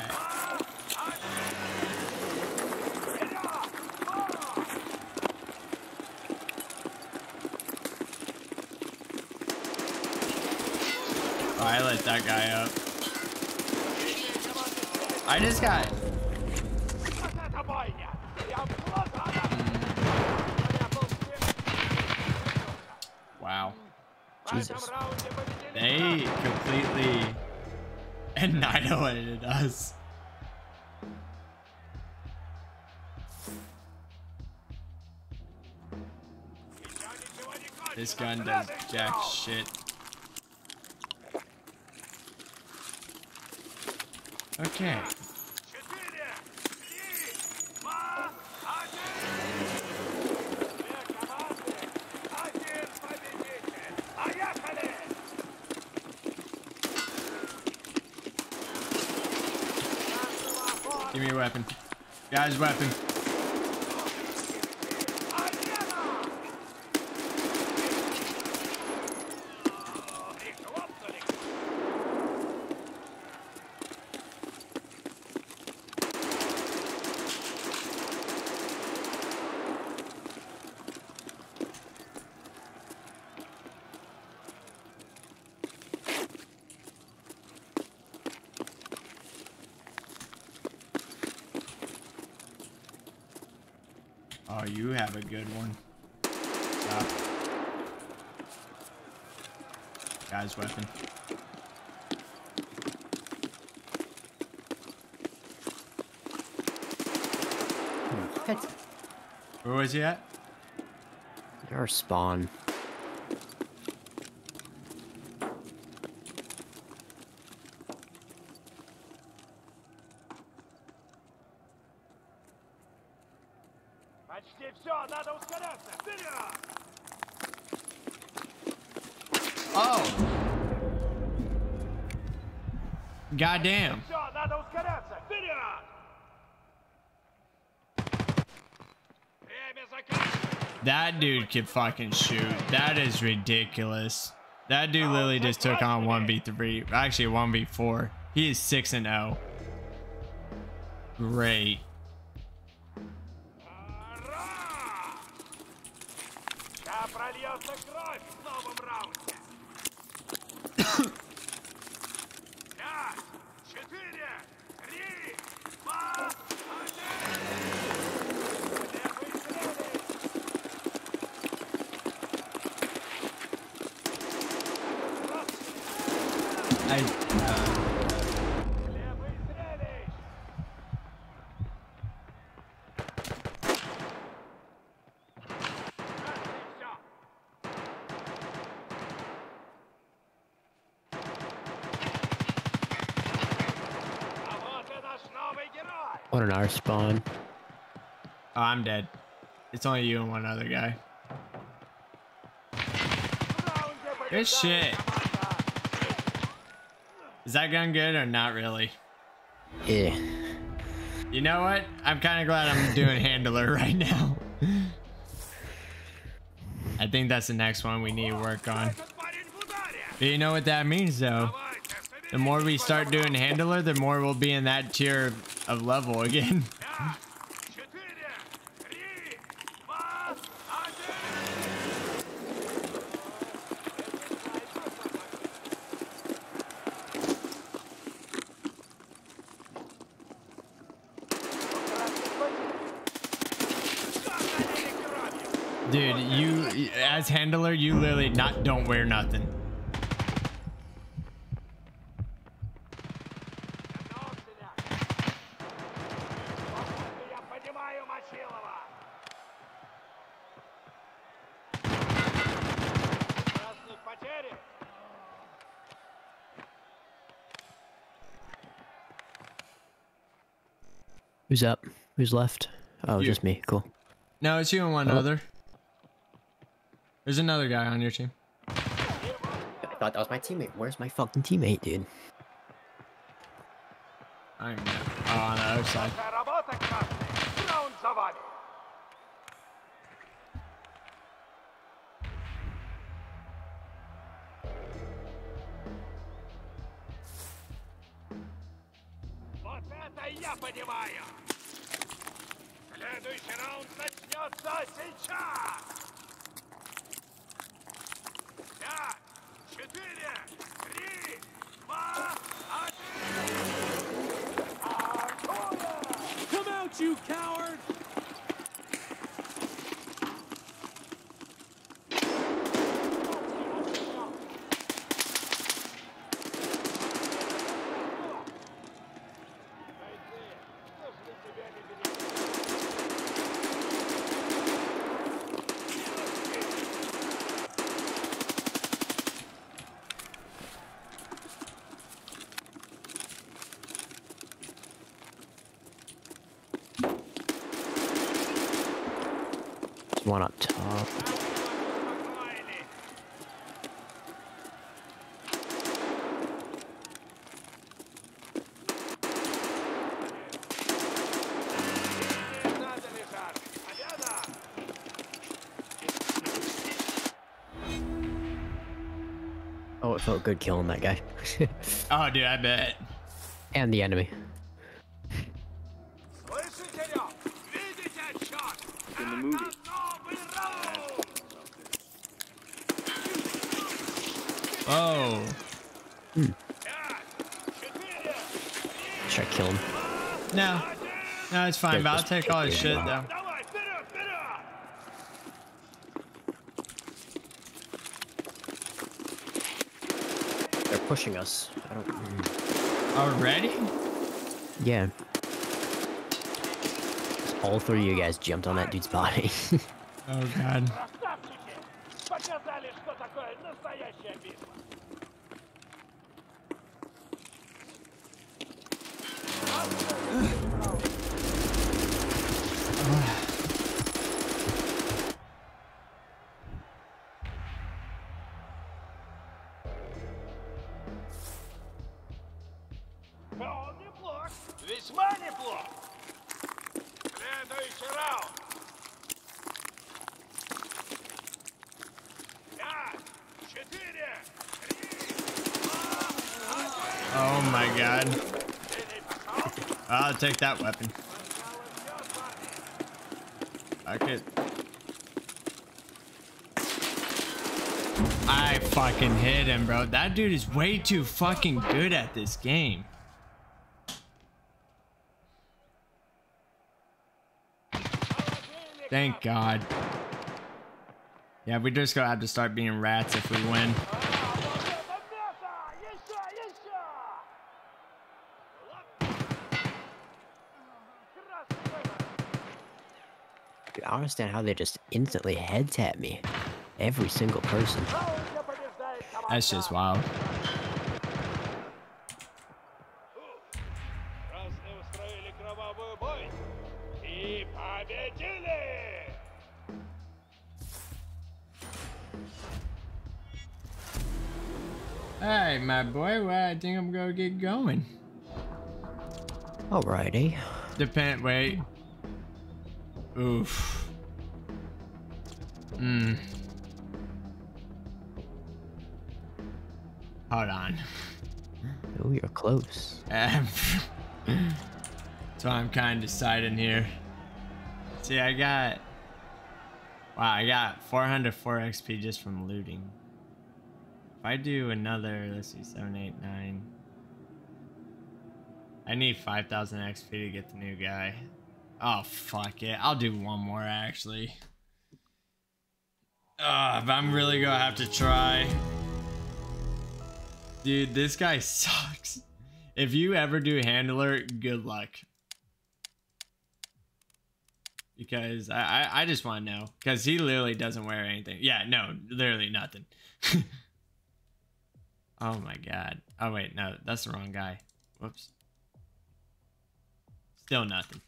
I let that guy up. I just got... Hmm. Wow. Jesus. And 908 us. This gun does jack shit. Okay. Guys, weapon. Good one. Stop. Guys, weapon. Where was he at? our spawn. Goddamn. That dude can fucking shoot. That is ridiculous. That dude literally just took on 1v3. Actually, 1v4. He is 6 and 0. Great. It's only you and one other guy. Good shit. Is that gun good or not really? Yeah. You know what? I'm kind of glad I'm doing handler right now. I think that's the next one we need to work on. Do you know what that means though? The more we start doing handler, the more we'll be in that tier of level again. God's handler, you literally not don't wear nothing. Who's up? Who's left? Oh, you. just me. Cool. No, it's you and one oh. other. There's another guy on your team. I thought that was my teammate. Where's my fucking teammate, dude? I'm oh, on the other side. one up top. Oh, it felt good killing that guy. oh, dude, I bet. And the enemy. Oh. Mm. Should I kill him? No. No, it's fine, but I'll take all his shit, though. They're pushing us. I don't... Already? Yeah. All three of you guys jumped on that dude's body. oh, God. I'll that weapon. I could. I fucking hit him, bro. That dude is way too fucking good at this game. Thank God. Yeah, we just gonna have to start being rats if we win. understand how they just instantly head tap me. Every single person. That's just wild. Hey, my boy, well, I think I'm gonna get going. Alrighty. Depend, wait. Oof. Hmm. Hold on. Oh, you're close. Um, so I'm kind of deciding here. See, I got. Wow, I got 404 XP just from looting. If I do another, let's see, 7, 8, 9. I need 5,000 XP to get the new guy. Oh, fuck it. I'll do one more, actually. Uh, I'm really gonna have to try. Dude, this guy sucks. If you ever do handler, good luck. Because I, I, I just want to know. Because he literally doesn't wear anything. Yeah, no, literally nothing. oh my god. Oh wait, no, that's the wrong guy. Whoops. Still nothing.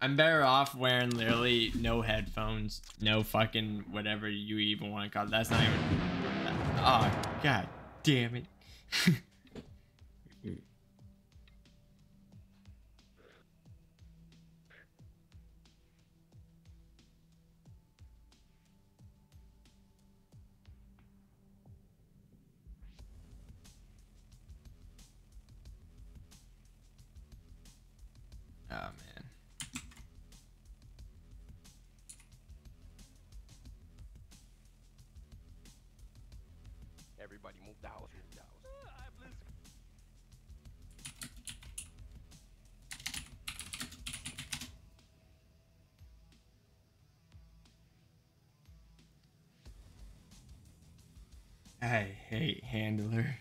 I'm better off wearing literally no headphones, no fucking whatever you even want to call it. That's not even. Oh god damn it. I hate handler.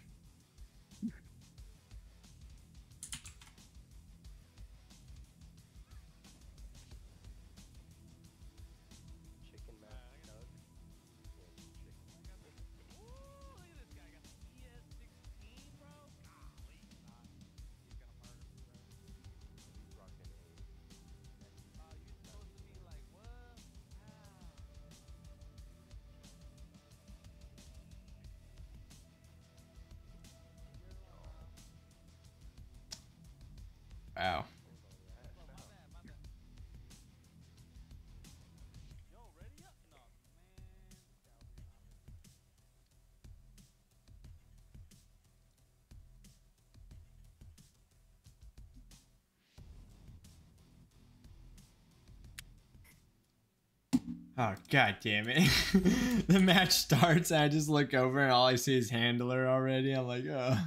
Oh god damn it. the match starts, I just look over and all I see is handler already. I'm like, oh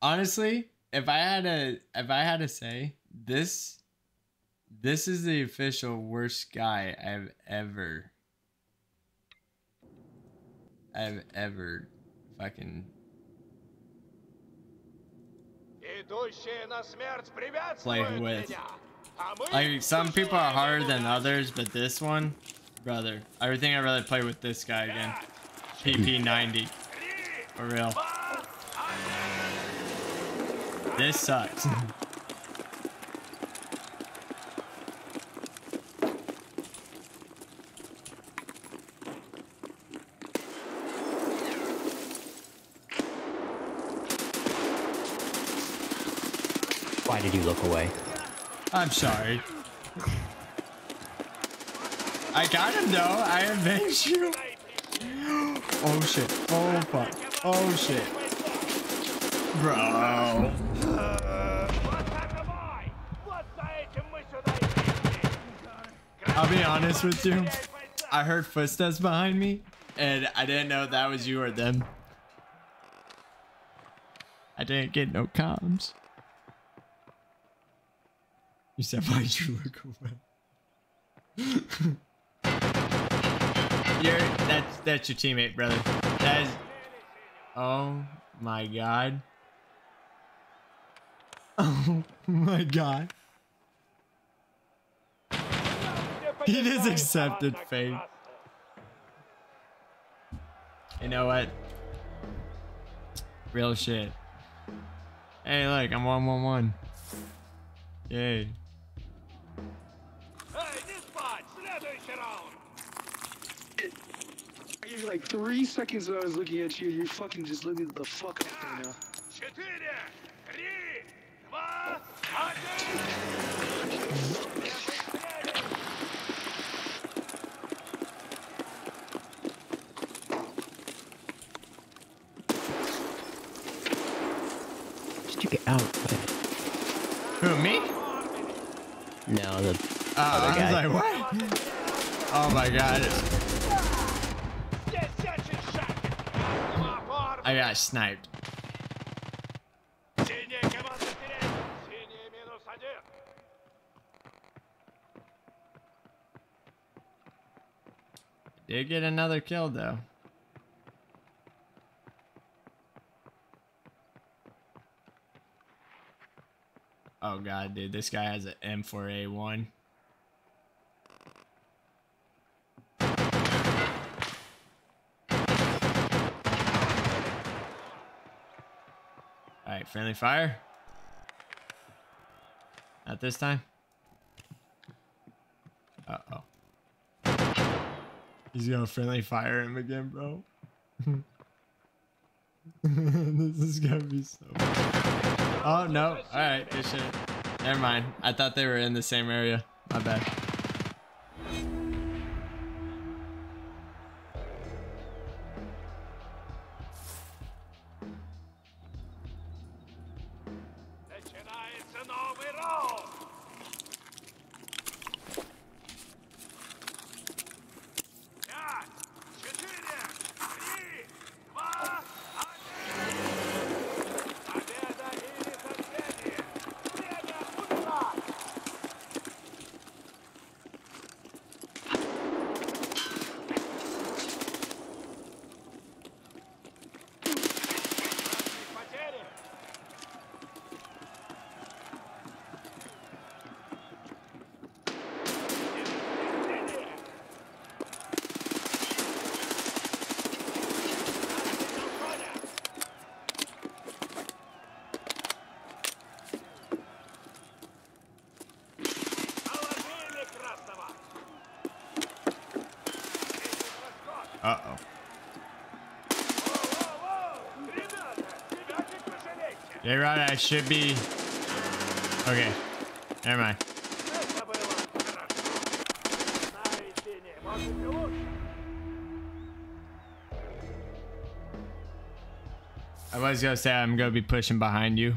Honestly, if I had a if I had to say, this this is the official worst guy I've ever I've ever fucking played with. Like, some people are harder than others, but this one, brother. I think I'd rather play with this guy again. PP90. For real. This sucks. Why did you look away? I'm sorry. I got him though. I avenged you. Oh shit. Oh fuck. Oh shit. Bro. I'll be honest with you. I heard footsteps behind me and I didn't know that was you or them. I didn't get no comms. You said why'd you You're, that's, that's your teammate, brother. That is... Oh my god. Oh my god. He just accepted fate. You know what? Real shit. Hey, look, I'm 111. Yay. like three seconds I was looking at you, you fucking just lit me the fuck up right now. Did you get out. Who, me? No, the uh, other guy. I was like, what? Oh my god. I got sniped. Did get another kill though. Oh god, dude, this guy has an M4A1. Friendly fire. Not this time. Uh oh. He's gonna friendly fire him again, bro. this is gonna be so. Oh no! All right, good shit. Never mind. I thought they were in the same area. My bad. Uh-oh. Yeah, right, I should be... Okay. Never mind. I was gonna say I'm gonna be pushing behind you.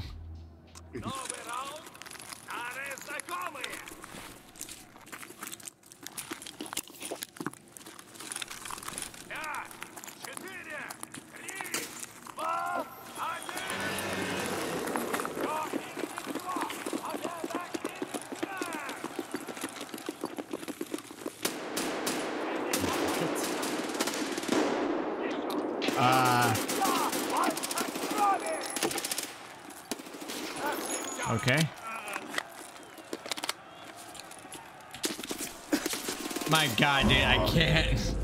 I can't.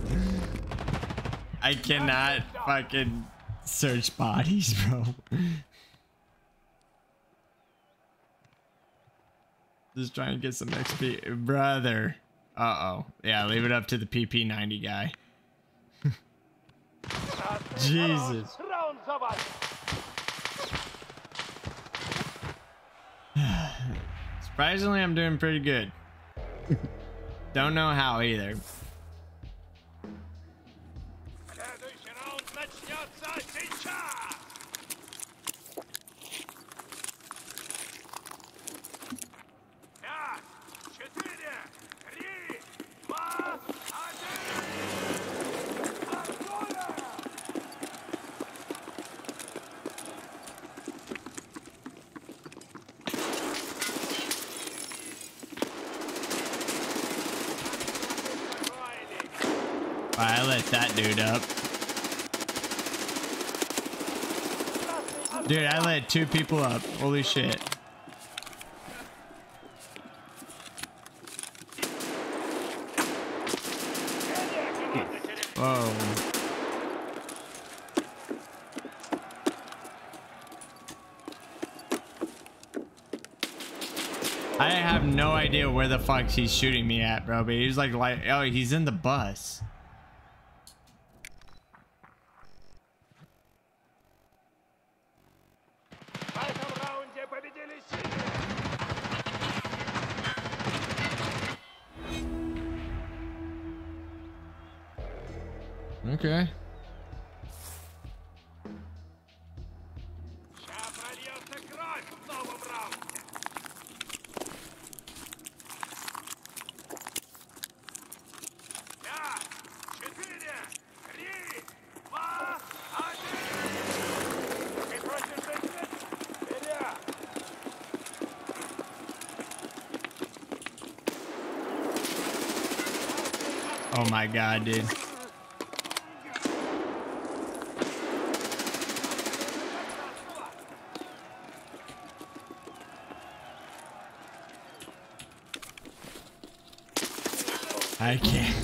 I cannot fucking search bodies, bro. Just trying to get some XP. Brother. Uh-oh. Yeah, leave it up to the PP90 guy. Jesus. Surprisingly, I'm doing pretty good. Don't know how either. Two people up. Holy shit. Whoa. I have no idea where the fuck he's shooting me at, bro. But he's like, like, oh, he's in the bus. My god, dude. I can't.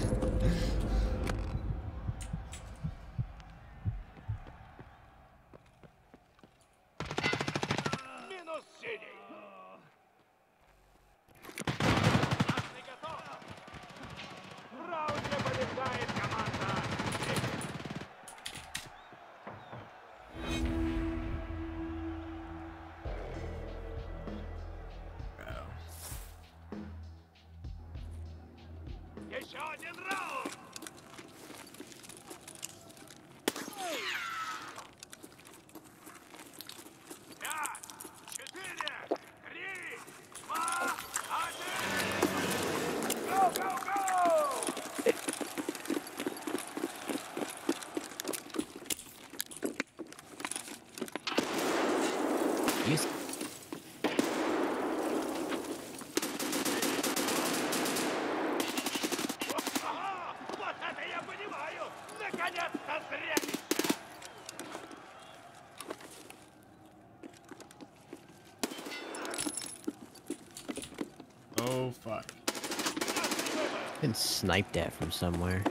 been sniped at from somewhere.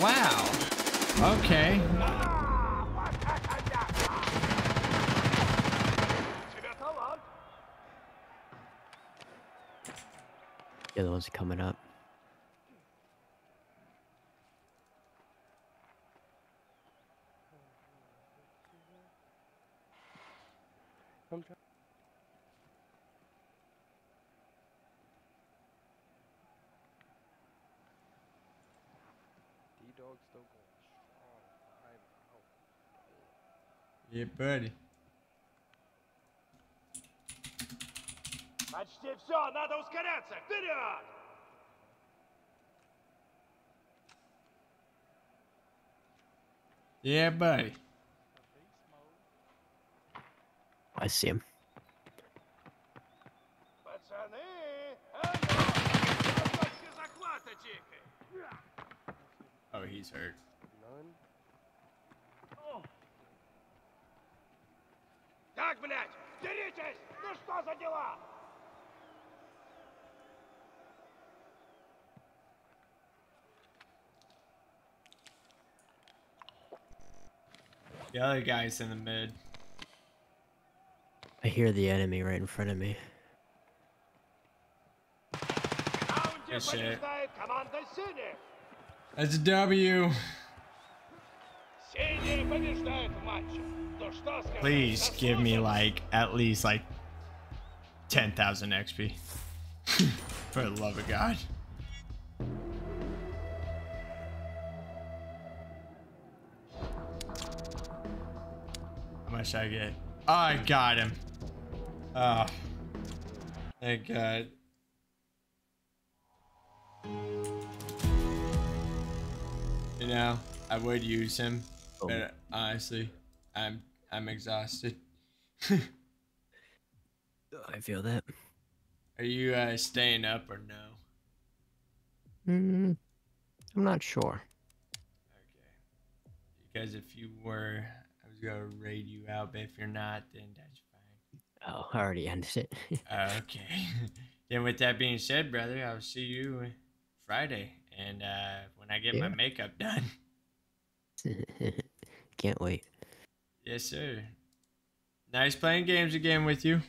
Wow. Okay. The other one's coming up. Yeah, buddy. I see him. The other guy's in the mid. I hear the enemy right in front of me. It's shit. That's a W. Please give me like at least like 10,000 XP. For the love of God. How I get? Oh, I got him. Oh. Thank God. You know, I would use him, Oh. but honestly, I'm I'm exhausted. I feel that. Are you uh, staying up or no? Mm, I'm not sure. Okay. Because if you were, Gonna raid you out, but if you're not, then that's fine. Oh, I already ended it. Okay. then with that being said, brother, I'll see you Friday, and uh, when I get my makeup done. Can't wait. Yes, sir. Nice playing games again with you.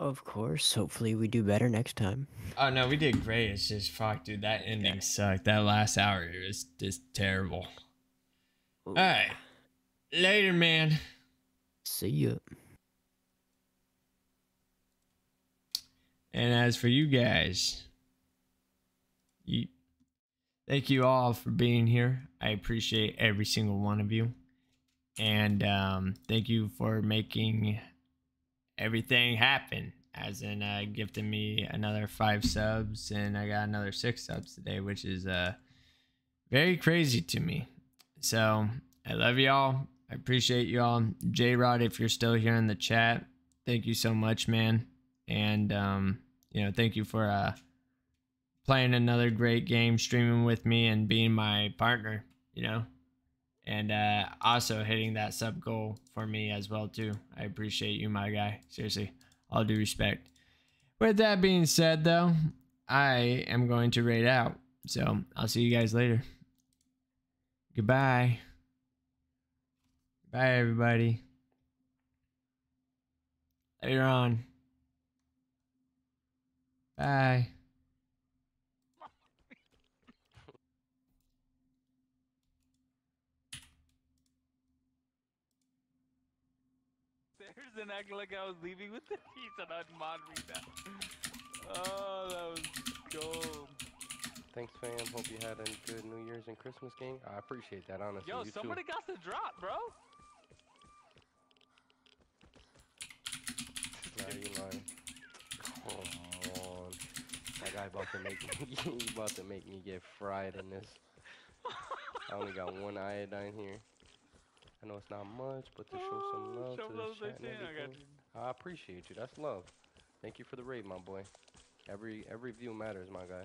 Of course. Hopefully, we do better next time. Oh no, we did great. It's just fuck, dude. That ending sucked. That last hour was just terrible. All right, later, man. See ya. And as for you guys, you, thank you all for being here. I appreciate every single one of you, and um, thank you for making everything happen. As in, uh, gifting me another five subs, and I got another six subs today, which is uh very crazy to me. So I love y'all. I appreciate y'all. J Rod, if you're still here in the chat, thank you so much, man. And um, you know, thank you for uh playing another great game, streaming with me, and being my partner. You know, and uh, also hitting that sub goal for me as well too. I appreciate you, my guy. Seriously, all due respect. With that being said, though, I am going to raid out. So I'll see you guys later. Goodbye. Bye, everybody. Later on. Bye. There's an act like I was leaving with the piece and I'd mod me that. Oh, that was go. Thanks, fam. Hope you had a good New Year's and Christmas game. I appreciate that, honestly. Yo, you somebody too. got the drop, bro. You lying. Come on. That guy about to make me, about to make me get fried in this. I only got one iodine here. I know it's not much, but to show some oh, love show to love the chat and I. I appreciate you. That's love. Thank you for the raid, my boy. Every every view matters, my guy.